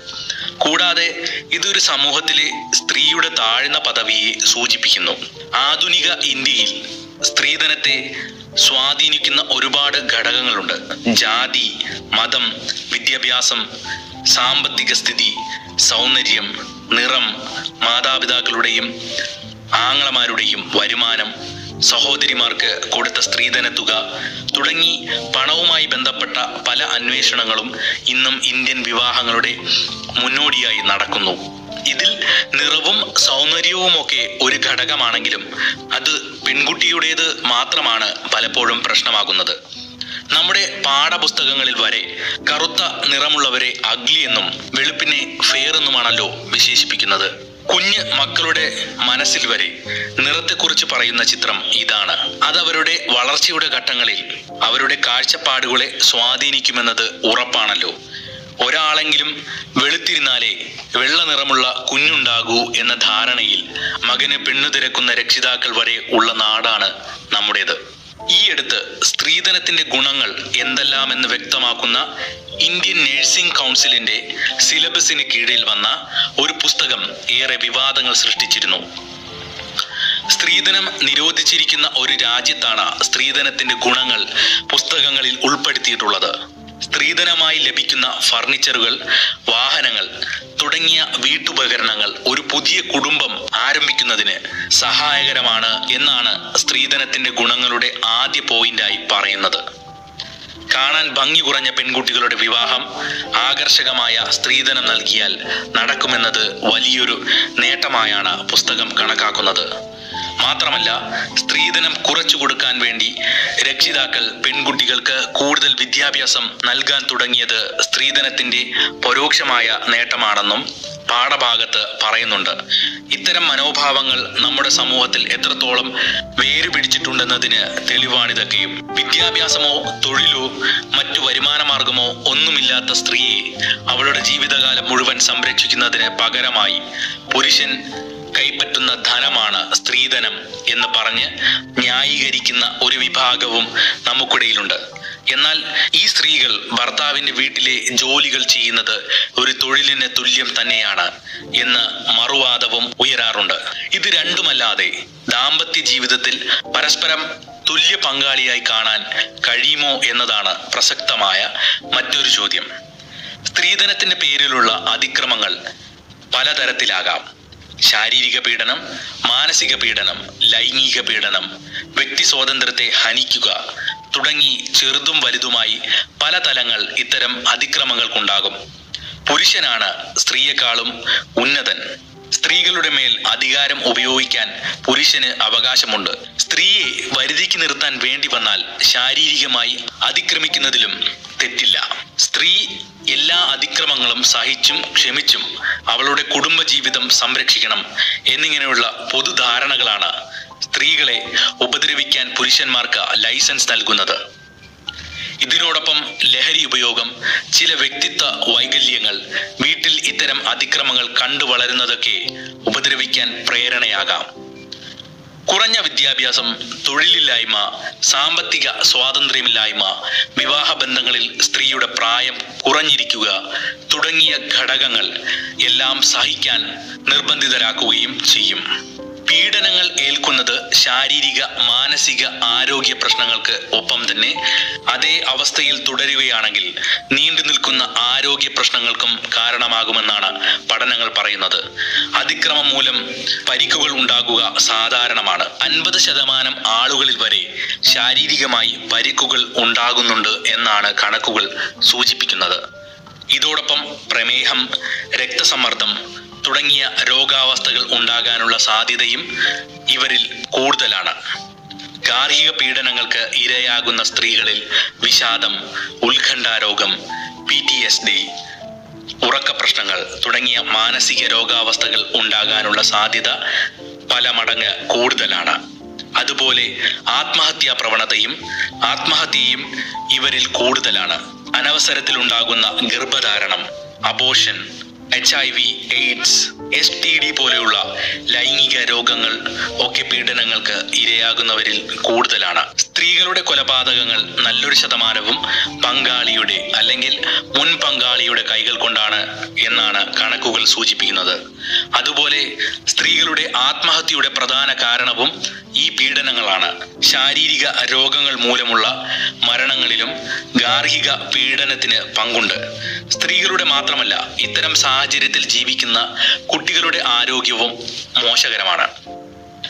Speaker 2: കൂടാതെ ഇതൊരു സമൂഹത്തിലെ സ്ത്രീയുടെ താഴ്ന്ന പദവിയെ സൂചിപ്പിക്കുന്നു. ആധുനിക ഇന്ത്യയിൽ സ്ത്രീധനത്തെ സ്വാധീനിക്കുന്ന ഒരുപാട് ഘടകങ്ങളുണ്ട്. ജാതി മതം വിദ്യാഭ്യാസം സാമ്പത്തിക സ്ഥിതി സൗന്ദര്യം നിറം മാതാപിതാക്കളുടെയും ആങ്ങളമാരുടെയും വരുമാനം സഹോദരിമാർക്ക് കൊടുത്ത സ്ത്രീധന തുക തുടങ്ങി പണവുമായി ബന്ധപ്പെട്ട പല അന്വേഷണങ്ങളും ഇന്നും ഇന്ത്യൻ വിവാഹങ്ങളുടെ മുന്നോടിയായി നടക്കുന്നു. ഇതിൽ നിറവും സൗന്ദര്യവുമൊക്കെ ഒരു ഘടകമാണെങ്കിലും അത് പെൺകുട്ടിയുടേത് മാത്രമാണ് പലപ്പോഴും പ്രശ്നമാകുന്നത്. നമ്മുടെ പാഠപുസ്തകങ്ങളിൽ വരെ കറുത്ത നിറമുള്ളവരെ അഗ്ലി എന്നും വെളുപ്പിനെ ഫെയർ എന്നുമാണല്ലോ വിശേഷിപ്പിക്കുന്നത്. കുഞ്ഞ് മക്കളുടെ മനസ്സിൽ വരെ നിറത്തെക്കുറിച്ച് പറയുന്ന ചിത്രം ഇതാണ്. അതവരുടെ വളർച്ചയുടെ ഘട്ടങ്ങളിൽ അവരുടെ കാഴ്ചപ്പാടുകളെ സ്വാധീനിക്കുമെന്നത് ഉറപ്പാണല്ലോ. ഒരാളെങ്കിലും വെളുത്തിരുന്നാലേ വെള്ള നിറമുള്ള കുഞ്ഞുണ്ടാകൂ എന്ന ധാരണയിൽ മകന് പെണ്ണു തിരക്കുന്ന രക്ഷിതാക്കൾ വരെ ഉള്ള നാടാണ് നമ്മുടേത്. ഈ അടുത്ത് സ്ത്രീധനത്തിന്റെ ഗുണങ്ങൾ എന്തെല്ലാമെന്ന് വ്യക്തമാക്കുന്ന ഇന്ത്യൻ നഴ്സിംഗ് കൗൺസിലിന്റെ സിലബസിന് കീഴിൽ വന്ന ഒരു പുസ്തകം ഏറെ വിവാദങ്ങൾ സൃഷ്ടിച്ചിരുന്നു. സ്ത്രീധനം നിരോധിച്ചിരിക്കുന്ന ഒരു രാജ്യത്താണ് സ്ത്രീധനത്തിന്റെ ഗുണങ്ങൾ പുസ്തകങ്ങളിൽ ഉൾപ്പെടുത്തിയിട്ടുള്ളത്. സ്ത്രീധനമായി ലഭിക്കുന്ന ഫർണിച്ചറുകൾ വാഹനങ്ങൾ തുടങ്ങിയ വീട്ടുപകരണങ്ങൾ ഒരു പുതിയ കുടുംബം ആരംഭിക്കുന്നതിന് സഹായകരമാണ് എന്നാണ് സ്ത്രീധനത്തിന്റെ ഗുണങ്ങളുടെ ആദ്യ പോയിന്റായി പറയുന്നത്. കാണാൻ ഭംഗി കുറഞ്ഞ പെൺകുട്ടികളുടെ വിവാഹം ആകർഷകമായ സ്ത്രീധനം നൽകിയാൽ നടക്കുമെന്നത് വലിയൊരു നേട്ടമായാണ് പുസ്തകം കണക്കാക്കുന്നത്. മാത്രമല്ല സ്ത്രീധനം കുറച്ചു കൊടുക്കാൻ വേണ്ടി രക്ഷിതാക്കൾ പെൺകുട്ടികൾക്ക് കൂടുതൽ വിദ്യാഭ്യാസം നൽകാൻ തുടങ്ങിയത് സ്ത്രീധനത്തിന്റെ പരോക്ഷമായ നേട്ടമാണെന്നും പാഠഭാഗത്ത് പറയുന്നുണ്ട്. ഇത്തരം മനോഭാവങ്ങൾ നമ്മുടെ സമൂഹത്തിൽ എത്രത്തോളം വേര് പിടിച്ചിട്ടുണ്ടെന്നതിന് തെളിവാണിതൊക്കെയും. വിദ്യാഭ്യാസമോ തൊഴിലോ മറ്റു വരുമാന മാർഗമോ ഒന്നുമില്ലാത്ത സ്ത്രീയെ അവളുടെ ജീവിതകാലം മുഴുവൻ സംരക്ഷിക്കുന്നതിന് പകരമായി പുരുഷൻ കൈപ്പറ്റുന്ന ധനമാണ് സ്ത്രീധനം എന്ന് പറഞ്ഞ് ന്യായീകരിക്കുന്ന ഒരു വിഭാഗവും നമുക്കിടയിലുണ്ട്. എന്നാൽ ഈ സ്ത്രീകൾ ഭർത്താവിന്റെ വീട്ടിലെ ജോലികൾ ചെയ്യുന്നത് ഒരു തൊഴിലിന് തുല്യം തന്നെയാണ് എന്ന് മറുവാദവും ഉയരാറുണ്ട്. ഇത് രണ്ടുമല്ലാതെ ദാമ്പത്യ ജീവിതത്തിൽ പരസ്പരം തുല്യ പങ്കാളിയായി കാണാൻ കഴിയുമോ എന്നതാണ് പ്രസക്തമായ മറ്റൊരു ചോദ്യം. സ്ത്രീധനത്തിന്റെ പേരിലുള്ള അതിക്രമങ്ങൾ പലതരത്തിലാകാം. ശാരീരിക പീഡനം മാനസിക പീഡനം ലൈംഗിക പീഡനം വ്യക്തി സ്വാതന്ത്ര്യത്തെ ഹനിക്കുക തുടങ്ങി ചെറുതും വലുതുമായി പല തലങ്ങൾ ഇത്തരം അതിക്രമങ്ങൾക്കുണ്ടാകും. പുരുഷനാണ് സ്ത്രീയെക്കാളും ഉന്നതൻ. സ്ത്രീകളുടെ മേൽ അധികാരം ഉപയോഗിക്കാൻ പുരുഷന് അവകാശമുണ്ട്. സ്ത്രീയെ വരുതിക്ക് നിർത്താൻ വേണ്ടി വന്നാൽ ശാരീരികമായി അതിക്രമിക്കുന്നതിലും തെറ്റില്ല. സ്ത്രീ എല്ലാ അതിക്രമങ്ങളും സഹിച്ചും ക്ഷമിച്ചും അവളുടെ കുടുംബജീവിതം സംരക്ഷിക്കണം എന്നിങ്ങനെയുള്ള പൊതുധാരണകളാണ് സ്ത്രീകളെ ഉപദ്രവിക്കാൻ പുരുഷന്മാർക്ക് ലൈസൻസ് നൽകുന്നത്. ഇതിനോടൊപ്പം ലഹരി ഉപയോഗം ചില വ്യക്തിത്വ വൈകല്യങ്ങൾ വീട്ടിൽ ഇത്തരം അതിക്രമങ്ങൾ കണ്ടു വളരുന്നതൊക്കെ ഉപദ്രവിക്കാൻ പ്രേരണയാകാം. കുറഞ്ഞ വിദ്യാഭ്യാസം തൊഴിലില്ലായ്മ സാമ്പത്തിക സ്വാതന്ത്ര്യമില്ലായ്മ വിവാഹ ബന്ധങ്ങളിൽ സ്ത്രീയുടെ പ്രായം കുറഞ്ഞിരിക്കുക തുടങ്ങിയ ഘടകങ്ങൾ എല്ലാം സഹിക്കാൻ നിർബന്ധിതരാക്കുകയും ചെയ്യും. പീഡനങ്ങൾ ഏൽക്കുന്നത് ശാരീരിക മാനസിക ആരോഗ്യ പ്രശ്നങ്ങൾക്ക് ഒപ്പം തന്നെ അതേ അവസ്ഥയിൽ തുടരുകയാണെങ്കിൽ നീണ്ടു നിൽക്കുന്ന ആരോഗ്യ പ്രശ്നങ്ങൾക്കും കാരണമാകുമെന്നാണ് പഠനങ്ങൾ പറയുന്നത്. അതിക്രമം മൂലം പരിക്കുകൾ ഉണ്ടാകുക സാധാരണമാണ്. അൻപത് ശതമാനം ആളുകളിൽ വരെ ശാരീരികമായി പരിക്കുകൾ ഉണ്ടാകുന്നുണ്ട് എന്നാണ് കണക്കുകൾ സൂചിപ്പിക്കുന്നത്. ഇതോടൊപ്പം പ്രമേഹം രക്തസമ്മർദ്ദം തുടങ്ങിയ രോഗാവസ്ഥകൾ ഉണ്ടാകാനുള്ള സാധ്യതയും ഇവരിൽ കൂടുതലാണ്. ഗാർഹിക പീഡനങ്ങൾക്ക് ഇരയാകുന്ന സ്ത്രീകളിൽ വിഷാദം ഉത്കണ്ഠാരോഗം പി ടി എസ് ഡി ഉറക്ക പ്രശ്നങ്ങൾ തുടങ്ങിയ മാനസിക രോഗാവസ്ഥകൾ ഉണ്ടാകാനുള്ള സാധ്യത പല മടങ്ങ് കൂടുതലാണ്. അതുപോലെ ആത്മഹത്യാ പ്രവണതയും ആത്മഹത്യയും ഇവരിൽ കൂടുതലാണ്. അനവസരത്തിലുണ്ടാകുന്ന ഗർഭധാരണം abortion H I V AIDS S T D പോലെയുള്ള ലൈംഗിക രോഗങ്ങൾ ഒക്കെ പീഡനങ്ങൾക്ക് ഇരയാകുന്നവരിൽ കൂടുതലാണ്. സ്ത്രീകളുടെ കൊലപാതകങ്ങൾ നല്ലൊരു ശതമാനവും പങ്കാളിയുടെ അല്ലെങ്കിൽ മുൻ പങ്കാളിയുടെ കൈകൾ കൊണ്ടാണ് എന്നാണ് കണക്കുകൾ സൂചിപ്പിക്കുന്നത്. അതുപോലെ സ്ത്രീകളുടെ ആത്മഹത്യയുടെ പ്രധാന കാരണവും ഈ പീഡനങ്ങളാണ്. ശാരീരിക രോഗങ്ങൾ മൂലമുള്ള മരണങ്ങളിലും ഗാർഹിക പീഡനത്തിന് പങ്കുണ്ട്. സ്ത്രീകളുടെ മാത്രമല്ല ഇത്തരം സാഹചര്യത്തിൽ ജീവിക്കുന്ന കുട്ടികളുടെ ആരോഗ്യവും മോശകരമാണ്.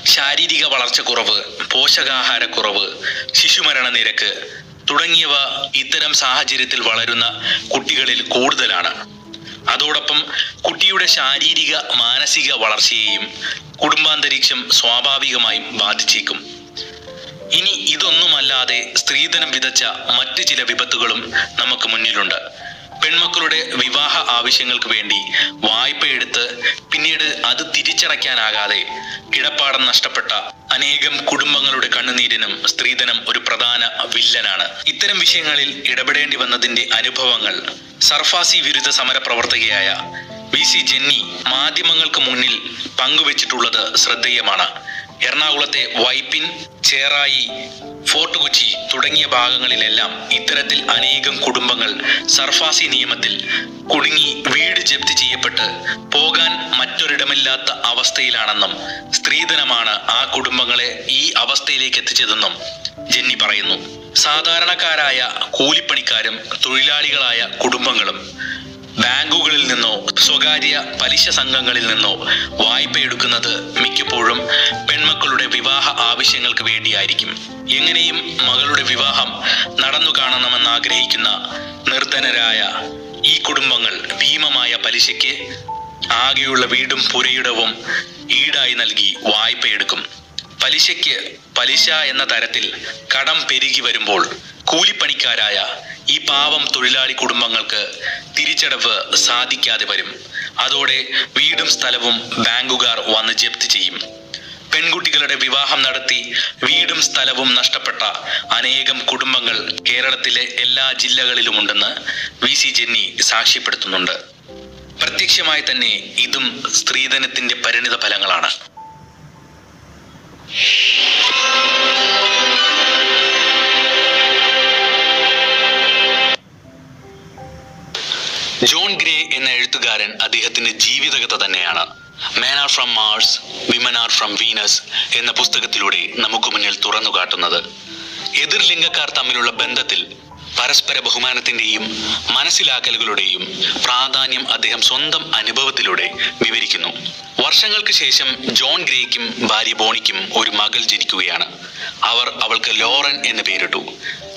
Speaker 2: ശാരീരിക വളർച്ചക്കുറവ് പോഷകാഹാരക്കുറവ് ശിശുമരണ നിരക്ക് തുടങ്ങിയവ ഇത്തരം സാഹചര്യത്തിൽ വളരുന്ന കുട്ടികളിൽ കൂടുതലാണ്. അതോടൊപ്പം കുട്ടിയുടെ ശാരീരിക മാനസിക വളർച്ചയെയും കുടുംബാന്തരീക്ഷം സ്വാഭാവികമായും ബാധിച്ചേക്കും. ഇനി ഇതൊന്നുമല്ലാതെ സ്ത്രീധനം വിതച്ച മറ്റു ചില വിപത്തുകളും നമുക്ക് മുന്നിലുണ്ട്. പെൺമക്കളുടെ വിവാഹ ആവശ്യങ്ങൾക്ക് വേണ്ടി വായ്പയെടുത്ത് പിന്നീട് അത് തിരിച്ചടയ്ക്കാനാകാതെ കിടപ്പാടം നഷ്ടപ്പെട്ട അനേകം കുടുംബങ്ങളുടെ കണ്ണുനീരിനും സ്ത്രീധനം ഒരു പ്രധാന വില്ലനാണ്. ഇത്തരം വിഷയങ്ങളിൽ ഇടപെടേണ്ടി വന്നതിന്റെ അനുഭവങ്ങൾ സർഫാസി വിരുദ്ധ സമര പ്രവർത്തകയായ വി സി ജെന്നി മാധ്യമങ്ങൾക്ക് മുന്നിൽ പങ്കുവച്ചിട്ടുള്ളത് ശ്രദ്ധേയമാണ്. എറണാകുളത്തെ വൈപ്പിൻ ചേറായി ഫോർട്ട് കൊച്ചി തുടങ്ങിയ ഭാഗങ്ങളിലെല്ലാം ഇത്തരത്തിൽ അനേകം കുടുംബങ്ങൾ സർഫാസി നിയമത്തിൽ കുടുങ്ങി വീട് ജപ്തി ചെയ്യപ്പെട്ട് പോകാൻ മറ്റൊരിടമില്ലാത്ത അവസ്ഥയിലാണെന്നും സ്ത്രീധനമാണ് ആ കുടുംബങ്ങളെ ഈ അവസ്ഥയിലേക്ക് എത്തിച്ചതെന്നും ജെന്നി പറയുന്നു. സാധാരണക്കാരായ കൂലിപ്പണിക്കാരും തൊഴിലാളികളായ കുടുംബങ്ങളും ബാങ്കുകളിൽ നിന്നോ സ്വകാര്യ പലിശ സംഘങ്ങളിൽ നിന്നോ വായ്പ എടുക്കുന്നത് മിക്കപ്പോഴും പെൺമക്കളുടെ വിവാഹ ആവശ്യങ്ങൾക്ക് വേണ്ടിയായിരിക്കും. എങ്ങനെയും മകളുടെ വിവാഹം നടന്നു കാണണമെന്ന് ആഗ്രഹിക്കുന്ന നിർധനരായ ഈ കുടുംബങ്ങൾ ഭീമമായ പലിശയ്ക്ക് ആകെയുള്ള വീടും പുരയിടവും ഈടായി നൽകി വായ്പയെടുക്കും. പലിശയ്ക്ക് പലിശ എന്ന തരത്തിൽ കടം പെരുകി വരുമ്പോൾ കൂലിപ്പണിക്കാരായ ഈ പാവം തൊഴിലാളി കുടുംബങ്ങൾക്ക് തിരിച്ചടവ് സാധിക്കാതെ വരും. അതോടെ വീടും സ്ഥലവും ബാങ്കുകാർ വന്ന് ജപ്തി ചെയ്യും. പെൺകുട്ടികളുടെ വിവാഹം നടത്തി വീടും സ്ഥലവും നഷ്ടപ്പെട്ട അനേകം കുടുംബങ്ങൾ കേരളത്തിലെ എല്ലാ ജില്ലകളിലുമുണ്ടെന്ന് വി സി ജെന്നി സാക്ഷ്യപ്പെടുത്തുന്നുണ്ട്. പ്രത്യക്ഷമായി തന്നെ ഇതും സ്ത്രീധനത്തിന്റെ പരിണിത ഫലങ്ങളാണ്. ജോൺ ഗ്രേ എന്ന എഴുത്തുകാരൻ അദ്ദേഹത്തിന്റെ ജീവിതകഥ തന്നെയാണ്. Man are from Mars women are from Venus എന്ന പുസ്തകത്തിലൂടെ നമുക്ക് മുന്നിൽ തുറന്നു കാട്ടുന്നത്. എതിർ ലിംഗക്കാർ തമ്മിലുള്ള ബന്ധത്തിൽ പരസ്പര ബഹുമാനത്തിന്റെയും മനസ്സിലാക്കലുകളുടെയും പ്രാധാന്യം അദ്ദേഹം സ്വന്തം അനുഭവത്തിലൂടെ വിവരിക്കുന്നു. വർഷങ്ങൾക്ക് ശേഷം ജോൺ ഗ്രേക്കും ഭാര്യ ബോണിക്കും ഒരു മകൾ ജനിക്കുകയാണ്. അവർ അവൾക്ക് ലോറൻ എന്ന് പേരിട്ടു.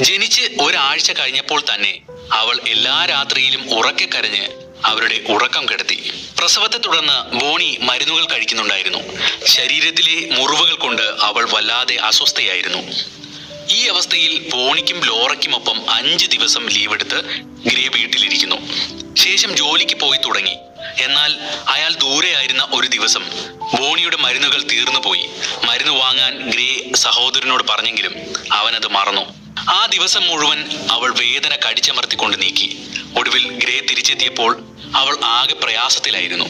Speaker 2: ജനിച്ച് ഒരാഴ്ച കഴിഞ്ഞപ്പോൾ തന്നെ അവൾ എല്ലാ രാത്രിയിലും ഉറക്കെ കരഞ്ഞ് അവരുടെ ഉറക്കം കെടുത്തി. പ്രസവത്തെ തുടർന്ന് ബോണി മരുന്നുകൾ കഴിക്കുന്നുണ്ടായിരുന്നു. ശരീരത്തിലെ മുറിവുകൾ കൊണ്ട് അവൾ വല്ലാതെ അസ്വസ്ഥയായിരുന്നു. ഈ അവസ്ഥയിൽ ബോണിക്കും ലോറയ്ക്കുമൊപ്പം അഞ്ച് ദിവസം ലീവ് എടുത്ത് ഗ്രേ വീട്ടിലിരിക്കുന്നു. ശേഷം ജോലിക്ക് പോയി തുടങ്ങി. എന്നാൽ അയാൾ ദൂരെയായിരുന്ന ഒരു ദിവസം ബോണിയുടെ മരുന്നുകൾ തീർന്നു പോയി. മരുന്ന് വാങ്ങാൻ ഗ്രേ സഹോദരനോട് പറഞ്ഞെങ്കിലും അവനത് മറന്നു. ആ ദിവസം മുഴുവൻ അവൾ വേദന കടിച്ചമർത്തിക്കൊണ്ട് നീക്കി. ഒടുവിൽ ഗ്രേ തിരിച്ചെത്തിയപ്പോൾ അവൾ ആകെ പ്രയാസത്തിലായിരുന്നു.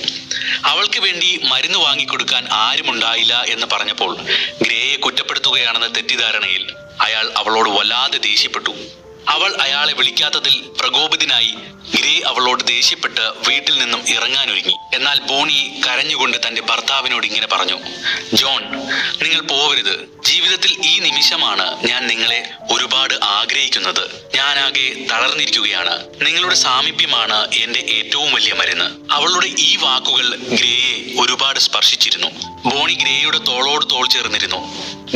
Speaker 2: അവൾക്ക് വേണ്ടി മരുന്ന് വാങ്ങിക്കൊടുക്കാൻ ആരുമുണ്ടായില്ല എന്ന് പറഞ്ഞപ്പോൾ ഗ്രേയെ കുറ്റപ്പെടുത്തുകയാണെന്ന തെറ്റിദ്ധാരണയിൽ അയാൾ അവളോട് വല്ലാതെ ദേഷ്യപ്പെട്ടു. അവൾ അയാളെ വിളിക്കാത്തതിൽ പ്രകോപിതനായി ഗ്രേ അവളോട് ദേഷ്യപ്പെട്ട് വീട്ടിൽ നിന്നും ഇറങ്ങാനൊരുങ്ങി. എന്നാൽ ബോണി കരഞ്ഞുകൊണ്ട് തന്റെ ഭർത്താവിനോട് ഇങ്ങനെ പറഞ്ഞു ജോൺ നിങ്ങൾ പോവരുത്. ജീവിതത്തിൽ ഈ നിമിഷമാണ് ഞാൻ നിങ്ങളെ ഒരുപാട് ആഗ്രഹിക്കുന്നത്. ഞാനാകെ തളർന്നിരിക്കുകയാണ്. നിങ്ങളുടെ സാമീപ്യമാണ് എന്റെ ഏറ്റവും വലിയ മരുന്ന്. അവളുടെ ഈ വാക്കുകൾ ഗ്രേയെ ഒരുപാട് സ്പർശിച്ചിരുന്നു. ബോണി ഗ്രേയുടെ തോളോട് തോൾ ചേർന്നിരുന്നു.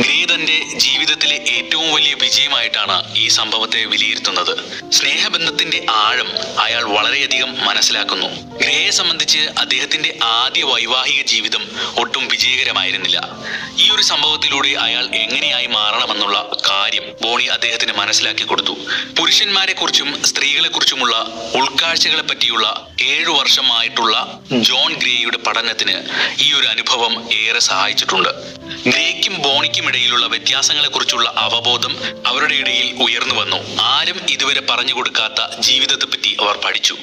Speaker 2: ഗ്രേ തന്റെ ജീവിതത്തിലെ ഏറ്റവും വലിയ വിജയമായിട്ടാണ് ഈ സംഭവത്തെ വിലയിരുത്തുന്നത് സ്നേഹബന്ധത്തിന്റെ ആഴം അയാൾ വളരെയധികം മനസ്സിലാക്കുന്നു. ഗ്രേയെ സംബന്ധിച്ച് അദ്ദേഹത്തിന്റെ ആദ്യ വൈവാഹിക ജീവിതം ഒട്ടും വിജയകരമായിരുന്നില്ല. ഈ ഒരു സംഭവത്തിലൂടെ അയാൾ എങ്ങനെയായി മാറണമെന്നുള്ള കാര്യം ബോണി അദ്ദേഹത്തിന് മനസ്സിലാക്കി കൊടുത്തു. പുരുഷന്മാരെ കുറിച്ചും സ്ത്രീകളെ കുറിച്ചുമുള്ള ഉൾക്കാഴ്ചകളെ പറ്റിയുള്ള ഏഴു വർഷമായിട്ടുള്ള ജോൺ ഗ്രേയുടെ പഠനത്തിന് ഈ ഒരു അനുഭവം ഏറെ സഹായിച്ചിട്ടുണ്ട്. ഗ്രേക്കും ബോണിക്കും ഇടയിലുള്ള വ്യത്യാസങ്ങളെ കുറിച്ചുള്ള അവബോധം അവരുടെ ഇടയിൽ ഉയർന്നു വന്നു. ആരും ഇതുവരെ പറഞ്ഞു കൊടുക്കാത്ത ജീവിതത്തെപ്പറ്റി അവർ പഠിച്ചു.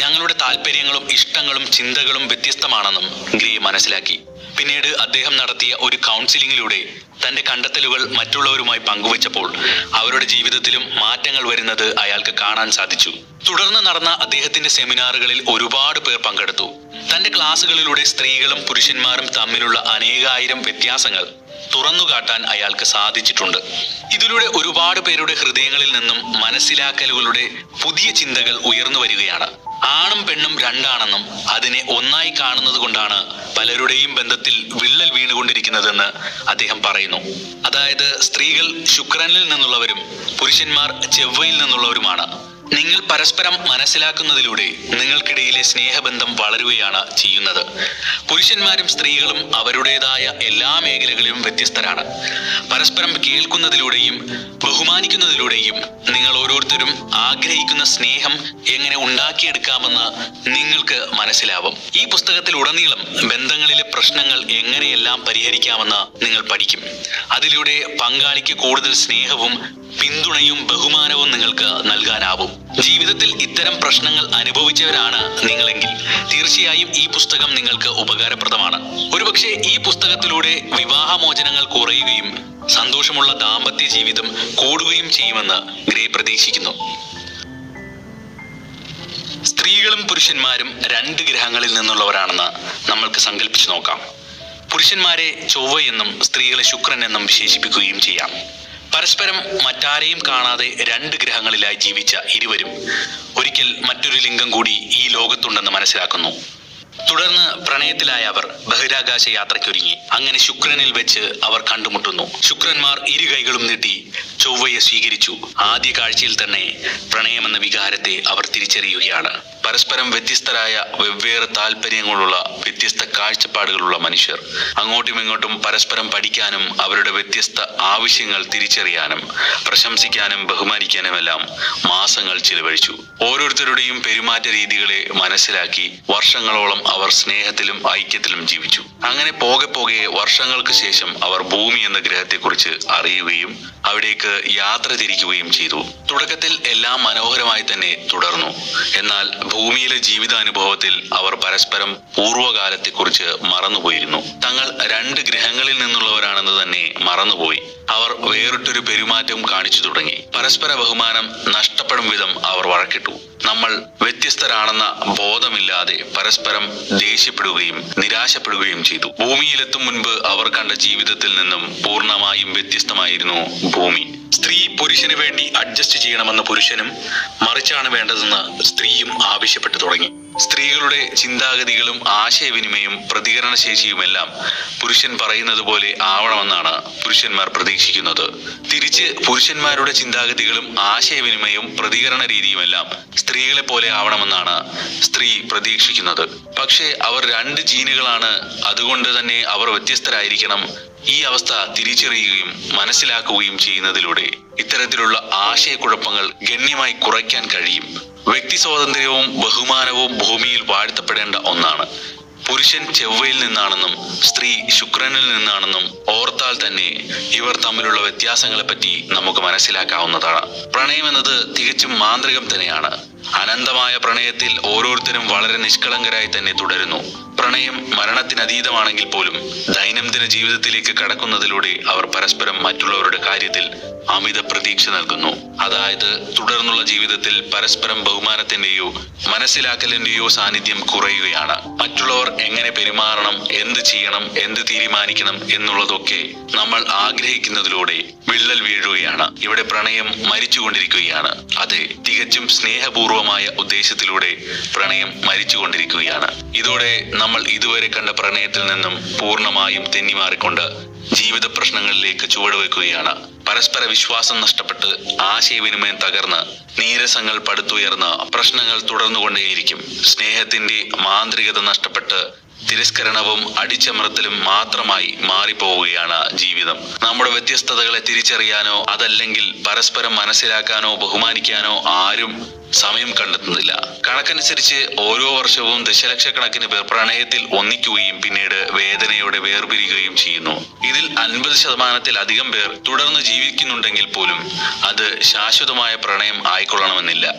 Speaker 2: ഞങ്ങളുടെ താല്പര്യങ്ങളും ഇഷ്ടങ്ങളും ചിന്തകളും വ്യത്യസ്തമാണെന്നും ഗ്രേ മനസ്സിലാക്കി. പിന്നീട് അദ്ദേഹം നടത്തിയ ഒരു കൗൺസിലിംഗിലൂടെ തന്റെ കണ്ടെത്തലുകൾ മറ്റുള്ളവരുമായി പങ്കുവച്ചപ്പോൾ അവരുടെ ജീവിതത്തിലും മാറ്റങ്ങൾ വരുന്നത് അയാൾക്ക് കാണാൻ സാധിച്ചു. തുടർന്ന് നടന്ന അദ്ദേഹത്തിന്റെ സെമിനാറുകളിൽ ഒരുപാട് പേർ പങ്കെടുത്തു. തന്റെ ക്ലാസ്സുകളിലൂടെ സ്ത്രീകളും പുരുഷന്മാരും തമ്മിലുള്ള അനേകായിരം വ്യത്യാസങ്ങൾ തുറന്നുകാട്ടാൻ അയാൾക്ക് സാധിച്ചിട്ടുണ്ട്. ഇതിലൂടെ ഒരുപാട് പേരുടെ ഹൃദയങ്ങളിൽ നിന്നും മനസ്സിലാക്കലുകളുടെ പുതിയ ചിന്തകൾ ഉയർന്നു വരികയാണ്. ആണും പെണ്ണും രണ്ടാണെന്നും അതിനെ ഒന്നായി കാണുന്നത് കൊണ്ടാണ് പലരുടെയും ബന്ധത്തിൽ വിള്ളൽ വീണുകൊണ്ടിരിക്കുന്നതെന്ന് അദ്ദേഹം പറയുന്നു. അതായത് സ്ത്രീകൾ ശുക്രനിൽ നിന്നുള്ളവരും പുരുഷന്മാർ ചെവ്വയിൽ നിന്നുള്ളവരുമാണ്. നിങ്ങൾ പരസ്പരം മനസ്സിലാക്കുന്നതിലൂടെ നിങ്ങൾക്കിടയിലെ സ്നേഹബന്ധം വളരുകയാണ് ചെയ്യുന്നത്. പുരുഷന്മാരും സ്ത്രീകളും അവരുടേതായ എല്ലാ മേഖലകളിലും വ്യത്യസ്തരാണ്. പരസ്പരം കേൾക്കുന്നതിലൂടെയും ബഹുമാനിക്കുന്നതിലൂടെയും നിങ്ങൾ ഓരോരുത്തരും ആഗ്രഹിക്കുന്ന സ്നേഹം എങ്ങനെ ഉണ്ടാക്കിയെടുക്കാമെന്ന് നിങ്ങൾക്ക് മനസ്സിലാവും. ഈ പുസ്തകത്തിൽ ഉടനീളം ബന്ധങ്ങളിലെ പ്രശ്നങ്ങൾ എങ്ങനെയെല്ലാം പരിഹരിക്കാമെന്ന് നിങ്ങൾ പഠിക്കും. അതിലൂടെ പങ്കാളിക്ക് കൂടുതൽ സ്നേഹവും പിന്തുണയും ബഹുമാനവും നിങ്ങൾക്ക് നൽകാനാവും. ജീവിതത്തിൽ ഇത്തരം പ്രശ്നങ്ങൾ അനുഭവിച്ചവരാണ് നിങ്ങളെങ്കിൽ. തീർച്ചയായും ഈ പുസ്തകം നിങ്ങൾക്ക് ഉപകാരപ്രദമാണ്. ഒരുപക്ഷെ ഈ പുസ്തകത്തിലൂടെ വിവാഹമോചനങ്ങൾ കുറയുകയും സന്തോഷമുള്ള ദാമ്പത്യ ജീവിതം കൂടുകയും ചെയ്യുമെന്ന് ഗ്രേ പ്രതീക്ഷിക്കുന്നു. സ്ത്രീകളും പുരുഷന്മാരും രണ്ട് ഗ്രഹങ്ങളിൽ നിന്നുള്ളവരാണെന്ന് നമ്മൾക്ക് സങ്കല്പിച്ചു നോക്കാം. പുരുഷന്മാരെ ചൊവ്വ എന്നും സ്ത്രീകളെ ശുക്രൻ എന്നും വിശേഷിപ്പിക്കുകയും ചെയ്യാം. പരസ്പരം മറ്റാരെയും കാണാതെ രണ്ട് ഗ്രഹങ്ങളിലായി ജീവിച്ച ഇരുവരും ഒരിക്കൽ മറ്റൊരു ലിംഗം കൂടി ഈ ലോകത്തുണ്ടെന്ന് മനസ്സിലാക്കുന്നു. തുടർന്ന് പ്രണയത്തിലായ അവർ ബഹിരാകാശ യാത്രയ്ക്കൊരുങ്ങി. അങ്ങനെ ശുക്രനിൽ വെച്ച് അവർ കണ്ടുമുട്ടുന്നു. ശുക്രന്മാർ ഇരു കൈകളും നീട്ടി ചൊവ്വയെ സ്വീകരിച്ചു. ആദ്യ കാഴ്ചയിൽ തന്നെ പ്രണയമെന്ന വികാരത്തെ അവർ തിരിച്ചറിയുകയാണ്. പരസ്പരം വ്യത്യസ്തരായ വെവ്വേറെ താല്പര്യങ്ങളുള്ള വ്യത്യസ്ത കാഴ്ചപ്പാടുകളുള്ള മനുഷ്യർ. അങ്ങോട്ടും ഇങ്ങോട്ടും പരസ്പരം പഠിക്കാനും അവരുടെ വ്യത്യസ്ത ആവശ്യങ്ങൾ തിരിച്ചറിയാനും പ്രശംസിക്കാനും ബഹുമാനിക്കാനുമെല്ലാം മാസങ്ങൾ ചിലവഴിച്ചു. ഓരോരുത്തരുടെയും പെരുമാറ്റ രീതികളെ മനസ്സിലാക്കി വർഷങ്ങളോളം അവർ സ്നേഹത്തിലും ഐക്യത്തിലും ജീവിച്ചു. അങ്ങനെ പോകെ പോകെ വർഷങ്ങൾക്ക് ശേഷം അവർ ഭൂമി എന്ന ഗ്രഹത്തെക്കുറിച്ച് അറിയുകയും അവിടേക്ക് യാത്ര തിരിക്കുകയും ചെയ്തു. തുടക്കത്തിൽ എല്ലാം മനോഹരമായി തന്നെ തുടർന്നു. എന്നാൽ ഭൂമിയിലെ ജീവിതാനുഭവത്തിൽ അവർ പരസ്പരം പൂർവകാലത്തെക്കുറിച്ച് മറന്നുപോയിരുന്നു. തങ്ങൾ രണ്ട് ഗ്രഹങ്ങളിൽ നിന്നുള്ളവരാണെന്ന് തന്നെ മറന്നുപോയി. അവർ വേറിട്ടൊരു പെരുമാറ്റം കാണിച്ചു തുടങ്ങി. പരസ്പര ബഹുമാനം നഷ്ടപ്പെടും വിധം അവർ വഴക്കിട്ടു. നമ്മൾ വ്യത്യസ്തരാണെന്ന ബോധമില്ലാതെ പരസ്പരം ദേഷ്യപ്പെടുകയും നിരാശപ്പെടുകയും ചെയ്തു. ഭൂമിയിലെത്തും മുൻപ് അവർ കണ്ട ജീവിതത്തിൽ നിന്നും പൂർണമായും വ്യത്യസ്തമായിരുന്നു ഭൂമി. സ്ത്രീ പുരുഷന് വേണ്ടി അഡ്ജസ്റ്റ് ചെയ്യണമെന്ന് പുരുഷനും മറിച്ചാണ് വേണ്ടതെന്ന് സ്ത്രീയും ആവശ്യപ്പെട്ടു തുടങ്ങി. സ്ത്രീകളുടെ ചിന്താഗതികളും ആശയവിനിമയം പ്രതികരണശേഷിയുമെല്ലാം പുരുഷൻ പറയുന്നത് പോലെ ആവണമെന്നാണ് പുരുഷന്മാർ പ്രതീക്ഷിക്കുന്നത്. തിരിച്ച് പുരുഷന്മാരുടെ ചിന്താഗതികളും ആശയവിനിമയവും പ്രതികരണ രീതിയുമെല്ലാം സ്ത്രീകളെ പോലെ ആവണമെന്നാണ് സ്ത്രീ പ്രതീക്ഷിക്കുന്നത്. പക്ഷേ അവർ രണ്ട് ജീനുകളാണ്. അതുകൊണ്ട് തന്നെ അവർ വ്യത്യസ്തരായിരിക്കണം ഈ അവസ്ഥ തിരിച്ചറിയുകയും മനസ്സിലാക്കുകയും ചെയ്യുന്നതിലൂടെ ഇത്തരത്തിലുള്ള ആശയക്കുഴപ്പങ്ങൾ ഗണ്യമായി കുറയ്ക്കാൻ കഴിയും. വ്യക്തി സ്വാതന്ത്ര്യവും ബഹുമാനവും ഭൂമിയിൽ വാഴ്ത്തപ്പെടേണ്ട ഒന്നാണ്. പുരുഷൻ ചെവ്വയിൽ നിന്നാണെന്നും സ്ത്രീ ശുക്രനിൽ നിന്നാണെന്നും ഓർത്താൽ തന്നെ ഇവർ തമ്മിലുള്ള വ്യത്യാസങ്ങളെപ്പറ്റി നമുക്ക് മനസ്സിലാക്കാവുന്നതാണ്. പ്രണയം എന്നത് തികച്ചും മാന്ത്രികം തന്നെയാണ്. അനന്തമായ പ്രണയത്തിൽ ഓരോരുത്തരും വളരെ നിഷ്കളങ്കരായി തന്നെ തുടരുന്നു. പ്രണയം മരണത്തിനതീതമാണെങ്കിൽ പോലും ദൈനംദിന ജീവിതത്തിലേക്ക് കടക്കുന്നതിലൂടെ അവർ പരസ്പരം മറ്റുള്ളവരുടെ കാര്യത്തിൽ അമിത പ്രതീക്ഷ നൽകുന്നു. അതായത് തുടർന്നുള്ള ജീവിതത്തിൽ പരസ്പരം ബഹുമാനത്തിന്റെയോ മനസ്സിലാക്കലിന്റെയോ സാന്നിധ്യം കുറയുകയാണ്. മറ്റുള്ളവർ എങ്ങനെ പെരുമാറണം എന്ത് ചെയ്യണം എന്ത് തീരുമാനിക്കണം എന്നുള്ളതൊക്കെ നമ്മൾ ആഗ്രഹിക്കുന്നതിലൂടെ വിള്ളൽ വീഴുകയാണ്. ഇവിടെ പ്രണയം മരിച്ചുകൊണ്ടിരിക്കുകയാണ്. അതെ തികച്ചും സ്നേഹപൂർവമായ ഉദ്ദേശത്തിലൂടെ പ്രണയം മരിച്ചുകൊണ്ടിരിക്കുകയാണ്. ഇതോടെ നമ്മൾ ഇതുവരെ കണ്ട പ്രണയത്തിൽ നിന്നും പൂർണമായും തെന്നിമാറിക്കൊണ്ട് ജീവിത പ്രശ്നങ്ങളിലേക്ക് ചുവടുവെക്കുകയാണ്. പരസ്പര വിശ്വാസം നഷ്ടപ്പെട്ട് ആശയവിനിമയം തകർന്ന് നീരസങ്ങൾ പടുത്തുയർന്ന് പ്രശ്നങ്ങൾ തുടർന്നുകൊണ്ടേയിരിക്കും. സ്നേഹത്തിന്റെ മാന്ത്രികത നഷ്ടപ്പെട്ട് തിരസ്കരണവും അടിച്ചമർത്തലും മാത്രമായി മാറിപ്പോവുകയാണ് ജീവിതം. നമ്മുടെ വ്യത്യസ്തതകളെ തിരിച്ചറിയാനോ അതല്ലെങ്കിൽ പരസ്പരം മനസ്സിലാക്കാനോ ബഹുമാനിക്കാനോ ആരും സമയം കണ്ടെത്തുന്നില്ല. കണക്കനുസരിച്ച് ഓരോ വർഷവും ദശലക്ഷക്കണക്കിന് പേർ പ്രണയത്തിൽ ഒന്നിക്കുകയും പിന്നീട് വേദനയോടെ വേർപിരിയുകയും ചെയ്യുന്നു. ഇതിൽ അൻപത് ശതമാനത്തിലധികം പേർ തുടർന്ന് ജീവിക്കുന്നുണ്ടെങ്കിൽ പോലും അത് ശാശ്വതമായ പ്രണയം ആയിക്കൊള്ളണമെന്നില്ല.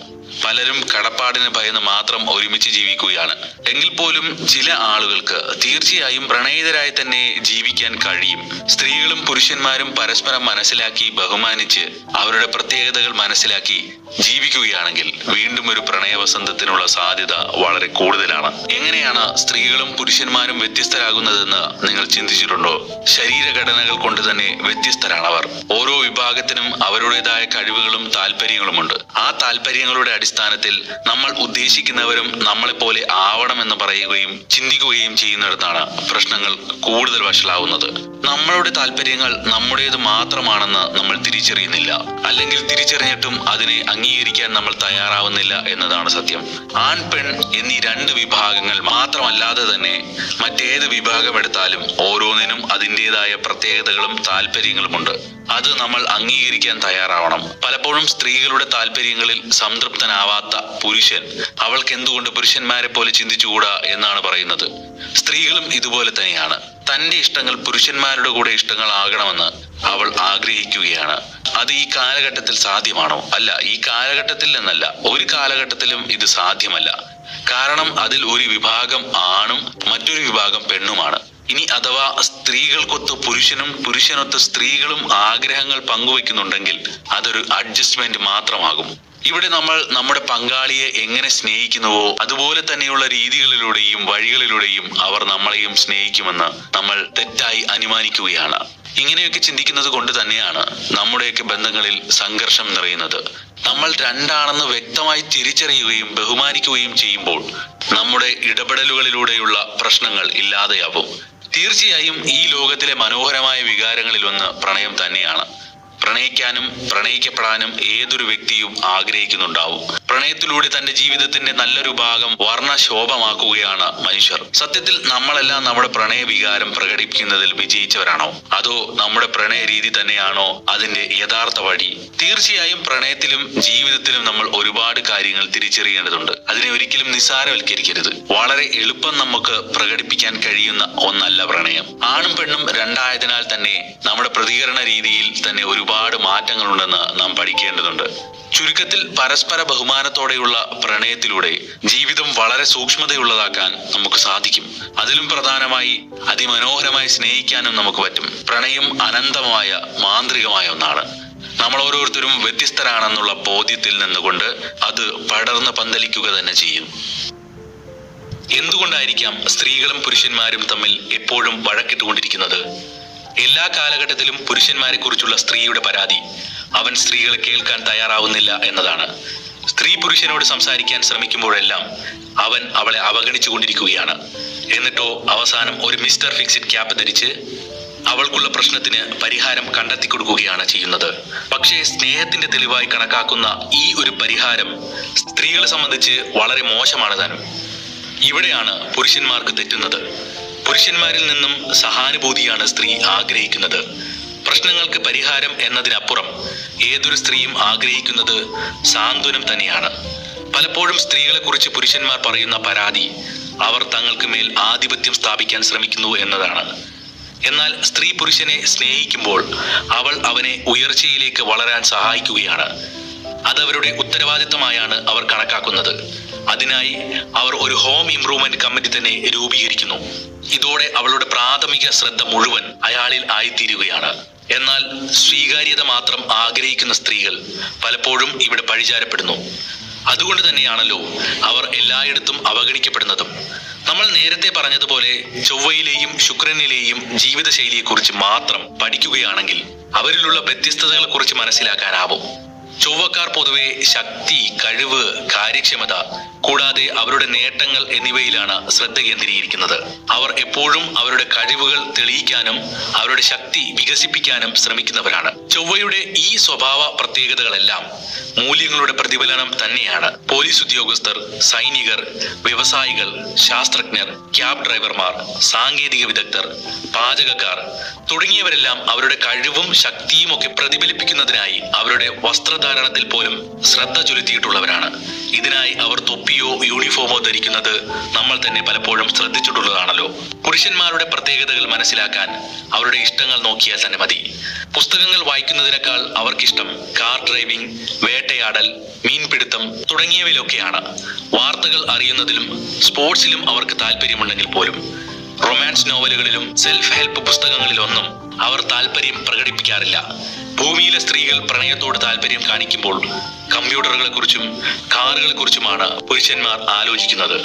Speaker 2: പലരും കടപ്പാടിന് ഭയന്ന് മാത്രം ഒരുമിച്ച് ജീവിക്കുകയാണ്. എങ്കിൽ പോലും ചില ആളുകൾക്ക് തീർച്ചയായും പ്രണയിതരായി തന്നെ ജീവിക്കാൻ കഴിയും. സ്ത്രീകളും പുരുഷന്മാരും പരസ്പരം മനസ്സിലാക്കി ബഹുമാനിച്ച് അവരുടെ പ്രത്യേകതകൾ മനസ്സിലാക്കി ജീവിക്കുകയാണെങ്കിൽ വീണ്ടും ഒരു പ്രണയവസന്തത്തിനുള്ള സാധ്യത വളരെ കൂടുതലാണ്. എങ്ങനെയാണ് സ്ത്രീകളും പുരുഷന്മാരും വ്യത്യസ്തരാകുന്നതെന്ന് നിങ്ങൾ ചിന്തിച്ചിട്ടുണ്ടോ? ശരീരഘടനകൾ കൊണ്ട് തന്നെ വ്യത്യസ്തരാണ് അവർ ഓരോ വിഭാഗത്തിനും അവരുടേതായ കഴിവുകളും താല്പര്യങ്ങളുമുണ്ട്. ആ താല്പര്യങ്ങളുടെ അടിസ്ഥാനത്തിൽ നമ്മൾ ഉദ്ദേശിക്കുന്നവരും നമ്മളെപ്പോലെ ആവണമെന്ന് പറയുകയും ചിന്തിക്കുകയും ചെയ്യുന്നിടത്താണ് പ്രശ്നങ്ങൾ കൂടുതൽ വഷളാവുന്നത്. നമ്മളുടെ താല്പര്യങ്ങൾ നമ്മുടേത് മാത്രമാണെന്ന് നമ്മൾ തിരിച്ചറിയുന്നില്ല. അല്ലെങ്കിൽ തിരിച്ചറിഞ്ഞിട്ടും അതിനെ അംഗീകരിക്കാൻ നമ്മൾ തയ്യാറാവുന്നില്ല എന്നതാണ് സത്യം. ആൺ പെൺ എന്നീ രണ്ട് വിഭാഗങ്ങൾ മാത്രമല്ലാതെ തന്നെ മറ്റേത് വിഭാഗം എടുത്താലും ഓരോന്നിനും അതിന്റെതായ പ്രത്യേകതകളും താല്പര്യങ്ങളുമുണ്ട്. അത് നമ്മൾ അംഗീകരിക്കാൻ തയ്യാറാവണം. പലപ്പോഴും സ്ത്രീകളുടെ താല്പര്യങ്ങളിൽ സംതൃപ്തനാവാത്ത പുരുഷൻ അവൾക്ക് എന്തുകൊണ്ട് പുരുഷന്മാരെ പോലെ ചിന്തിച്ചുകൂടാ എന്നാണ് പറയുന്നത്. സ്ത്രീകളും ഇതുപോലെ തന്നെയാണ്. തന്റെ ഇഷ്ടങ്ങൾ പുരുഷന്മാരുടെ കൂടെ ഇഷ്ടങ്ങളാകണമെന്ന് അവൾ ആഗ്രഹിക്കുകയാണ്. അത് ഈ കാലഘട്ടത്തിൽ സാധ്യമാണോ? അല്ല ഈ കാലഘട്ടത്തിൽ എന്നല്ല. ഒരു കാലഘട്ടത്തിലും ഇത് സാധ്യമല്ല. കാരണം അതിൽ ഒരു വിഭാഗം ആണും മറ്റൊരു വിഭാഗം പെണ്ണുമാണ്. ഇനി അഥവാ സ്ത്രീകൾക്കൊത്ത് പുരുഷനും പുരുഷനൊത്ത് സ്ത്രീകളും ആഗ്രഹങ്ങൾ പങ്കുവെക്കുന്നുണ്ടെങ്കിൽ അതൊരു അഡ്ജസ്റ്റ്മെന്റ് മാത്രമാകും. ഇവിടെ നമ്മൾ നമ്മുടെ പങ്കാളിയെ എങ്ങനെ സ്നേഹിക്കുന്നുവോ അതുപോലെ തന്നെയുള്ള രീതികളിലൂടെയും വഴികളിലൂടെയും അവർ നമ്മളെയും സ്നേഹിക്കുമെന്ന് നമ്മൾ തെറ്റായി അനുമാനിക്കുകയാണ്. ഇങ്ങനെയൊക്കെ ചിന്തിക്കുന്നത് കൊണ്ട് തന്നെയാണ് നമ്മുടെയൊക്കെ ബന്ധങ്ങളിൽ സംഘർഷം നിറയുന്നത്. നമ്മൾ രണ്ടാണെന്ന് വ്യക്തമായി തിരിച്ചറിയുകയും ബഹുമാനിക്കുകയും ചെയ്യുമ്പോൾ നമ്മുടെ ഇടപെടലുകളിലൂടെയുള്ള പ്രശ്നങ്ങൾ ഇല്ലാതെയാവും. തീർച്ചയായും ഈ ലോകത്തിലെ മനോഹരമായ വികാരങ്ങളിൽ ഒന്ന് പ്രണയം തന്നെയാണ്. പ്രണയിക്കാനും പ്രണയിക്കപ്പെടാനും ഏതൊരു വ്യക്തിയും ആഗ്രഹിക്കുന്നുണ്ടാവും. പ്രണയത്തിലൂടെ തന്റെ ജീവിതത്തിന്റെ നല്ലൊരു ഭാഗം വർണശോഭമാക്കുകയാണ് മനുഷ്യർ. സത്യത്തിൽ നമ്മളെല്ലാം നമ്മുടെ പ്രണയ വികാരം പ്രകടിപ്പിക്കുന്നതിൽ വിജയിച്ചവരാണോ? അതോ നമ്മുടെ പ്രണയ രീതി തന്നെയാണോ അതിന്റെ യഥാർത്ഥ വഴി? തീർച്ചയായും പ്രണയത്തിലും ജീവിതത്തിലും നമ്മൾ ഒരുപാട് കാര്യങ്ങൾ തിരിച്ചറിയേണ്ടതുണ്ട്. അതിനെ ഒരിക്കലും നിസ്സാരവൽക്കരിക്കരുത്. വളരെ എളുപ്പം നമുക്ക് പ്രകടിപ്പിക്കാൻ കഴിയുന്ന ഒന്നല്ല പ്രണയം. ആണും പെണ്ണും രണ്ടായതിനാൽ തന്നെ നമ്മുടെ പ്രതികരണ രീതിയിൽ തന്നെ ഒരുപാട് മാറ്റങ്ങളുണ്ടെന്ന് നാം പഠിക്കേണ്ടതുണ്ട്. ചുരുക്കത്തിൽ പരസ്പര ബഹുമാനത്തോടെയുള്ള പ്രണയത്തിലൂടെ ജീവിതം വളരെ സൂക്ഷ്മതയുള്ളതാക്കാൻ നമുക്ക് സാധിക്കും. അതിലും പ്രധാനമായി അതിമനോഹരമായി സ്നേഹിക്കാനും നമുക്ക് പറ്റും. പ്രണയം അനന്തമായ മാന്ത്രികമായ ഒന്നാണ്. നമ്മൾ ഓരോരുത്തരും വ്യത്യസ്തരാണെന്നുള്ള ബോധ്യത്തിൽ നിന്നുകൊണ്ട് അത് പടർന്ന് പന്തലിക്കുക തന്നെ ചെയ്യും. എന്തുകൊണ്ടായിരിക്കാം സ്ത്രീകളും പുരുഷന്മാരും തമ്മിൽ എപ്പോഴും വഴക്കിട്ടുകൊണ്ടിരിക്കുന്നത്? എല്ലാ കാലഘട്ടത്തിലും പുരുഷന്മാരെ കുറിച്ചുള്ള സ്ത്രീയുടെ പരാതി അവൻ സ്ത്രീകളെ കേൾക്കാൻ തയ്യാറാവുന്നില്ല എന്നതാണ്. സ്ത്രീ പുരുഷനോട് സംസാരിക്കാൻ ശ്രമിക്കുമ്പോഴെല്ലാം അവൻ അവളെ അവഗണിച്ചു കൊണ്ടിരിക്കുകയാണ് എന്നിട്ടോ അവസാനം ഒരു മിസ്റ്റർ ഫിക്സിഡ് ക്യാപ്പ് ധരിച്ച് അവൾക്കുള്ള പ്രശ്നത്തിന് പരിഹാരം കണ്ടെത്തി കൊടുക്കുകയാണ് ചെയ്യുന്നത്. പക്ഷേ സ്നേഹത്തിന്റെ തെളിവായി കണക്കാക്കുന്ന ഈ ഒരു പരിഹാരം സ്ത്രീകളെ സംബന്ധിച്ച് വളരെ മോശമാണ് താനും. ഇവിടെയാണ് പുരുഷന്മാർക്ക് തെറ്റുന്നത്. പുരുഷന്മാരിൽ നിന്നും സഹാനുഭൂതിയാണ് സ്ത്രീ ആഗ്രഹിക്കുന്നത്. പ്രശ്നങ്ങൾക്ക് പരിഹാരം എന്നതിനപ്പുറം ഏതൊരു സ്ത്രീയും ആഗ്രഹിക്കുന്നത് സാന്ത്വനം തന്നെയാണ്. പലപ്പോഴും സ്ത്രീകളെ കുറിച്ച് പുരുഷന്മാർ പറയുന്ന പരാതി അവർ തങ്ങൾക്ക് മേൽ ആധിപത്യം സ്ഥാപിക്കാൻ ശ്രമിക്കുന്നു എന്നതാണ്. എന്നാൽ സ്ത്രീ പുരുഷനെ സ്നേഹിക്കുമ്പോൾ അവൾ അവനെ ഉയർച്ചയിലേക്ക് വളരാൻ സഹായിക്കുകയാണ്. അതവരുടെ ഉത്തരവാദിത്തമായാണ് അവർ കണക്കാക്കുന്നത്. അതിനായി അവർ ഒരു ഹോം ഇംപ്രൂവ്മെന്റ് കമ്മിറ്റി തന്നെ രൂപീകരിക്കുന്നു. ഇതോടെ അവളുടെ പ്രാഥമിക ശ്രദ്ധ മുഴുവൻ അയാളിൽ ആയിത്തീരുകയാണ്. എന്നാൽ സ്വീകാര്യത മാത്രം ആഗ്രഹിക്കുന്ന സ്ത്രീകൾ പലപ്പോഴും ഇവിടെ പഴിചാരപ്പെടുന്നു അതുകൊണ്ട് തന്നെയാണല്ലോ അവർ എല്ലായിടത്തും അവഗണിക്കപ്പെടുന്നതും. നമ്മൾ നേരത്തെ പറഞ്ഞതുപോലെ ചൊവ്വയിലെയും ശുക്രനിലെയും ജീവിതശൈലിയെക്കുറിച്ച് മാത്രം പഠിക്കുകയാണെങ്കിൽ അവരിലുള്ള വ്യത്യസ്തതകളെക്കുറിച്ച് മനസ്സിലാക്കാനാവും. ചൊവ്വക്കാർ പൊതുവെ ശക്തി കഴിവ് കാര്യക്ഷമത കൂടാതെ അവരുടെ നേട്ടങ്ങൾ എന്നിവയിലാണ് ശ്രദ്ധ കേന്ദ്രീകരിക്കുന്നത്. അവർ എപ്പോഴും അവരുടെ കഴിവുകൾ തെളിയിക്കാനും അവരുടെ ശക്തി വികസിപ്പിക്കാനും ശ്രമിക്കുന്നവരാണ്. ചൊവ്വയുടെ ഈ സ്വഭാവ പ്രത്യേകതകളെല്ലാം മൂല്യങ്ങളുടെ പ്രതിഫലനം തന്നെയാണ്. പോലീസ് ഉദ്യോഗസ്ഥർ സൈനികർ വ്യവസായികൾ ശാസ്ത്രജ്ഞർ ക്യാബ് ഡ്രൈവർമാർ സാങ്കേതിക വിദഗ്ധർ പാചകക്കാർ തുടങ്ങിയവരെല്ലാം അവരുടെ കഴിവും ശക്തിയും ഒക്കെ പ്രതിഫലിപ്പിക്കുന്നതിനായി അവരുടെ വസ്ത്രധാരണത്തിൽ പോലും ശ്രദ്ധ ചൊലുത്തിയിട്ടുള്ളവരാണ് ഇതിനായി അവർ തൊപ്പിയോ യൂണിഫോമോ ധരിക്കുന്നത് നമ്മൾ തന്നെ പലപ്പോഴും ശ്രദ്ധിച്ചിട്ടുള്ളതാണല്ലോ. പുരുഷന്മാരുടെ പ്രത്യേകതകൾ മനസ്സിലാക്കാൻ അവരുടെ ഇഷ്ടങ്ങൾ നോക്കിയാൽ തന്നെ മതി. പുസ്തകങ്ങൾ വായിക്കുന്നതിനേക്കാൾ അവർക്കിഷ്ടം കാർ ഡ്രൈവിംഗ് വേട്ടയാടൽ മീൻപിടുത്തം തുടങ്ങിയവയിലൊക്കെയാണ്. വാർത്തകൾ അറിയുന്നതിലും സ്പോർട്സിലും അവർക്ക് താല്പര്യമുണ്ടെങ്കിൽ പോലും. റൊമാൻസ് നോവലുകളിലും സെൽഫ് ഹെൽപ്പ് പുസ്തകങ്ങളിലൊന്നും അവർ താല്പര്യം പ്രകടിപ്പിക്കാറില്ല. ഭൂമിയിലെ സ്ത്രീകൾ പ്രണയത്തോട് താല്പര്യം കാണിക്കുമ്പോൾ കമ്പ്യൂട്ടറുകളെ കുറിച്ചും കാറുകളെ കുറിച്ചുമാണ് പുരുഷന്മാർ ആലോചിക്കുന്നത്.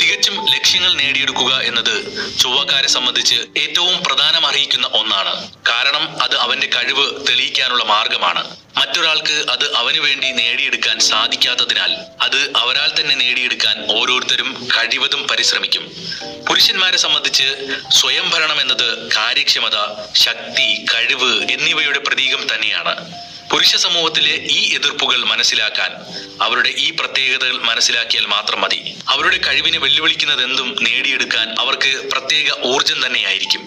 Speaker 2: തികച്ചും ലക്ഷ്യങ്ങൾ നേടിയെടുക്കുക എന്നത് ചൊവ്വക്കാരെ സംബന്ധിച്ച് ഏറ്റവും പ്രധാനം അറിയിക്കുന്ന ഒന്നാണ്. കാരണം അത് അവന്റെ കഴിവ് തെളിയിക്കാനുള്ള മാർഗമാണ്. മറ്റൊരാൾക്ക് അത് അവന് വേണ്ടി നേടിയെടുക്കാൻ സാധിക്കാത്തതിനാൽ അത് അവരാൽ തന്നെ നേടിയെടുക്കാൻ ഓരോരുത്തരും കഴിവതും പരിശ്രമിക്കും. പുരുഷന്മാരെ സംബന്ധിച്ച് സ്വയംഭരണം എന്നത് കാര്യക്ഷമത ശക്തി കഴിവ് എന്നിവയുടെ പ്രതീകം തന്നെയാണ്. പുരുഷ സമൂഹത്തിലെ ഈ എതിർപ്പുകൾ മനസ്സിലാക്കാൻ അവരുടെ ഈ പ്രത്യേകതകൾ മനസ്സിലാക്കിയാൽ മാത്രം മതി. അവരുടെ കഴിവിനെ വെല്ലുവിളിക്കുന്നതെന്തും നേടിയെടുക്കാൻ അവർക്ക് പ്രത്യേക ഊർജം തന്നെയായിരിക്കും.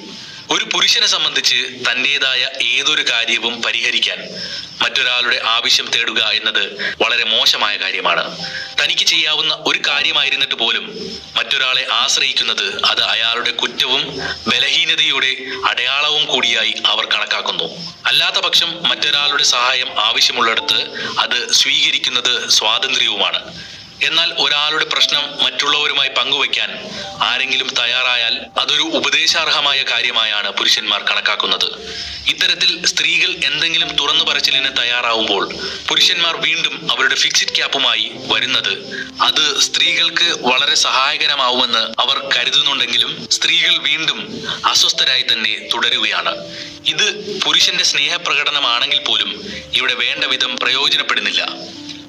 Speaker 2: ഒരു പുരുഷനെ സംബന്ധിച്ച് തന്റേതായ ഏതൊരു കാര്യവും പരിഹരിക്കാൻ മറ്റൊരാളുടെ ആവശ്യം തേടുക എന്നത് വളരെ മോശമായ കാര്യമാണ്. തനിക്ക് ചെയ്യാവുന്ന ഒരു കാര്യമായിരുന്നിട്ട് പോലും മറ്റൊരാളെ ആശ്രയിക്കുന്നത് അത് അയാളുടെ കുറ്റവും ബലഹീനതയുടെ അടയാളവും കൂടിയായി അവർ കണക്കാക്കുന്നു. അല്ലാത്ത പക്ഷം മറ്റൊരാളുടെ സഹായം ആവശ്യമുള്ളിടത്ത് അത് സ്വീകരിക്കുന്നത് സ്വാതന്ത്ര്യവുമാണ്. എന്നാൽ ഒരാളുടെ പ്രശ്നം മറ്റുള്ളവരുമായി പങ്കുവയ്ക്കാൻ ആരെങ്കിലും തയ്യാറായാൽ അതൊരു ഉപദേശാർഹമായ കാര്യമായാണ് പുരുഷന്മാർ കണക്കാക്കുന്നത്. ഇത്തരത്തിൽ സ്ത്രീകൾ എന്തെങ്കിലും തുറന്നു പറച്ചിലിന് തയ്യാറാവുമ്പോൾ പുരുഷന്മാർ വീണ്ടും അവരുടെ ഫിക്സിഡ് ക്യാപ്പുമായി വരുന്നത് അത് സ്ത്രീകൾക്ക് വളരെ സഹായകരമാവുമെന്ന് അവർ കരുതുന്നുണ്ടെങ്കിലും സ്ത്രീകൾ വീണ്ടും അസ്വസ്ഥരായി തന്നെ തുടരുകയാണ്. ഇത് പുരുഷന്റെ സ്നേഹപ്രകടനമാണെങ്കിൽ പോലും ഇവിടെ വേണ്ട വിധം പ്രയോജനപ്പെടുന്നില്ല.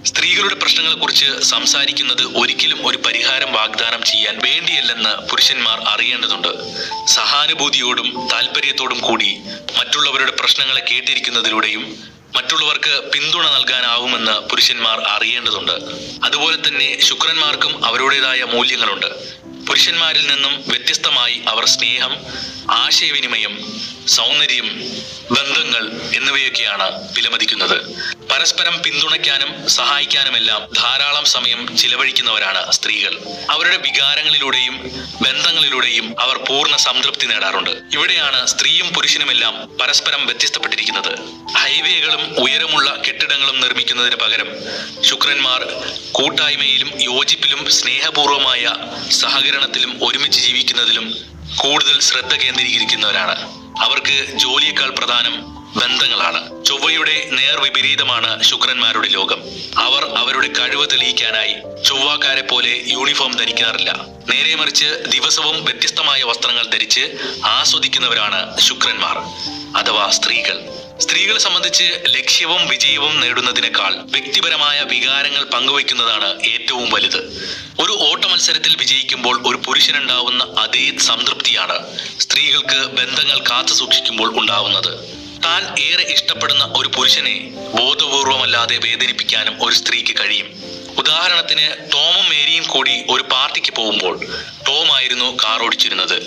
Speaker 2: സ്ത്രീകളുടെ പ്രശ്നങ്ങളെക്കുറിച്ച് സംസാരിക്കുന്നത് ഒരിക്കലും ഒരു പരിഹാരം വാഗ്ദാനം ചെയ്യാൻ വേണ്ടിയല്ലെന്ന് പുരുഷന്മാർ അറിയേണ്ടതുണ്ട്. സഹാനുഭൂതിയോടും താല്പര്യത്തോടും കൂടി മറ്റുള്ളവരുടെ പ്രശ്നങ്ങളെ കേട്ടിരിക്കുന്നതിലൂടെയും മറ്റുള്ളവർക്ക് പിന്തുണ നൽകാനാവുമെന്ന് പുരുഷന്മാർ അറിയേണ്ടതുണ്ട്. അതുപോലെ തന്നെ ശുക്രന്മാർക്കും അവരുടേതായ മൂല്യങ്ങളുണ്ട്. പുരുഷന്മാരിൽ നിന്നും വ്യത്യസ്തമായി അവർ സ്നേഹം ആശയവിനിമയം സൗന്ദര്യം ബന്ധങ്ങൾ എന്നിവയൊക്കെയാണ് വിലമതിക്കുന്നത്. പരസ്പരം പിന്തുണയ്ക്കാനും സഹായിക്കാനുമെല്ലാം ധാരാളം സമയം ചിലവഴിക്കുന്നവരാണ് സ്ത്രീകൾ. അവരുടെ വികാരങ്ങളിലൂടെയും ബന്ധങ്ങളിലൂടെയും അവർ പൂർണ സംതൃപ്തി നേടാറുണ്ട്. ഇവിടെയാണ് സ്ത്രീയും പുരുഷനുമെല്ലാം പരസ്പരം വ്യത്യസ്തപ്പെട്ടിരിക്കുന്നത്. ഹൈവേകളും ഉയരമുള്ള കെട്ടിടങ്ങളും നിർമ്മിക്കുന്നതിന് പകരം ശുക്രന്മാർ കൂട്ടായ്മയിലും യോജിപ്പിലും സ്നേഹപൂർവമായ സഹകരണത്തിലും ഒരുമിച്ച് ജീവിക്കുന്നതിലും കൂടുതൽ ശ്രദ്ധ കേന്ദ്രീകരിക്കുന്നവരാണ്. അവർക്ക് ജോലിയേക്കാൾ പ്രധാനം ബന്ധങ്ങളാണ്. ചൊവ്വയുടെ നേർ വിപരീതമാണ് ശുക്രന്മാരുടെ ലോകം. അവർ അവരുടെ കഴിവ് തെളിയിക്കാനായി ചൊവ്വാക്കാരെ പോലെ യൂണിഫോം ധരിക്കാറില്ല. നേരെ മറിച്ച് ദിവസവും വ്യത്യസ്തമായ വസ്ത്രങ്ങൾ ധരിച്ച് ആസ്വദിക്കുന്നവരാണ് ശുക്രന്മാർ അഥവാ സ്ത്രീകൾ. സ്ത്രീകളെ സംബന്ധിച്ച് ലക്ഷ്യവും വിജയവും നേടുന്നതിനേക്കാൾ വ്യക്തിപരമായ വികാരങ്ങൾ പങ്കുവയ്ക്കുന്നതാണ് ഏറ്റവും വലുത്. ഒരു ഓട്ട മത്സരത്തിൽ വിജയിക്കുമ്പോൾ ഒരു പുരുഷനുണ്ടാവുന്ന അതേ സംതൃപ്തിയാണ് സ്ത്രീകൾക്ക് ബന്ധങ്ങൾ കാത്തു സൂക്ഷിക്കുമ്പോൾ ഉണ്ടാവുന്നത്. താൻ ഏറെ ഇഷ്ടപ്പെടുന്ന ഒരു പുരുഷനെ ബോധപൂർവമല്ലാതെ വേദനിപ്പിക്കാനും ഒരു സ്ത്രീക്ക് കഴിയും. ഉദാഹരണത്തിന് ടോമും മേരിയും കൂടി ഒരു പാർട്ടിക്ക് പോകുമ്പോൾ ടോം ആയിരുന്നു കാർ ഓടിച്ചിരുന്നത്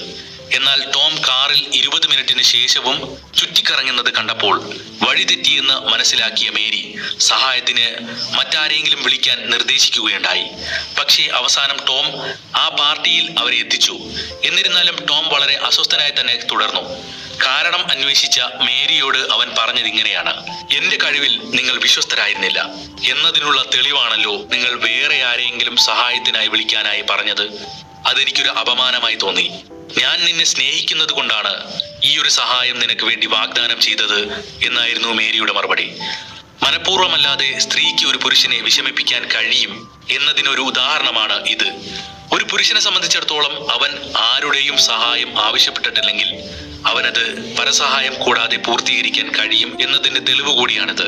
Speaker 2: എന്നാൽ ടോം കാറിൽ ഇരുപത് മിനിറ്റിന് ശേഷവും ചുറ്റിക്കറങ്ങുന്നത് കണ്ടപ്പോൾ വഴിതെറ്റിയെന്ന് മനസ്സിലാക്കിയ മേരി സഹായത്തിന് മറ്റാരെങ്കിലും വിളിക്കാൻ നിർദ്ദേശിക്കുകയുണ്ടായി. പക്ഷേ അവസാനം ടോം ആ പാർട്ടിയിൽ അവരെ എത്തിച്ചു. എന്നിരുന്നാലും ടോം വളരെ അസ്വസ്ഥനായി തന്നെ തുടർന്നു. കാരണം അന്വേഷിച്ച മേരിയോട് അവൻ പറഞ്ഞത് ഇങ്ങനെയാണ്. എന്റെ കഴിവിൽ നിങ്ങൾ വിശ്വസ്തരായിരുന്നില്ല. എന്നതിനുള്ള തെളിവാണല്ലോ നിങ്ങൾ വേറെ ആരെയെങ്കിലും സഹായത്തിനായി വിളിക്കാനായി പറഞ്ഞത്. അതെനിക്കൊരു അപമാനമായി തോന്നി. ഞാൻ നിന്നെ സ്നേഹിക്കുന്നത് കൊണ്ടാണ് ഈ ഒരു സഹായം നിനക്ക് വേണ്ടി വാഗ്ദാനം ചെയ്തത് എന്നായിരുന്നു മേരിയുടെ മറുപടി. മനഃപൂർവമല്ലാതെ സ്ത്രീക്ക് ഒരു പുരുഷനെ വിഷമിപ്പിക്കാൻ കഴിയും എന്നതിനൊരു ഉദാഹരണമാണ് ഇത്. ഒരു പുരുഷനെ സംബന്ധിച്ചിടത്തോളം അവൻ ആരുടെയും സഹായം ആവശ്യപ്പെട്ടിട്ടില്ലെങ്കിൽ അവനത് പരസഹായം കൂടാതെ പൂർത്തീകരിക്കാൻ കഴിയും എന്നതിന്റെ തെളിവ് കൂടിയാണിത്.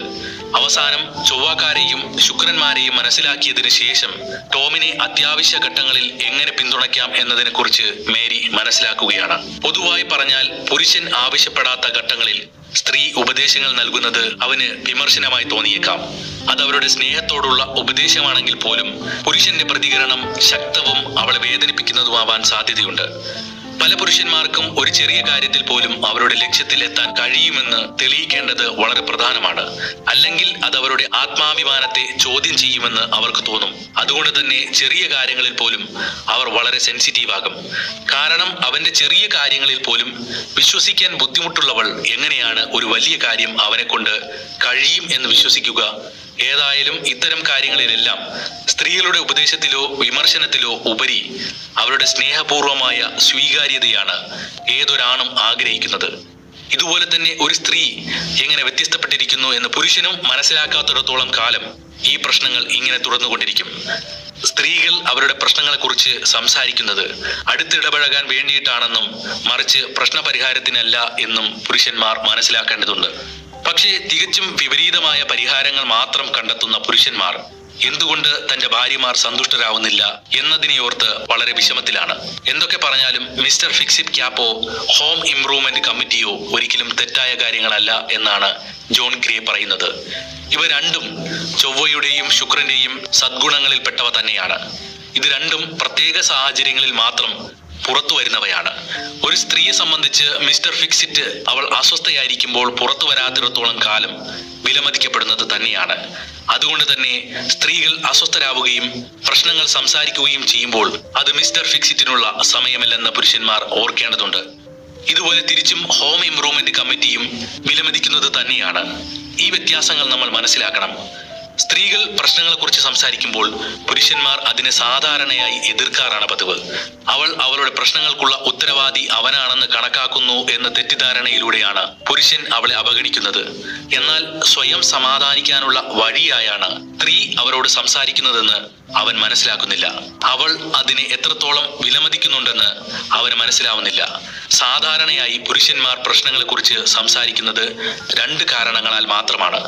Speaker 2: അവസാനം ചൊവ്വാക്കാരെയും ശുക്രന്മാരെയും മനസ്സിലാക്കിയതിനു ശേഷം ടോമിനെ അത്യാവശ്യ ഘട്ടങ്ങളിൽ എങ്ങനെ പിന്തുണയ്ക്കാം എന്നതിനെ കുറിച്ച് മേരി മനസ്സിലാക്കുകയാണ്. പൊതുവായി പറഞ്ഞാൽ പുരുഷൻ ആവശ്യപ്പെടാത്ത ഘട്ടങ്ങളിൽ സ്ത്രീ ഉപദേശങ്ങൾ നൽകുന്നത് അവന് വിമർശനമായി തോന്നിയേക്കാം. അത് അവരുടെ സ്നേഹത്തോടുള്ള ഉപദേശമാണെങ്കിൽ പോലും പുരുഷന്റെ പ്രതികരണം ശക്തവും അവളെ വേദനിപ്പിക്കുന്നതുമാവാൻ സാധ്യതയുണ്ട്. പല പുരുഷന്മാർക്കും ഒരു ചെറിയ കാര്യത്തിൽ പോലും അവരുടെ ലക്ഷ്യത്തിൽ എത്താൻ കഴിയുമെന്ന് തെളിയിക്കേണ്ടത് വളരെ പ്രധാനമാണ്. അല്ലെങ്കിൽ അത് അവരുടെ ആത്മാഭിമാനത്തെ ചോദ്യം ചെയ്യുമെന്ന് അവർക്ക് തോന്നും. അതുകൊണ്ട് തന്നെ ചെറിയ കാര്യങ്ങളിൽ പോലും അവർ വളരെ സെൻസിറ്റീവ് ആകും. കാരണം അവന്റെ ചെറിയ കാര്യങ്ങളിൽ പോലും വിശ്വസിക്കാൻ ബുദ്ധിമുട്ടുള്ളവൾ എങ്ങനെയാണ് ഒരു വലിയ കാര്യം അവനെ കൊണ്ട് കഴിയും എന്ന് വിശ്വസിക്കുക? ഏതായാലും ഇത്തരം കാര്യങ്ങളിലെല്ലാം സ്ത്രീകളുടെ ഉപദേശത്തിലോ വിമർശനത്തിലോ ഉപരി അവരുടെ സ്നേഹപൂർവമായ സ്വീകാര്യതയാണ് ഏതൊരാണും ആഗ്രഹിക്കുന്നത്. ഇതുപോലെ തന്നെ ഒരു സ്ത്രീ എങ്ങനെ വ്യത്യസ്തപ്പെട്ടിരിക്കുന്നു എന്ന് പുരുഷനും മനസ്സിലാക്കാത്തിടത്തോളം കാലം ഈ പ്രശ്നങ്ങൾ ഇങ്ങനെ തുറന്നുകൊണ്ടിരിക്കും. സ്ത്രീകൾ അവരുടെ പ്രശ്നങ്ങളെക്കുറിച്ച് സംസാരിക്കുന്നത് അടുത്തിടപഴകാൻ വേണ്ടിയിട്ടാണെന്നും മറിച്ച് പ്രശ്നപരിഹാരത്തിനല്ല എന്നും പുരുഷന്മാർ മനസ്സിലാക്കേണ്ടതുണ്ട്. പക്ഷേ തികച്ചും വിപരീതമായ പരിഹാരങ്ങൾ മാത്രം കണ്ടെത്തുന്ന പുരുഷന്മാർ എന്തുകൊണ്ട് തന്റെ ഭാര്യമാർ സന്തുഷ്ടരാവുന്നില്ല എന്നതിനെ ഓർത്ത് വളരെ വിഷമത്തിലാണ്. എന്തൊക്കെ പറഞ്ഞാലും മിസ്റ്റർ ഫിക്സിറ്റ് ക്യാപ്പോ ഹോം ഇംപ്രൂവ്മെന്റ് കമ്മിറ്റിയോ ഒരിക്കലും തെറ്റായ കാര്യങ്ങളല്ല എന്നാണ് ജോൺ ഗ്രേ പറയുന്നത്. ഇവ രണ്ടും ചൊവ്വയുടെയും ശുക്രന്റെയും സദ്ഗുണങ്ങളിൽപ്പെട്ടവ തന്നെയാണ്. ഇത് രണ്ടും പ്രത്യേക സാഹചര്യങ്ങളിൽ മാത്രം പുറത്തു വരുന്നവയാണ്. ഒരു സ്ത്രീയെ സംബന്ധിച്ച് മിസ്റ്റർ ഫിക്സിറ്റ് അവൾ അസ്വസ്ഥയായിരിക്കുമ്പോൾ പുറത്തു വരാത്തിടത്തോളം കാലം വിലമതിക്കപ്പെടുന്നത് തന്നെയാണ്. അതുകൊണ്ട് തന്നെ സ്ത്രീകൾ അസ്വസ്ഥരാവുകയും പ്രശ്നങ്ങൾ സംസാരിക്കുകയും ചെയ്യുമ്പോൾ അത് മിസ്റ്റർ ഫിക്സിറ്റിനുള്ള സമയമല്ലെന്ന് പുരുഷന്മാർ ഓർക്കേണ്ടതുണ്ട്. ഇതുപോലെ തിരിച്ചും ഹോം ഇംപ്രൂവ്മെന്റ് കമ്മിറ്റിയും വിലമതിക്കുന്നത് തന്നെയാണ്. ഈ വ്യത്യാസങ്ങൾ നമ്മൾ മനസ്സിലാക്കണം. സ്ത്രീകൾ പ്രശ്നങ്ങളെക്കുറിച്ച് സംസാരിക്കുമ്പോൾ പുരുഷന്മാർ അതിനെ സാധാരണയായി എതിർക്കാറാണ് പതിവ്. അവൾ അവളുടെ പ്രശ്നങ്ങൾക്കുള്ള ഉത്തരവാദി അവനാണെന്ന് കണക്കാക്കുന്നു എന്ന തെറ്റിദ്ധാരണയിലൂടെയാണ് പുരുഷൻ അവളെ അവഗണിക്കുന്നത്. എന്നാൽ സ്വയം സമാധാനിക്കാനുള്ള വഴിയായാണ് സ്ത്രീ അവരോട് സംസാരിക്കുന്നതെന്ന് അവൻ മനസ്സിലാക്കുന്നില്ല. അവൾ അതിനെ എത്രത്തോളം വിലമതിക്കുന്നുണ്ടെന്ന് അവന് മനസ്സിലാവുന്നില്ല. സാധാരണയായി പുരുഷന്മാർ പ്രശ്നങ്ങളെക്കുറിച്ച് സംസാരിക്കുന്നത് രണ്ട് കാരണങ്ങളാൽ മാത്രമാണ്.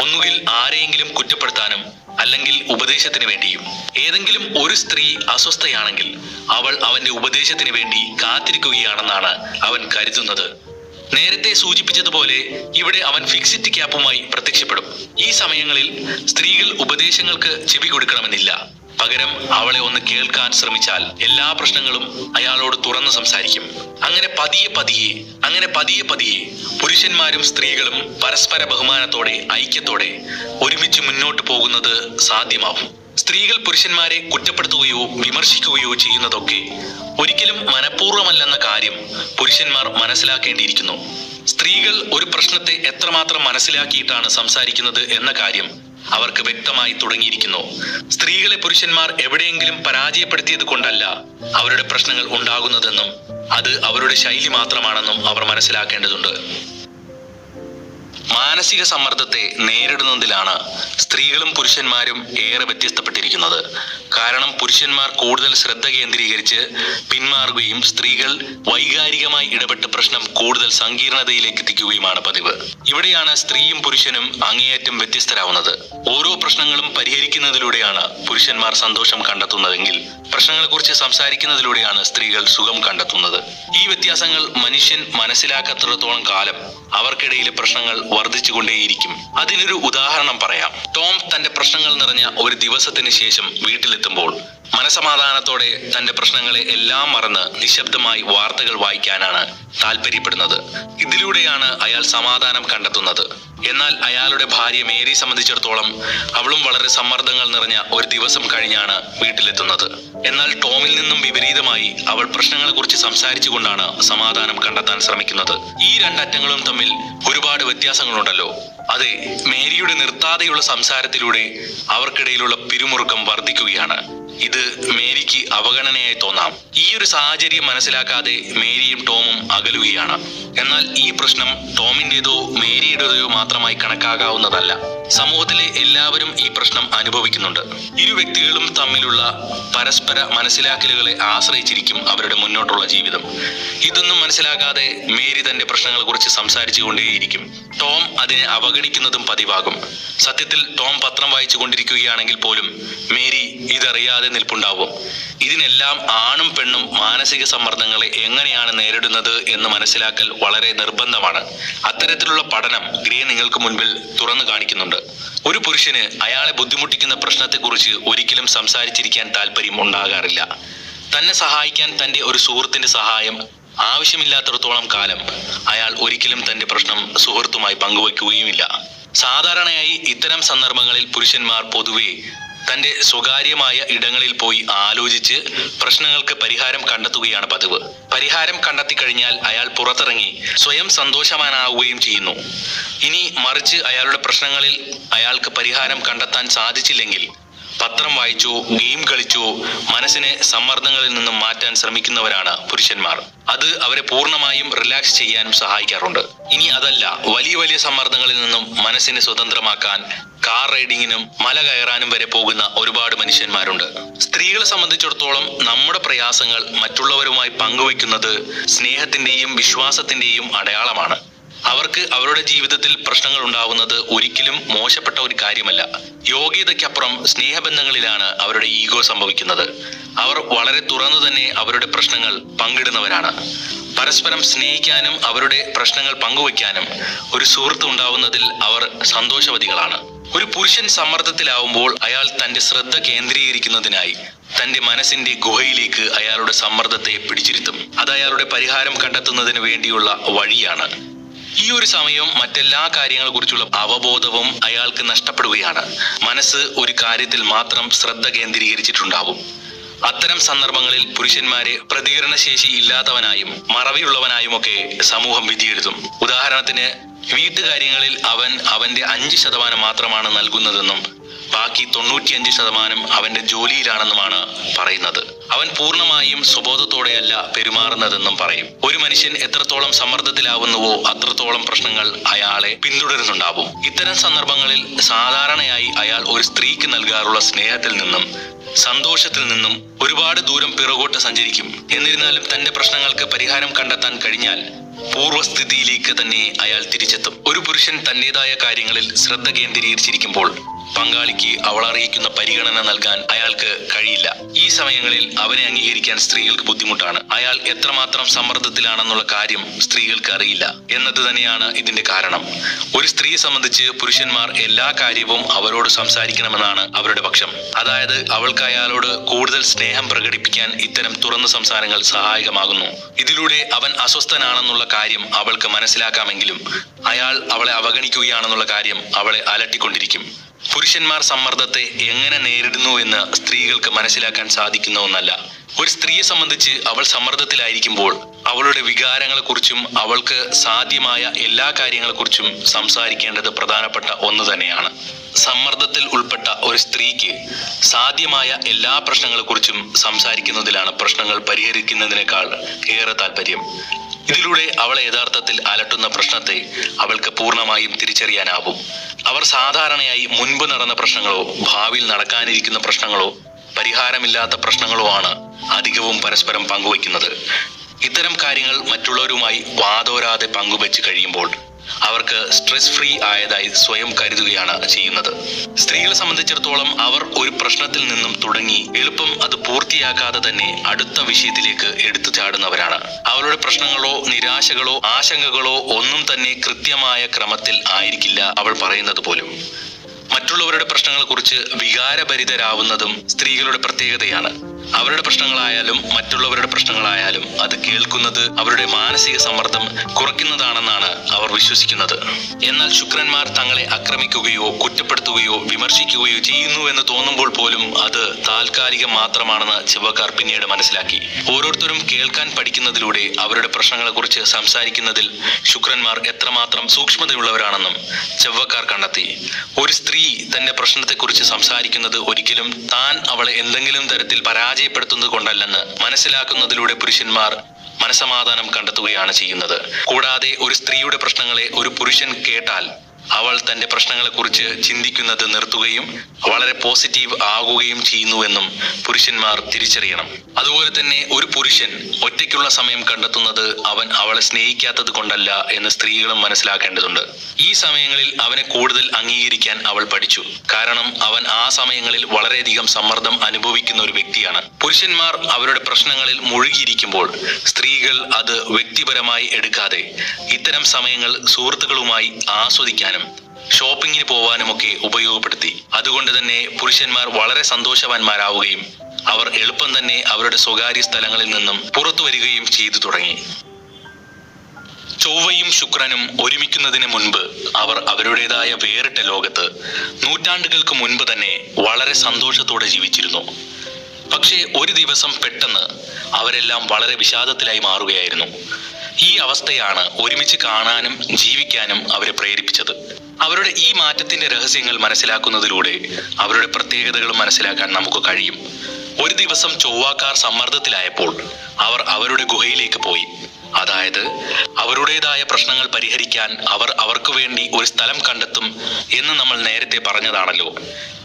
Speaker 2: ഒന്നുകിൽ ആരെയെങ്കിലും കുറ്റപ്പെടുത്താനും അല്ലെങ്കിൽ ഉപദേശത്തിന് വേണ്ടിയും. ഏതെങ്കിലും ഒരു സ്ത്രീ അസ്വസ്ഥയാണെങ്കിൽ അവൾ അവന്റെ ഉപദേശത്തിന് വേണ്ടി കാത്തിരിക്കുകയാണെന്നാണ് അവൻ കരുതുന്നത്. നേരത്തെ സൂചിപ്പിച്ചതുപോലെ ഇവിടെ അവൻ ഫിക്സിറ്റ് ക്യാപ്പുമായി പ്രത്യക്ഷപ്പെടും. ഈ സമയങ്ങളിൽ സ്ത്രീകൾ ഉപദേശങ്ങൾക്ക് ചെവി കൊടുക്കണമെന്നില്ല. പകരം അവളെ ഒന്ന് കേൾക്കാൻ ശ്രമിച്ചാൽ എല്ലാ പ്രശ്നങ്ങളും അയാളോട് തുറന്നു സംസാരിക്കും. അങ്ങനെ പതിയെ പതിയെ അങ്ങനെ പതിയെ പതിയെ പുരുഷന്മാരും സ്ത്രീകളും പരസ്പര ബഹുമാനത്തോടെ ഐക്യത്തോടെ ഒരുമിച്ച് മുന്നോട്ട് പോകുന്നത് സാധ്യമാവും. സ്ത്രീകൾ പുരുഷന്മാരെ കുറ്റപ്പെടുത്തുകയോ വിമർശിക്കുകയോ ചെയ്യുന്നതൊക്കെ ഒരിക്കലും മനഃപൂർവമല്ലെന്ന കാര്യം പുരുഷന്മാർ മനസ്സിലാക്കേണ്ടിയിരിക്കുന്നു. സ്ത്രീകൾ ഒരു പ്രശ്നത്തെ എത്രമാത്രം മനസ്സിലാക്കിയിട്ടാണ് സംസാരിക്കുന്നത് എന്ന കാര്യം അവർക്ക് വ്യക്തമായി തുടങ്ങിയിരിക്കുന്നു. സ്ത്രീകളെ പുരുഷന്മാർ എവിടെയെങ്കിലും പരാജയപ്പെടുത്തിയത് കൊണ്ടല്ല അവരുടെ പ്രശ്നങ്ങൾ ഉണ്ടാകുന്നതെന്നും അത് അവരുടെ ശൈലി മാത്രമാണെന്നും അവർ മനസ്സിലാക്കേണ്ടതുണ്ട്. മാനസിക സമ്മർദ്ദത്തെ നേരിടുന്നതിലാണ് സ്ത്രീകളും പുരുഷന്മാരും ഏറെ വ്യത്യസ്തപ്പെട്ടിരിക്കുന്നത്. കാരണം പുരുഷന്മാർ കൂടുതൽ ശ്രദ്ധ കേന്ദ്രീകരിച്ച് പിന്മാറുകയും സ്ത്രീകൾ വൈകാരികമായി ഇടപെട്ട് പ്രശ്നം കൂടുതൽ സങ്കീർണതയിലേക്ക് എത്തിക്കുകയുമാണ് പതിവ്. ഇവിടെയാണ് സ്ത്രീയും പുരുഷനും അങ്ങേയറ്റം വ്യത്യസ്തരാവുന്നത്. ഓരോ പ്രശ്നങ്ങളും പരിഹരിക്കുന്നതിലൂടെയാണ് പുരുഷന്മാർ സന്തോഷം കണ്ടെത്തുന്നതെങ്കിൽ പ്രശ്നങ്ങളെക്കുറിച്ച് സംസാരിക്കുന്നതിലൂടെയാണ് സ്ത്രീകൾ സുഖം കണ്ടെത്തുന്നത്. ഈ വ്യത്യാസങ്ങൾ മനുഷ്യൻ മനസ്സിലാക്കാത്തിടത്തോളം കാലം അവർക്കിടയിലെ പ്രശ്നങ്ങൾ വർദ്ധിച്ചുകൊണ്ടേയിരിക്കും. അതിനൊരു ഉദാഹരണം പറയാം. ടോം തന്റെ പ്രശ്നങ്ങൾ നിറഞ്ഞ ഒരു ദിവസത്തിന് ശേഷം വീട്ടിലെത്തുമ്പോൾ മനസമാധാനത്തോടെ തന്റെ പ്രശ്നങ്ങളെ എല്ലാം മറന്ന് നിശബ്ദമായി വാർത്തകൾ വായിക്കാനാണ് താല്പര്യപ്പെടുന്നത്. ഇതിലൂടെയാണ് അയാൾ സമാധാനം കണ്ടെത്തുന്നത്. എന്നാൽ അയാളുടെ ഭാര്യ മേരി സംബന്ധിച്ചിടത്തോളം അവളും വളരെ സമ്മർദ്ദങ്ങൾ നിറഞ്ഞ ഒരു ദിവസം കഴിഞ്ഞാണ് വീട്ടിലെത്തുന്നത്. എന്നാൽ ടോമിൽ നിന്നും വിപരീതമായി അവൾ പ്രശ്നങ്ങളെക്കുറിച്ച് സംസാരിച്ചുകൊണ്ടാണ് സമാധാനം കണ്ടെത്താൻ ശ്രമിക്കുന്നത്. ഈ രണ്ടറ്റങ്ങളും തമ്മിൽ ഒരുപാട് വ്യത്യാസങ്ങളുണ്ടല്ലോ. അതെ മേരിയുടെ നിർത്താതെയുള്ള സംസാരത്തിലൂടെ അവർക്കിടയിലുള്ള പിരിമുറുക്കം വർദ്ധിക്കുകയാണ്. ഇത് മേരിക്ക് അവഗണനയായി തോന്നാം. ഈ ഒരു സാഹചര്യം മനസ്സിലാക്കാതെ മേരിയും ടോമും അകലുകയാണ്. എന്നാൽ ഈ പ്രശ്നം ടോമിന്റെതോ മേരിയുടേതോ മാത്രമായി കണക്കാകാവുന്നതല്ല സമൂഹത്തിലെ എല്ലാവരും ഈ പ്രശ്നം അനുഭവിക്കുന്നുണ്ട്. ഇരു വ്യക്തികളും തമ്മിലുള്ള പരസ്പര മനസ്സിലാക്കലുകളെ ആശ്രയിച്ചിരിക്കും അവരുടെ മുന്നോട്ടുള്ള ജീവിതം. ഇതൊന്നും മനസ്സിലാക്കാതെ മേരി തന്റെ പ്രശ്നങ്ങളെ കുറിച്ച് സംസാരിച്ചു കൊണ്ടേയിരിക്കും ടോം അതിനെ അവഗണിക്കുന്നതും പതിവാകും. സത്യത്തിൽ ടോം പത്രം വായിച്ചു കൊണ്ടിരിക്കുകയാണെങ്കിൽ പോലും മേരി ഇതറിയാതെ നിൽപ്പുണ്ടാവും. ഇതിനെല്ലാം ആണും പെണ്ണും മാനസിക സമ്മർദ്ദങ്ങളെ എങ്ങനെയാണ് നേരിടുന്നത് എന്ന് മനസ്സിലാക്കൽ വളരെ നിർബന്ധമാണ്. അത്തരത്തിലുള്ള പഠനം ഗ്രേ നിങ്ങൾക്ക് മുൻപിൽ തുറന്നു കാണിക്കുന്നുണ്ട്. ഒരു പുരുഷന് അയാളെ ബുദ്ധിമുട്ടിക്കുന്ന പ്രശ്നത്തെക്കുറിച്ച് ഒരിക്കലും സംസാരിച്ചിരിക്കാൻ താല്പര്യം ഉണ്ടാകാറില്ല. തന്നെ സഹായിക്കാൻ തന്റെ ഒരു സുഹൃത്തിന്റെ സഹായം ആവശ്യമില്ലാത്തിടത്തോളം കാലം അയാൾ ഒരിക്കലും തന്റെ പ്രശ്നം സുഹൃത്തുമായി പങ്കുവയ്ക്കുകയുമില്ല. സാധാരണയായി ഇത്തരം സന്ദർഭങ്ങളിൽ പുരുഷന്മാർ പൊതുവെ തന്റെ സ്വകാര്യമായ ഇടങ്ങളിൽ പോയി ആലോചിച്ച് പ്രശ്നങ്ങൾക്ക് പരിഹാരം കണ്ടെത്തുകയാണ് പതിവ്. പരിഹാരം കണ്ടെത്തി കഴിഞ്ഞാൽ അയാൾ പുറത്തിറങ്ങി സ്വയം സന്തോഷവാനാവുകയും ചെയ്യുന്നു. ഇനി മറിച്ച് അയാളുടെ പ്രശ്നങ്ങളിൽ അയാൾക്ക് പരിഹാരം കണ്ടെത്താൻ സാധിച്ചില്ലെങ്കിൽ പത്രം വായിച്ചോ ഗെയിം കളിച്ചോ മനസ്സിനെ സമ്മർദ്ദങ്ങളിൽ നിന്നും മാറ്റാൻ ശ്രമിക്കുന്നവരാണ് പുരുഷന്മാർ. അത് അവരെ പൂർണമായും റിലാക്സ് ചെയ്യാനും സഹായിക്കാറുണ്ട്. ഇനി അതല്ല വലിയ വലിയ സമ്മർദ്ദങ്ങളിൽ നിന്നും മനസ്സിനെ സ്വതന്ത്രമാക്കാൻ കാർ റൈഡിങ്ങിനും മല കയറാനും വരെ പോകുന്ന ഒരുപാട് മനുഷ്യന്മാരുണ്ട്. സ്ത്രീകളെ സംബന്ധിച്ചിടത്തോളം നമ്മുടെ പ്രയാസങ്ങൾ മറ്റുള്ളവരുമായി പങ്കുവെക്കുന്നത് സ്നേഹത്തിന്റെയും വിശ്വാസത്തിന്റെയും അടയാളമാണ്. അവർക്ക് അവരുടെ ജീവിതത്തിൽ പ്രശ്നങ്ങൾ ഉണ്ടാവുന്നത് ഒരിക്കലും മോശപ്പെട്ട ഒരു കാര്യമല്ല. യോഗ്യതയ്ക്കപ്പുറം സ്നേഹബന്ധങ്ങളിലാണ് അവരുടെ ഈഗോ സംഭവിക്കുന്നത്. അവർ വളരെ തുറന്നു തന്നെ അവരുടെ പ്രശ്നങ്ങൾ പങ്കിടുന്നവരാണ്. പരസ്പരം സ്നേഹിക്കാനും അവരുടെ പ്രശ്നങ്ങൾ പങ്കുവയ്ക്കാനും ഒരു സുഹൃത്ത് ഉണ്ടാവുന്നതിൽ അവർ സന്തോഷവതികളാണ്. ഒരു പുരുഷൻ സമ്മർദ്ദത്തിലാവുമ്പോൾ അയാൾ തന്റെ ശ്രദ്ധ കേന്ദ്രീകരിക്കുന്നതിനായി തന്റെ മനസ്സിന്റെ ഗുഹയിലേക്ക് അയാളുടെ സമ്മർദ്ദത്തെ പിടിച്ചിരുത്തും. അത് അയാളുടെ പരിഹാരം കണ്ടെത്തുന്നതിന് വേണ്ടിയുള്ള വഴിയാണ്. ഈ ഒരു സമയം മറ്റെല്ലാ കാര്യങ്ങളെ കുറിച്ചുള്ള അവബോധവും അയാൾക്ക് നഷ്ടപ്പെടുകയാണ്. മനസ്സ് ഒരു കാര്യത്തിൽ മാത്രം ശ്രദ്ധ കേന്ദ്രീകരിച്ചിട്ടുണ്ടാവും. അത്തരം സന്ദർഭങ്ങളിൽ പുരുഷന്മാരെ പ്രതികരണശേഷി ഇല്ലാത്തവനായും മറവിയുള്ളവനായും ഒക്കെ സമൂഹം വിധിയെഴുതും. ഉദാഹരണത്തിന് വീട്ടുകാര്യങ്ങളിൽ അവൻ അവന്റെ അഞ്ച് ശതമാനം മാത്രമാണ് നൽകുന്നതെന്നും ബാക്കി തൊണ്ണൂറ്റിയഞ്ച് ശതമാനം അവന്റെ ജോലിയിലാണെന്നുമാണ് പറയുന്നത്. അവൻ പൂർണമായും സ്വബോധത്തോടെയല്ല പെരുമാറുന്നതെന്നും പറയും. ഒരു മനുഷ്യൻ എത്രത്തോളം സമ്മർദ്ദത്തിലാവുന്നുവോ അത്രത്തോളം പ്രശ്നങ്ങൾ അയാളെ പിന്തുടരുന്നുണ്ടാവും. ഇത്തരം സന്ദർഭങ്ങളിൽ സാധാരണയായി അയാൾ ഒരു സ്ത്രീക്ക് നൽകാറുള്ള സ്നേഹത്തിൽ നിന്നും സന്തോഷത്തിൽ നിന്നും ഒരുപാട് ദൂരം പിറകോട്ട് സഞ്ചരിക്കും. എന്നിരുന്നാലും തന്റെ പ്രശ്നങ്ങൾക്ക് പരിഹാരം കണ്ടെത്താൻ കഴിഞ്ഞാൽ പൂർവസ്ഥിതിയിലേക്ക് തന്നെ അയാൾ തിരിച്ചെത്തും. ഒരു പുരുഷൻ തന്റേതായ കാര്യങ്ങളിൽ ശ്രദ്ധ കേന്ദ്രീകരിച്ചിരിക്കുമ്പോൾ പങ്കാളിക്ക് അവൾ അറിയിക്കുന്ന പരിഗണന നൽകാൻ അയാൾക്ക് കഴിയില്ല. ഈ സമയങ്ങളിൽ അവനെ അംഗീകരിക്കാൻ സ്ത്രീകൾക്ക് ബുദ്ധിമുട്ടാണ്. അയാൾ എത്രമാത്രം സമ്മർദ്ദത്തിലാണെന്നുള്ള കാര്യം സ്ത്രീകൾക്ക് അറിയില്ല എന്നത് തന്നെയാണ് ഇതിന്റെ കാരണം. ഒരു സ്ത്രീയെ സംബന്ധിച്ച് പുരുഷന്മാർ എല്ലാ കാര്യവും അവരോട് സംസാരിക്കണമെന്നാണ് അവരുടെ പക്ഷം. അതായത് അവൾക്ക് അയാളോട് കൂടുതൽ സ്നേഹം പ്രകടിപ്പിക്കാൻ ഇത്തരം തുറന്ന സംസാരങ്ങൾ സഹായകമാകുന്നു. ഇതിലൂടെ അവൻ അസ്വസ്ഥനാണെന്നുള്ള കാര്യം അവൾക്ക് മനസ്സിലാക്കാമെങ്കിലും അയാൾ അവളെ അവഗണിക്കുകയാണെന്നുള്ള കാര്യം അവളെ അലട്ടിക്കൊണ്ടിരിക്കും. പുരുഷന്മാർ സമ്മർദ്ദത്തെ എങ്ങനെ നേരിടുന്നു എന്ന് സ്ത്രീകൾക്ക് മനസ്സിലാക്കാൻ സാധിക്കുന്ന ഒന്നല്ല. ഒരു സ്ത്രീയെ സംബന്ധിച്ച് അവൾ സമ്മർദ്ദത്തിലായിരിക്കുമ്പോൾ അവളുടെ വികാരങ്ങളെക്കുറിച്ചും അവൾക്ക് സാധ്യമായ എല്ലാ കാര്യങ്ങളെക്കുറിച്ചും സംസാരിക്കേണ്ടത് പ്രധാനപ്പെട്ട ഒന്ന് തന്നെയാണ്. സമ്മർദ്ദത്തിൽ ഉൾപ്പെട്ട ഒരു സ്ത്രീക്ക് സാധ്യമായ എല്ലാ പ്രശ്നങ്ങളെക്കുറിച്ചും സംസാരിക്കുന്നതിലാണ് പ്രശ്നങ്ങൾ പരിഹരിക്കുന്നതിനേക്കാൾ ഏറെ താല്പര്യം ഇതിലൂടെ അവളെ യഥാർത്ഥത്തിൽ അലട്ടുന്ന പ്രശ്നത്തെ അവൾക്ക് പൂർണമായും തിരിച്ചറിയാനാവും. അവർ സാധാരണയായി മുൻപ് നടന്ന പ്രശ്നങ്ങളോ ഭാവിയിൽ നടക്കാനിരിക്കുന്ന പ്രശ്നങ്ങളോ പരിഹാരമില്ലാത്ത പ്രശ്നങ്ങളോ ആണ് അധികവും പരസ്പരം പങ്കുവയ്ക്കുന്നത്. ഇത്തരം കാര്യങ്ങൾ മറ്റുള്ളവരുമായി വാതോരാതെ പങ്കുവെച്ച് കഴിയുമ്പോൾ അവർക്ക് സ്ട്രെസ് ഫ്രീ ആയതായി സ്വയം കരുതുകയാണ് ചെയ്യുന്നത്. സ്ത്രീകളെ സംബന്ധിച്ചിടത്തോളം അവർ ഒരു പ്രശ്നത്തിൽ നിന്നും തുടങ്ങി എളുപ്പം അത് പൂർത്തിയാക്കാതെ തന്നെ അടുത്ത വിഷയത്തിലേക്ക് എടുത്തു ചാടുന്നവരാണ്. അവരുടെ പ്രശ്നങ്ങളോ നിരാശകളോ ആശങ്കകളോ ഒന്നും തന്നെ കൃത്യമായ ക്രമത്തിൽ ആയിരിക്കില്ല അവൾ പറയുന്നത് പോലും. മറ്റുള്ളവരുടെ പ്രശ്നങ്ങളെക്കുറിച്ച് വികാരഭരിതരാവുന്നതും സ്ത്രീകളുടെ പ്രത്യേകതയാണ്. അവരുടെ പ്രശ്നങ്ങളായാലും മറ്റുള്ളവരുടെ പ്രശ്നങ്ങളായാലും അത് കേൾക്കുന്നത് അവരുടെ മാനസിക സമ്മർദ്ദം കുറയ്ക്കുന്നതാണെന്നാണ് അവർ വിശ്വസിക്കുന്നത്. എന്നാൽ ശുക്രന്മാർ തങ്ങളെ ആക്രമിക്കുകയോ കുറ്റപ്പെടുത്തുകയോ വിമർശിക്കുകയോ ചെയ്യുന്നു എന്ന് തോന്നുമ്പോൾ പോലും അത് താൽക്കാലികം മാത്രമാണെന്ന് ചെവ്വക്കാർ പിന്നീട് മനസ്സിലാക്കി. ഓരോരുത്തരും കേൾക്കാൻ പഠിക്കുന്നതിലൂടെ അവരുടെ പ്രശ്നങ്ങളെക്കുറിച്ച് സംസാരിക്കുന്നതിൽ ശുക്രന്മാർ എത്രമാത്രം സൂക്ഷ്മതയുള്ളവരാണെന്നും ചെവ്വക്കാർ കണ്ടെത്തി. ഒരു സ്ത്രീ തന്റെ പ്രശ്നത്തെക്കുറിച്ച് സംസാരിക്കുന്നത് ഒരിക്കലും താൻ അവളെ എന്തെങ്കിലും തരത്തിൽ പരാജയപ്പെടുത്തുന്നത് കൊണ്ടല്ലെന്ന് മനസ്സിലാക്കുന്നതിലൂടെ പുരുഷന്മാർ മനസമാധാനം കണ്ടെത്തുകയാണ് ചെയ്യുന്നത്. കൂടാതെ ഒരു സ്ത്രീയുടെ പ്രശ്നങ്ങളെ ഒരു പുരുഷൻ കേട്ടാൽ അവൾ തന്റെ പ്രശ്നങ്ങളെക്കുറിച്ച് ചിന്തിക്കുന്നത് നിർത്തുകയും വളരെ പോസിറ്റീവ് ആകുകയും ചെയ്യുന്നുവെന്നും പുരുഷന്മാർ തിരിച്ചറിയണം. അതുപോലെ തന്നെ ഒരു പുരുഷൻ ഒറ്റയ്ക്കുള്ള സമയം കണ്ടെത്തുന്നത് അവൻ അവളെ സ്നേഹിക്കാത്തത് കൊണ്ടല്ല എന്ന് സ്ത്രീകളും മനസ്സിലാക്കേണ്ടതുണ്ട്. ഈ സമയങ്ങളിൽ അവനെ കൂടുതൽ അംഗീകരിക്കാൻ അവൾ പഠിച്ചു. കാരണം അവൻ ആ സമയങ്ങളിൽ വളരെയധികം സമ്മർദ്ദം അനുഭവിക്കുന്ന ഒരു വ്യക്തിയാണ്. പുരുഷന്മാർ അവരുടെ പ്രശ്നങ്ങളിൽ മുഴുകിയിരിക്കുമ്പോൾ സ്ത്രീകൾ അത് വ്യക്തിപരമായി എടുക്കാതെ ഇത്തരം സമയങ്ങൾ സുഹൃത്തുക്കളുമായി ആസ്വദിക്കാനും ഷോപ്പിങ്ങിന് പോവാനുമൊക്കെ ഉപയോഗപ്പെടുത്തി. അതുകൊണ്ട് തന്നെ പുരുഷന്മാർ വളരെ സന്തോഷവാന്മാരാവുകയും അവർ എളുപ്പം തന്നെ അവരുടെ സ്വകാര്യ സ്ഥലങ്ങളിൽ നിന്നും പുറത്തു വരികയും ചെയ്തു തുടങ്ങി. ചൊവ്വയും ശുക്രനും ഒരുമിക്കുന്നതിന് മുൻപ് അവർ അവരുടേതായ വേറിട്ട ലോകത്ത് നൂറ്റാണ്ടുകൾക്ക് മുൻപ് തന്നെ വളരെ സന്തോഷത്തോടെ ജീവിച്ചിരുന്നു. പക്ഷേ ഒരു ദിവസം പെട്ടെന്ന് അവരെല്ലാം വളരെ വിഷാദത്തിലായി മാറുകയായിരുന്നു. ഈ അവസ്ഥയാണ് ഒരുമിച്ച് കാണാനും ജീവിക്കാനും അവരെ പ്രേരിപ്പിച്ചത്. അവരുടെ ഈ മാറ്റത്തിന്റെ രഹസ്യങ്ങൾ മനസ്സിലാക്കുന്നതിലൂടെ അവരുടെ പ്രത്യേകതകൾ മനസ്സിലാക്കാൻ നമുക്ക് കഴിയും. ഒരു ദിവസം ചൊവ്വാക്കാർ സമ്മർദ്ദത്തിലായപ്പോൾ അവർ അവരുടെ ഗുഹയിലേക്ക് പോയി. അതായത് അവരുടേതായ പ്രശ്നങ്ങൾ പരിഹരിക്കാൻ അവർ അവർക്ക് വേണ്ടി ഒരു സ്ഥലം കണ്ടെത്തും എന്ന് നമ്മൾ നേരത്തെ പറഞ്ഞതാണല്ലോ.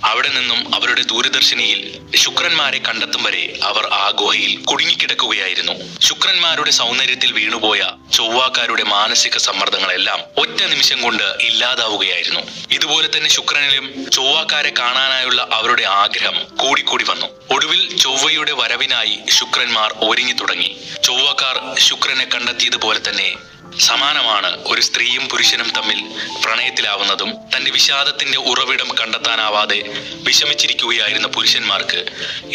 Speaker 2: അവിടെ നിന്നും അവരുടെ ദൂരദർശിനിയിൽ ശുക്രന്മാരെ കണ്ടെത്തും വരെ അവർ ആ ഗുഹയിൽ കുടുങ്ങിക്കിടക്കുകയായിരുന്നു. ശുക്രന്മാരുടെ സൗന്ദര്യത്തിൽ വീണുപോയ ചൊവ്വാക്കാരുടെ മാനസിക സമ്മർദ്ദങ്ങളെല്ലാം ഒറ്റ നിമിഷം കൊണ്ട് ഇല്ലാതാവുകയായിരുന്നു. ഇതുപോലെ തന്നെ ശുക്രനിലും ചൊവ്വാക്കാരെ കാണാനായുള്ള അവരുടെ ആഗ്രഹം കൂടിക്കൂടി വന്നു. ഒടുവിൽ ചൊവ്വയുടെ വരവിനായി ശുക്രന്മാർ ഒരുങ്ങി തുടങ്ങി ചൊവ്വാക്കാർ ശുക്രനെ കണ്ടെത്തിയതുപോലെ തന്നെ സമാനമാണ് ഒരു സ്ത്രീയും പുരുഷനും തമ്മിൽ പ്രണയത്തിലാവുന്നതും തന്റെ വിഷാദത്തിന്റെ ഉറവിടം കണ്ടെത്താനാവാതെ വിഷമിച്ചിരിക്കുകയായിരുന്ന പുരുഷന്മാർക്ക്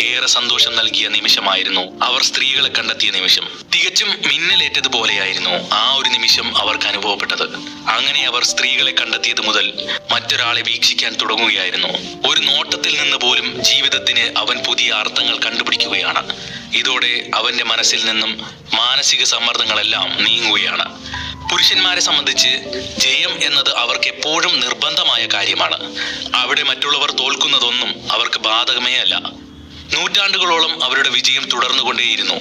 Speaker 2: ഏറെ സന്തോഷം നൽകിയ നിമിഷമായിരുന്നു അവർ സ്ത്രീകളെ കണ്ടെത്തിയ നിമിഷം. തികച്ചും മിന്നലേറ്റതുപോലെയായിരുന്നു ആ ഒരു നിമിഷം അവർക്ക് അനുഭവപ്പെട്ടത്. അങ്ങനെ അവർ സ്ത്രീകളെ കണ്ടെത്തിയത് മുതൽ മറ്റൊരാളെ വീക്ഷിക്കാൻ തുടങ്ങുകയായിരുന്നു. ഒരു നോട്ടത്തിൽ നിന്ന് പോലും ജീവിതത്തിന് അവൻ പുതിയ അർത്ഥങ്ങൾ കണ്ടുപിടിക്കുകയാണ്. ഇതോടെ അവന്റെ മനസ്സിൽ നിന്നും മാനസിക സമ്മർദ്ദങ്ങളെല്ലാം നീങ്ങുകയാണ്. പുരുഷന്മാരെ സംബന്ധിച്ച് ജയം എന്നത് അവർക്ക് എപ്പോഴും നിർബന്ധമായ കാര്യമാണ്. അവിടെ മറ്റുള്ളവർ തോൽക്കുന്നതൊന്നും അവർക്ക് ബാധകമേ അല്ല നൂറ്റാണ്ടുകളോളം അവരുടെ വിജയം തുടർന്നുകൊണ്ടേയിരുന്നു.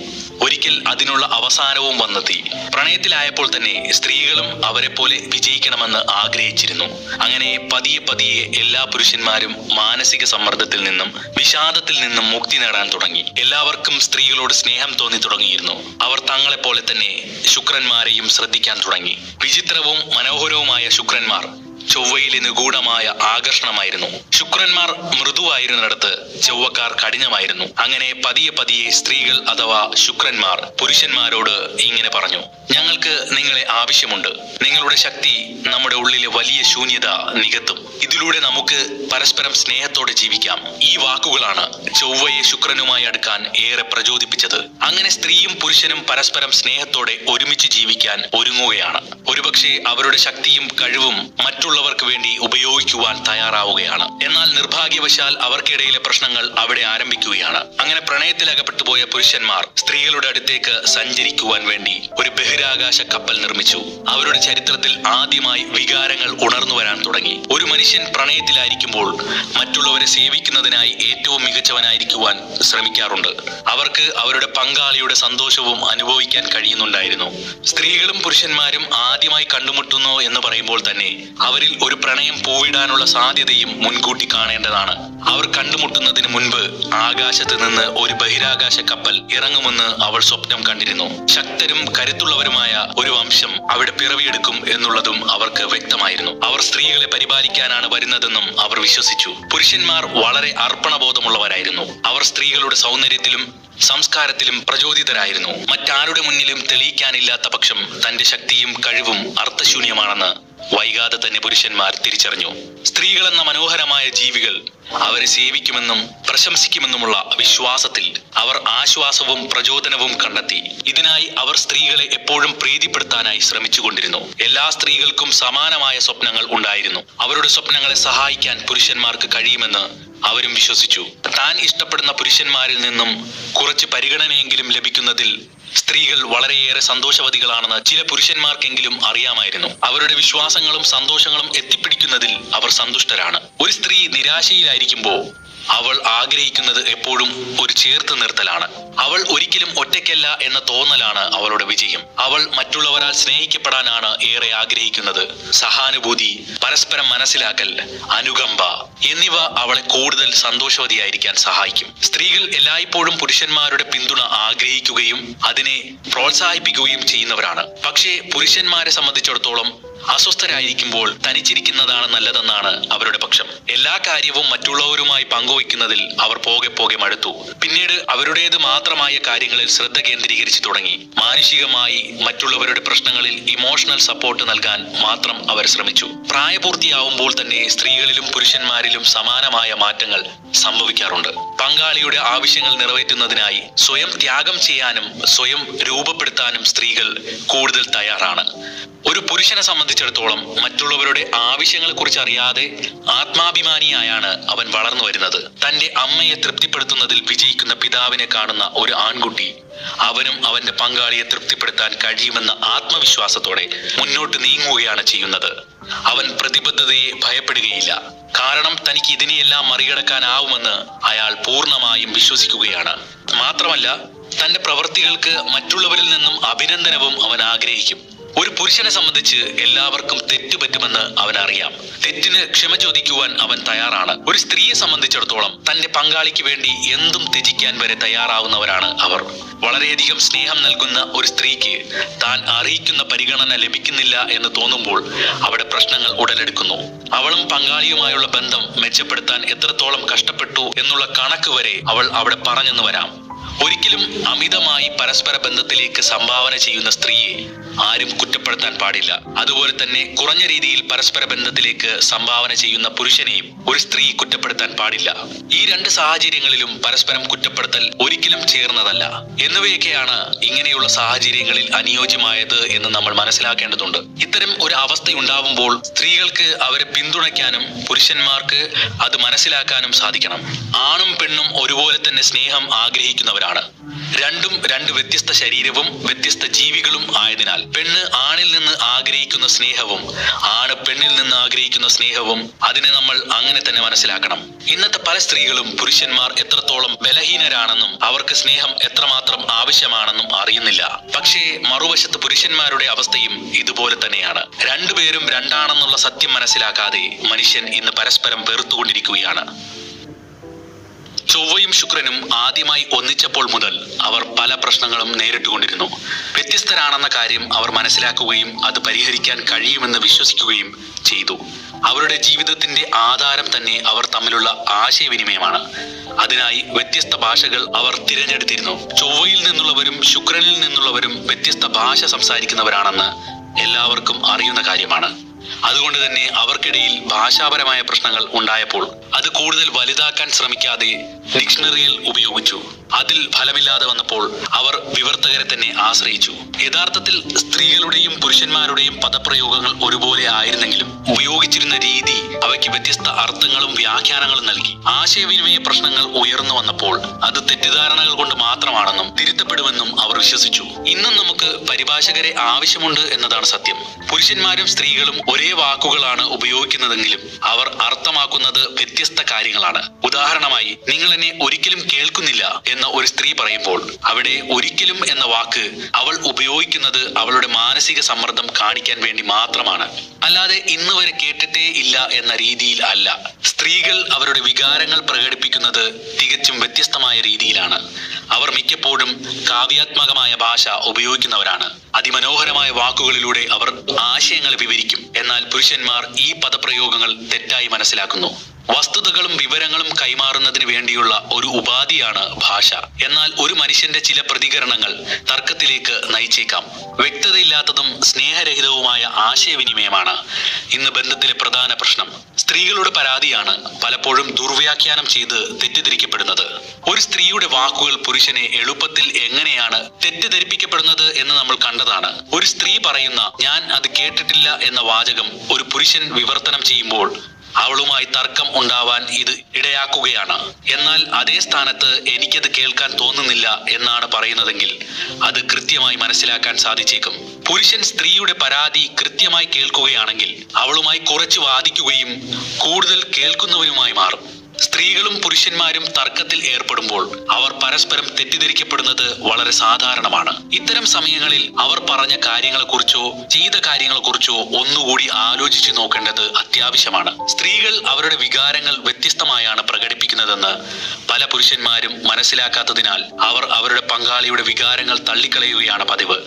Speaker 2: ഒരിക്കൽ അതിനുള്ള അവസാനവും വന്നെത്തി. പ്രണയത്തിലായപ്പോൾ തന്നെ സ്ത്രീകളും അവരെ പോലെ വിജയിക്കണമെന്ന് ആഗ്രഹിച്ചിരുന്നു. അങ്ങനെ പതിയെ പതിയെ എല്ലാ പുരുഷന്മാരും മാനസിക സമ്മർദ്ദത്തിൽ നിന്നും വിഷാദത്തിൽ നിന്നും മുക്തി നേടാൻ തുടങ്ങി. എല്ലാവർക്കും സ്ത്രീകളോട് സ്നേഹം തോന്നി തുടങ്ങിയിരുന്നു. അവർ തങ്ങളെപ്പോലെ തന്നെ ശുക്രന്മാരെയും ശ്രദ്ധിക്കാൻ തുടങ്ങി. വിചിത്രവും മനോഹരവുമായ ശുക്രന്മാർ ചൊവ്വയിലെ നിഗൂഢമായ ആകർഷണമായിരുന്നു. ശുക്രന്മാർ മൃദുവായിരുന്നിടത്ത് ചൊവ്വക്കാർ കഠിനമായിരുന്നു. അങ്ങനെ പതിയെ പതിയെ സ്ത്രീകൾ അഥവാ ശുക്രന്മാർ പുരുഷന്മാരോട് ഇങ്ങനെ പറഞ്ഞു ഞങ്ങൾക്ക് നിങ്ങളെ ആവശ്യമുണ്ട്. നിങ്ങളുടെ ശക്തി നമ്മുടെ ഉള്ളിലെ വലിയ ശൂന്യത നികത്തും. ഇതിലൂടെ നമുക്ക് പരസ്പരം സ്നേഹത്തോടെ ജീവിക്കാം. ഈ വാക്കുകളാണ് ചൊവ്വയെ ശുക്രനുമായി അടുക്കാൻ ഏറെ പ്രചോദിപ്പിച്ചത്. അങ്ങനെ സ്ത്രീയും പുരുഷനും പരസ്പരം സ്നേഹത്തോടെ ഒരുമിച്ച് ജീവിക്കാൻ ഒരുങ്ങുകയാണ്. ഒരുപക്ഷെ അവരുടെ ശക്തിയും കഴിവും മറ്റുള്ളവർക്ക് വേണ്ടി ഉപയോഗിക്കുവാൻ തയ്യാറാവുകയാണ്. എന്നാൽ നിർഭാഗ്യവശാൽ അവർക്കിടയിലെ പ്രശ്നങ്ങൾ അവിടെ ആരംഭിക്കുകയാണ്. അങ്ങനെ പ്രണയത്തിൽ അകപ്പെട്ടുപോയ പുരുഷന്മാർ സ്ത്രീകളുടെ അടുത്തേക്ക് സഞ്ചരിക്കുവാൻ വേണ്ടി ഒരു ബഹിരാകാശ കപ്പൽ നിർമ്മിച്ചു. അവരുടെ ചരിത്രത്തിൽ ആദ്യമായി വികാരങ്ങൾ ഉണർന്നു വരാൻ തുടങ്ങി. ഒരു മനുഷ്യൻ പ്രണയത്തിലായിരിക്കുമ്പോൾ മറ്റുള്ളവരെ സേവിക്കുന്നതിനായി ഏറ്റവും മികച്ചവനായിരിക്കുവാൻ ശ്രമിക്കാറുണ്ട്. അവർക്ക് അവരുടെ പങ്കാളിയുടെ സന്തോഷവും അനുഭവിക്കാൻ കഴിയുന്നുണ്ടായിരുന്നു. സ്ത്രീകളും പുരുഷന്മാരും ആദ്യമായി കണ്ടുമുട്ടുന്നു എന്ന് പറയുമ്പോൾ തന്നെ അവരിൽ ഒരു പ്രണയം പൂവിടാനുള്ള സാധ്യതയും മുൻകൂട്ടി കാണേണ്ടതാണ്. അവർ കണ്ടുമുട്ടുന്നതിന് മുൻപ് ആകാശത്ത് നിന്ന് ഒരു ബഹിരാകാശ കപ്പൽ ഇറങ്ങുമെന്ന് അവൾ സ്വപ്നം കണ്ടിരുന്നു. ശക്തരും കരുത്തുള്ളവരുമായ ഒരു വംശം അവിടെ പിറവിയെടുക്കും എന്നുള്ളതും അവർക്ക് വ്യക്തമായിരുന്നു. അവർ സ്ത്രീകളെ പരിപാലിക്കാനാണ് വരുന്നതെന്നും അവർ വിശ്വസിച്ചു. പുരുഷന്മാർ വളരെ അർപ്പണബോധമുള്ളവരായിരുന്നു. അവർ സ്ത്രീകളുടെ സൗന്ദര്യത്തിലും സംസ്കാരത്തിലും പ്രചോദിതരായിരുന്നു. മറ്റാരുടെ മുന്നിലും തെളിയിക്കാനില്ലാത്ത പക്ഷം തന്റെ ശക്തിയും കഴിവും അർത്ഥശൂന്യമാണെന്ന് വൈകാതെ തന്നെ പുരുഷന്മാർ തിരിച്ചറിഞ്ഞു. സ്ത്രീകളെന്ന മനോഹരമായ ജീവികൾ അവരെ സേവിക്കുമെന്നും പ്രശംസിക്കുമെന്നുമുള്ള വിശ്വാസത്തിൽ അവർ ആശ്വാസവും പ്രചോദനവും കണ്ടെത്തി. ഇതിനായി അവർ സ്ത്രീകളെ എപ്പോഴും പ്രീതിപ്പെടുത്താനായി ശ്രമിച്ചുകൊണ്ടിരുന്നു. എല്ലാ സ്ത്രീകൾക്കും സമാനമായ സ്വപ്നങ്ങൾ ഉണ്ടായിരുന്നു. അവരുടെ സ്വപ്നങ്ങളെ സഹായിക്കാൻ പുരുഷന്മാർക്ക് കഴിയുമെന്ന് അവരും വിശ്വസിച്ചു. താൻ ഇഷ്ടപ്പെടുന്ന പുരുഷന്മാരിൽ നിന്നും കുറച്ച് പരിഗണനയെങ്കിലും ലഭിക്കുന്നതിൽ സ്ത്രീകൾ വളരെയേറെ സന്തോഷവതികളാണെന്ന് ചില പുരുഷന്മാർക്കെങ്കിലും അറിയാമായിരുന്നു. അവരുടെ വിശ്വാസങ്ങളും സന്തോഷങ്ങളും എത്തിപ്പിടിക്കുന്നതിൽ അവർ സന്തുഷ്ടരാണ്. ഒരു സ്ത്രീ നിരാശയിലായിരിക്കുമ്പോൾ അവൾ ആഗ്രഹിക്കുന്നത് എപ്പോഴും ഒരു ചേർത്ത് നിർത്തലാണ്. അവൾ ഒരിക്കലും ഒറ്റയ്ക്കല്ല എന്ന തോന്നലാണ് അവളുടെ വിജയം. അവൾ മറ്റുള്ളവരാൽ സ്നേഹിക്കപ്പെടാനാണ് ഏറെ ആഗ്രഹിക്കുന്നത്. സഹാനുഭൂതി പരസ്പരം മനസ്സിലാക്കൽ അനുകമ്പ എന്നിവ അവളെ കൂടുതൽ സന്തോഷവതിയായിരിക്കാൻ സഹായിക്കും. സ്ത്രീകൾ എല്ലായ്പ്പോഴും പുരുഷന്മാരുടെ പിന്തുണ ആഗ്രഹിക്കുകയും അതിനെ പ്രോത്സാഹിപ്പിക്കുകയും ചെയ്യുന്നവരാണ്. പക്ഷേ പുരുഷന്മാരെ സംബന്ധിച്ചിടത്തോളം അസ്വസ്ഥരായിരിക്കുമ്പോൾ തനിച്ചിരിക്കുന്നതാണ് നല്ലതെന്നാണ് അവരുടെ പക്ഷം. എല്ലാ കാര്യവും മറ്റുള്ളവരുമായി പങ്കുവയ്ക്കുന്നതിൽ അവർ പോകെ പോകെ മടുത്തു. പിന്നീട് അവരുടേത് മാത്രമായ കാര്യങ്ങളിൽ ശ്രദ്ധ കേന്ദ്രീകരിച്ചു തുടങ്ങി. മാനുഷികമായി മറ്റുള്ളവരുടെ പ്രശ്നങ്ങളിൽ ഇമോഷണൽ സപ്പോർട്ട് നൽകാൻ മാത്രം അവർ ശ്രമിച്ചു. പ്രായപൂർത്തിയാവുമ്പോൾ തന്നെ സ്ത്രീകളിലും പുരുഷന്മാരിലും സമാനമായ മാറ്റങ്ങൾ സംഭവിക്കാറുണ്ട്. പങ്കാളിയുടെ ആവശ്യങ്ങൾ നിറവേറ്റുന്നതിനായി സ്വയം ത്യാഗം ചെയ്യാനും സ്വയം രൂപപ്പെടുത്താനും സ്ത്രീകൾ കൂടുതൽ തയ്യാറാണ്. ഒരു പുരുഷനെ സംബന്ധിച്ചിടത്തോളം മറ്റുള്ളവരുടെ ആവശ്യങ്ങളെ കുറിച്ച് അറിയാതെ ആത്മാഭിമാനിയായാണ് അവൻ വളർന്നു വരുന്നത്. തന്റെ അമ്മയെ തൃപ്തിപ്പെടുത്തുന്നതിൽ വിജയിക്കുന്ന പിതാവിനെ കാണുന്ന ഒരു ആൺകുട്ടി അവനും അവന്റെ പങ്കാളിയെ തൃപ്തിപ്പെടുത്താൻ കഴിയുമെന്ന ആത്മവിശ്വാസത്തോടെ മുന്നോട്ട് നീങ്ങുകയാണ് ചെയ്യുന്നത്. അവൻ പ്രതിബദ്ധതയെ ഭയപ്പെടുകയില്ല. കാരണം തനിക്ക് ഇതിനെയെല്ലാം മറികടക്കാനാവുമെന്ന് അയാൾ പൂർണമായും വിശ്വസിക്കുകയാണ്. മാത്രമല്ല തന്റെ പ്രവൃത്തികൾക്ക് മറ്റുള്ളവരിൽ നിന്നും അഭിനന്ദനവും അവൻ ആഗ്രഹിക്കും. ഒരു പുരുഷനെ സംബന്ധിച്ച് എല്ലാവർക്കും തെറ്റ് പറ്റുമെന്ന് അവൻ അറിയാം തെറ്റിന് ക്ഷമ ചോദിക്കുവാൻ അവൻ തയ്യാറാണ്. ഒരു സ്ത്രീയെ സംബന്ധിച്ചിടത്തോളം തന്റെ പങ്കാളിക്ക് വേണ്ടി എന്തും ത്യജിക്കാൻ വരെ തയ്യാറാവുന്നവരാണ് അവർ. വളരെയധികം സ്നേഹം നൽകുന്ന ഒരു സ്ത്രീക്ക് താൻ അർഹിക്കുന്ന പരിഗണന ലഭിക്കുന്നില്ല എന്ന് തോന്നുമ്പോൾ അവിടെ പ്രശ്നങ്ങൾ ഉടലെടുക്കുന്നു. അവളും പങ്കാളിയുമായുള്ള ബന്ധം മെച്ചപ്പെടുത്താൻ എത്രത്തോളം കഷ്ടപ്പെട്ടു എന്നുള്ള കണക്ക് വരെ അവൾ അവിടെ പറഞ്ഞെന്ന് വരാം. ഒരിക്കലും അമിതമായി പരസ്പര ബന്ധത്തിലേക്ക് സംഭാവന ചെയ്യുന്ന സ്ത്രീയെ ആരും കുറ്റപ്പെടുത്താൻ പാടില്ല. അതുപോലെ തന്നെ കുറഞ്ഞ രീതിയിൽ പരസ്പര ബന്ധത്തിലേക്ക് സംഭാവന ചെയ്യുന്ന പുരുഷനെയും ഒരു സ്ത്രീ കുറ്റപ്പെടുത്താൻ പാടില്ല. ഈ രണ്ട് സാഹചര്യങ്ങളിലും പരസ്പരം കുറ്റപ്പെടുത്തൽ ഒരിക്കലും ചേർന്നതല്ല. എന്നിവയൊക്കെയാണ് ഇങ്ങനെയുള്ള സാഹചര്യങ്ങളിൽ അനുയോജ്യമായത് എന്ന് നമ്മൾ മനസ്സിലാക്കേണ്ടതുണ്ട്. ഇത്തരം ഒരു അവസ്ഥയുണ്ടാവുമ്പോൾ സ്ത്രീകൾക്ക് അവരെ പിന്തുണയ്ക്കാനും പുരുഷന്മാർക്ക് അത് മനസ്സിലാക്കാനും സാധിക്കണം. ആണും പെണ്ണും ഒരുപോലെ തന്നെ സ്നേഹം ആഗ്രഹിക്കുന്നവരാണ്. തമ്മിലാണ് രണ്ടും രണ്ട് വ്യത്യസ്ത ശരീരവും വ്യത്യസ്ത ജീവികളും ആയതിനാൽ പെണ്ണ് ആണിൽ നിന്ന് ആഗ്രഹിക്കുന്ന സ്നേഹവും ആണ് പെണ്ണിൽ നിന്ന് ആഗ്രഹിക്കുന്ന സ്നേഹവും അതിനെ നമ്മൾ അങ്ങനെ തന്നെ മനസ്സിലാക്കണം. ഇന്നത്തെ പല സ്ത്രീകളും പുരുഷന്മാർ എത്രത്തോളം ബലഹീനരാണെന്നും അവർക്ക് സ്നേഹം എത്രമാത്രം ആവശ്യമാണെന്നും അറിയുന്നില്ല. പക്ഷേ മറുവശത്ത് പുരുഷന്മാരുടെ അവസ്ഥയും ഇതുപോലെ തന്നെയാണ്. രണ്ടുപേരും രണ്ടാണെന്നുള്ള സത്യം മനസ്സിലാക്കാതെ മനുഷ്യൻ ഇന്ന് പരസ്പരം വെറുത്തുകൊണ്ടിരിക്കുകയാണ്. ചൊവ്വയും ശുക്രനും ആദ്യമായി ഒന്നിച്ചപ്പോൾ മുതൽ അവർ പല പ്രശ്നങ്ങളും നേരിട്ടുകൊണ്ടിരുന്നു. വ്യത്യസ്തരാണെന്ന കാര്യം അവർ മനസ്സിലാക്കുകയും അത് പരിഹരിക്കാൻ കഴിയുമെന്ന് വിശ്വസിക്കുകയും ചെയ്തു. അവരുടെ ജീവിതത്തിന്റെ ആധാരം തന്നെ അവർ തമ്മിലുള്ള ആശയവിനിമയമാണ്. അതിനായി വ്യത്യസ്ത ഭാഷകൾ അവർ തിരഞ്ഞെടുത്തിരുന്നു. ചൊവ്വയിൽ നിന്നുള്ളവരും ശുക്രനിൽ നിന്നുള്ളവരും വ്യത്യസ്ത ഭാഷ സംസാരിക്കുന്നവരാണെന്ന് എല്ലാവർക്കും അറിയുന്ന കാര്യമാണ്. അതുകൊണ്ട് തന്നെ അവർക്കിടയിൽ ഭാഷാപരമായ പ്രശ്നങ്ങൾ ഉണ്ടായപ്പോൾ അത് കൂടുതൽ വലുതാക്കാൻ ശ്രമിക്കാതെ ഡിക്ഷണറിയിൽ ഉപയോഗിച്ചു. അതിൽ ഫലമില്ലാതെ വന്നപ്പോൾ അവർ വിവർത്തകരെ തന്നെ ആശ്രയിച്ചു. യഥാർത്ഥത്തിൽ സ്ത്രീകളുടെയും പുരുഷന്മാരുടെയും പദപ്രയോഗങ്ങൾ ഒരുപോലെ ആയിരുന്നെങ്കിലും ഉപയോഗിച്ചിരുന്ന രീതി അവയ്ക്ക് വ്യത്യസ്ത അർത്ഥങ്ങളും വ്യാഖ്യാനങ്ങളും നൽകി. ആശയവിനിമയ പ്രശ്നങ്ങൾ ഉയർന്നു വന്നപ്പോൾ അത് തെറ്റിദ്ധാരണകൾ കൊണ്ട് മാത്രമാണെന്നും തിരുത്തപ്പെടുമെന്നും അവർ വിശ്വസിച്ചു. ഇന്നും നമുക്ക് പരിഭാഷകരെ ആവശ്യമുണ്ട് എന്നതാണ് സത്യം. പുരുഷന്മാരും സ്ത്രീകളും ഒരേ വാക്കുകളാണ് ഉപയോഗിക്കുന്നതെങ്കിലും അവർ അർത്ഥമാക്കുന്നത് വ്യത്യസ്ത കാര്യങ്ങളാണ്. ഉദാഹരണമായി നിങ്ങൾ എന്നെ ഒരിക്കലും കേൾക്കുന്നില്ല എന്ന ഒരു സ്ത്രീ പറയുമ്പോൾ അവിടെ ഒരിക്കലും എന്ന വാക്ക് അവൾ ഉപയോഗിക്കുന്നത് അവളുടെ മാനസിക സമ്മർദ്ദം കാണിക്കാൻ വേണ്ടി മാത്രമാണ്. അല്ലാതെ ഇന്ന് വരെ കേട്ടിട്ടേ ഇല്ല എന്ന രീതിയിൽ അല്ല. സ്ത്രീകൾ അവരുടെ വികാരങ്ങൾ പ്രകടിപ്പിക്കുന്നത് തികച്ചും വ്യത്യസ്തമായ രീതിയിലാണ്. അവർ മിക്കപ്പോഴും കാവ്യാത്മകമായ ഭാഷ ഉപയോഗിക്കുന്നവരാണ്. അതിമനോഹരമായ വാക്കുകളിലൂടെ അവർ ആശയങ്ങൾ വിവരിക്കും. എന്നാൽ പുരുഷന്മാർ ഈ പദപ്രയോഗങ്ങൾ തെറ്റായി മനസ്സിലാക്കുന്നു. വസ്തുതകളും വിവരങ്ങളും കൈമാറുന്നതിന് വേണ്ടിയുള്ള ഒരു ഉപാധിയാണ് ഭാഷ. എന്നാൽ ഒരു മനുഷ്യന്റെ ചില പ്രതികരണങ്ങൾ തർക്കത്തിലേക്ക് നയിച്ചേക്കാം. വ്യക്തതയില്ലാത്തതും സ്നേഹരഹിതവുമായ ആശയവിനിമയമാണ് ഇന്ന് ബന്ധത്തിലെ പ്രധാന പ്രശ്നം. സ്ത്രീകളുടെ പരാതിയാണ് പലപ്പോഴും ദുർവ്യാഖ്യാനം ചെയ്ത് തെറ്റിദ്ധരിക്കപ്പെടുന്നത്. ഒരു സ്ത്രീയുടെ വാക്കുകൾ പുരുഷനെ എളുപ്പത്തിൽ എങ്ങനെയാണ് തെറ്റിദ്ധരിപ്പിക്കപ്പെടുന്നത് എന്ന് നമ്മൾ കണ്ടതാണ്. ഒരു സ്ത്രീ പറയുന്ന ഞാൻ അത് കേട്ടിട്ടില്ല എന്ന വാചകം ഒരു പുരുഷൻ വിവർത്തനം ചെയ്യുമ്പോൾ അവളുമായി തർക്കം ഉണ്ടാവാൻ ഇത് ഇടയാക്കുകയാണ്. എന്നാൽ അതേ സ്ഥാനത്ത് എനിക്കത് കേൾക്കാൻ തോന്നുന്നില്ല എന്നാണ് പറയുന്നതെങ്കിൽ അത് കൃത്യമായി മനസ്സിലാക്കാൻ സാധിച്ചേക്കും. പുരുഷൻ സ്ത്രീയുടെ പരാതി കൃത്യമായി കേൾക്കുകയാണെങ്കിൽ അവളുമായി കുറച്ച് വാദിക്കുകയും കൂടുതൽ കേൾക്കുന്നവരുമായി മാറും. സ്ത്രീകളും പുരുഷന്മാരും തർക്കത്തിൽ ഏർപ്പെടുമ്പോൾ അവർ പരസ്പരം തെറ്റിദ്ധരിക്കപ്പെടുന്നത് വളരെ സാധാരണമാണ്. ഇത്തരം സമയങ്ങളിൽ അവർ പറഞ്ഞ കാര്യങ്ങളെക്കുറിച്ചോ ചെയ്ത കാര്യങ്ങളെക്കുറിച്ചോ ഒന്നുകൂടി ആലോചിച്ചു നോക്കേണ്ടത് അത്യാവശ്യമാണ്. സ്ത്രീകൾ അവരുടെ വികാരങ്ങൾ വ്യത്യസ്തമായാണ് പ്രകടിപ്പിക്കുന്നതെന്ന് പല പുരുഷന്മാരും മനസ്സിലാക്കാത്തതിനാൽ അവർ അവരുടെ പങ്കാളിയുടെ വികാരങ്ങൾ തള്ളിക്കളയുകയാണ് പതിവ്.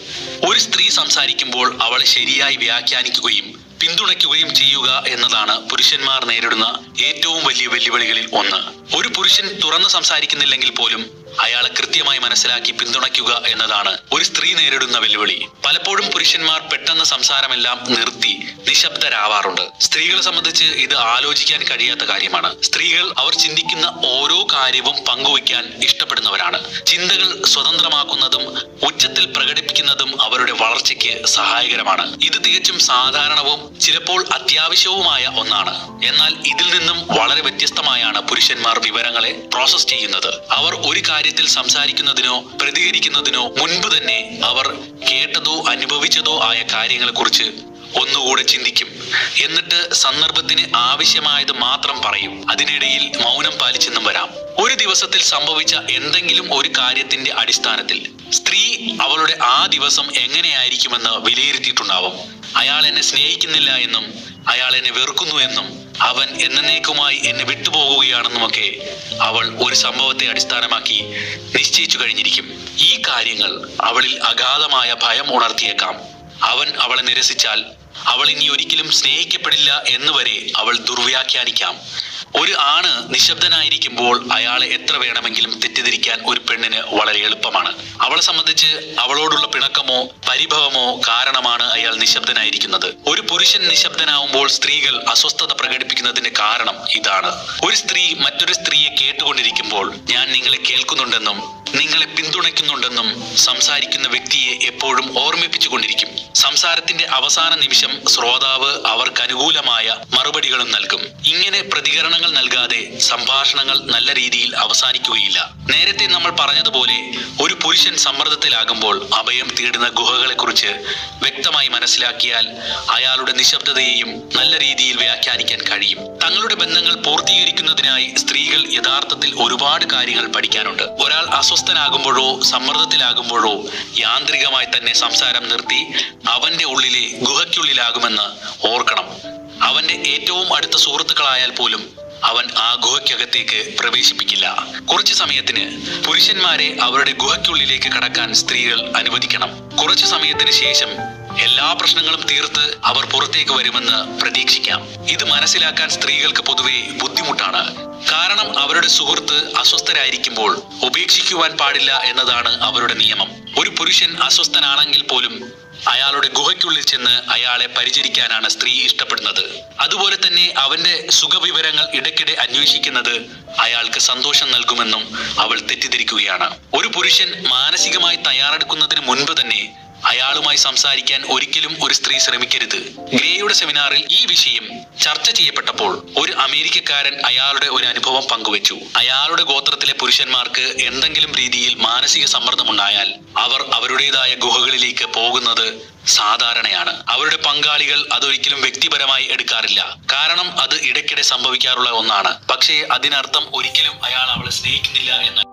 Speaker 2: ഒരു സ്ത്രീ സംസാരിക്കുമ്പോൾ അവൾ ശരിയായി വ്യാഖ്യാനിക്കുകയും പിന്തുണയ്ക്കുകയും ചെയ്യുക എന്നതാണ് പുരുഷന്മാർ നേരിടുന്ന ഏറ്റവും വലിയ വെല്ലുവിളികളിൽ ഒന്ന്. ഒരു പുരുഷൻ തുറന്നു സംസാരിക്കുന്നില്ലെങ്കിൽ പോലും അയാളെ കൃത്യമായി മനസ്സിലാക്കി പിന്തുണയ്ക്കുക എന്നതാണ്. ഒരു സ്ത്രീ നേരിടുന്ന വെല്ലുവിളി. പലപ്പോഴും പുരുഷന്മാർ പെട്ടെന്ന് സംസാരമെല്ലാം നിർത്തി നിശബ്ദരാവാറുണ്ട്. സ്ത്രീകളെ സംബന്ധിച്ച് ഇത് ആലോചിക്കാൻ കഴിയാത്ത കാര്യമാണ്. സ്ത്രീകൾ അവർ ചിന്തിക്കുന്ന ഓരോ കാര്യവും പങ്കുവയ്ക്കാൻ ഇഷ്ടപ്പെടുന്നവരാണ്. ചിന്തകൾ സ്വതന്ത്രമാക്കുന്നതും ഉച്ചത്തിൽ പ്രകടിപ്പിക്കുന്നതും അവരുടെ വളർച്ചയ്ക്ക് സഹായകരമാണ്. ഇത് തികച്ചും സാധാരണവും ചിലപ്പോൾ അത്യാവശ്യവുമായ ഒന്നാണ്. എന്നാൽ ഇതിൽ നിന്നും വളരെ വ്യത്യസ്തമായാണ് പുരുഷന്മാർ വിവരങ്ങളെ പ്രോസസ് ചെയ്യുന്നത്. അവർ ഒരു കാര്യത്തിൽ സംസാരിക്കുന്നതിനോ പ്രതികരിക്കുന്നതിനോ മുൻപ് തന്നെ അവർ കേട്ടതോ അനുഭവിച്ചതോ ആയ കാര്യങ്ങളെക്കുറിച്ച് ഒന്നുകൂടെ ചിന്തിക്കും. എന്നിട്ട് സന്ദർഭത്തിന് ആവശ്യമായത് മാത്രം പറയും. അതിനിടയിൽ മൗനം പാലിച്ചെന്നും വരാം. ഒരു ദിവസത്തിൽ സംഭവിച്ച എന്തെങ്കിലും ഒരു കാര്യത്തിന്റെ അടിസ്ഥാനത്തിൽ സ്ത്രീ അവളുടെ ആ ദിവസം എങ്ങനെയായിരിക്കുമെന്ന് വിലയിരുത്തിയിട്ടുണ്ടാവും. അയാൾ എന്നെ സ്നേഹിക്കുന്നില്ല എന്നും അയാൾ എന്നെ വെറുക്കുന്നു എന്നും അവൻ എന്നേക്കുമായി എന്നെ വിട്ടുപോകുകയാണെന്നുമൊക്കെ അവൾ ഒരു സംഭവത്തെ അടിസ്ഥാനമാക്കി നിശ്ചയിച്ചു കഴിഞ്ഞിരിക്കും. ഈ കാര്യങ്ങൾ അവളിൽ അഗാധമായ ഭയം ഉണർത്തിയേക്കാം. അവൻ അവളെ നിരസിച്ചാൽ അവൾ ഇനി ഒരിക്കലും സ്നേഹിക്കപ്പെടില്ല എന്ന് വരെ അവൾ ദുർവ്യാഖ്യാനിക്കാം. ഒരു ആണ് നിശബ്ദനായിരിക്കുമ്പോൾ അയാളെ എത്ര വേണമെങ്കിലും തെറ്റിദ്ധരിക്കാൻ ഒരു പെണ്ണിന് വളരെ എളുപ്പമാണ്. അവളെ സംബന്ധിച്ച് അവളോടുള്ള പിണക്കമോ പരിഭവമോ കാരണമാണ് അയാൾ നിശബ്ദനായിരിക്കുന്നത്. ഒരു പുരുഷൻ നിശബ്ദനാവുമ്പോൾ സ്ത്രീകൾ അസ്വസ്ഥത പ്രകടിപ്പിക്കുന്നതിന്റെ കാരണം ഇതാണ്. ഒരു സ്ത്രീ മറ്റൊരു സ്ത്രീയെ കേട്ടുകൊണ്ടിരിക്കുമ്പോൾ ഞാൻ നിങ്ങളെ കേൾക്കുന്നുണ്ടെന്നും നിങ്ങളെ പിന്തുണയ്ക്കുന്നുണ്ടെന്നും സംസാരിക്കുന്ന വ്യക്തിയെ എപ്പോഴും ഓർമ്മിപ്പിച്ചുകൊണ്ടിരിക്കും. സംസാരത്തിന്റെ അവസാന നിമിഷം ശ്രോതാവ് അവർക്ക് അനുകൂലമായ മറുപടികളും നൽകും. ഇങ്ങനെ പ്രതികരണങ്ങൾ നൽകാതെ സംഭാഷണങ്ങൾ നല്ല രീതിയിൽ അവസാനിക്കുകയില്ല. നേരത്തെ നമ്മൾ പറഞ്ഞതുപോലെ ഒരു പുരുഷൻ സമ്മർദ്ദത്തിലാകുമ്പോൾ അഭയം തേടുന്ന ഗുഹകളെക്കുറിച്ച് വ്യക്തമായി മനസ്സിലാക്കിയാൽ അയാളുടെ നിശബ്ദതയെയും നല്ല രീതിയിൽ വ്യാഖ്യാനിക്കാൻ കഴിയും. തങ്ങളുടെ ബന്ധങ്ങൾ പൂർത്തീകരിക്കുന്നതിനായി സ്ത്രീകൾ യഥാർത്ഥത്തിൽ ഒരുപാട് കാര്യങ്ങൾ പഠിക്കാനുണ്ട്. ഒരാൾ അസ്വസ്ഥനാകുമ്പോഴോ സമ്മർദ്ദത്തിലാകുമ്പോഴോ യാന്ത്രികമായി തന്നെ സംസാരം നിർത്തി അവന്റെ ഉള്ളിലെ ഗുഹയ്ക്കുള്ളിലാകുമെന്ന് ഓർക്കണം. അവന്റെ ഏറ്റവും അടുത്ത സുഹൃത്തുക്കളായാൽ പോലും അവൻ ആ ഗുഹയ്ക്കകത്തേക്ക് പ്രവേശിപ്പിക്കില്ല. കുറച്ചു സമയത്തിന് പുരുഷന്മാരെ അവരുടെ ഗുഹയ്ക്കുള്ളിലേക്ക് കടക്കാൻ സ്ത്രീകൾ അനുവദിക്കണം. കുറച്ചു സമയത്തിന് ശേഷം എല്ലാ പ്രശ്നങ്ങളും തീർത്ത് അവർ പുറത്തേക്ക് വരുമെന്ന് പ്രതീക്ഷിക്കാം. ഇത് മനസ്സിലാക്കാൻ സ്ത്രീകൾക്ക് പൊതുവെ ബുദ്ധിമുട്ടാണ്. കാരണം അവരുടെ സുഹൃത്ത് അസ്വസ്ഥരായിരിക്കുമ്പോൾ ഉപേക്ഷിക്കുവാൻ പാടില്ല എന്നതാണ് അവരുടെ നിയമം. ഒരു പുരുഷൻ അസ്വസ്ഥനാണെങ്കിൽ പോലും അയാളുടെ ഗുഹയ്ക്കുള്ളിൽ ചെന്ന് അയാളെ പരിചരിക്കാനാണ് സ്ത്രീ ഇഷ്ടപ്പെടുന്നത്. അതുപോലെ തന്നെ അവന്റെ സുഖവിവരങ്ങൾ ഇടയ്ക്കിടെ അന്വേഷിക്കുന്നത് അയാൾക്ക് സന്തോഷം നൽകുമെന്നും അവൾ തെറ്റിദ്ധരിക്കുകയാണ്. ഒരു പുരുഷൻ മാനസികമായി തയ്യാറെടുക്കുന്നതിന് മുൻപ് തന്നെ അയാളുമായി സംസാരിക്കാൻ ഒരിക്കലും ഒരു സ്ത്രീ ശ്രമിക്കരുത്. ഗ്രേയുടെ സെമിനാറിൽ ഈ വിഷയം ചർച്ച ചെയ്യപ്പെട്ടപ്പോൾ ഒരു അമേരിക്കക്കാരൻ അയാളുടെ ഒരു അനുഭവം പങ്കുവച്ചു. അയാളുടെ ഗോത്രത്തിലെ പുരുഷന്മാർക്ക് എന്തെങ്കിലും രീതിയിൽ മാനസിക സമ്മർദ്ദമുണ്ടായാൽ അവർ അവരുടേതായ ഗുഹകളിലേക്ക് പോകുന്നത് സാധാരണയാണ്. അവരുടെ പങ്കാളികൾ അതൊരിക്കലും വ്യക്തിപരമായി എടുക്കാറില്ല. കാരണം അത് ഇടയ്ക്കിടെ സംഭവിക്കാറുള്ള ഒന്നാണ്. പക്ഷേ അതിനർത്ഥം ഒരിക്കലും അയാൾ അവളെ സ്നേഹിക്കുന്നില്ല എന്ന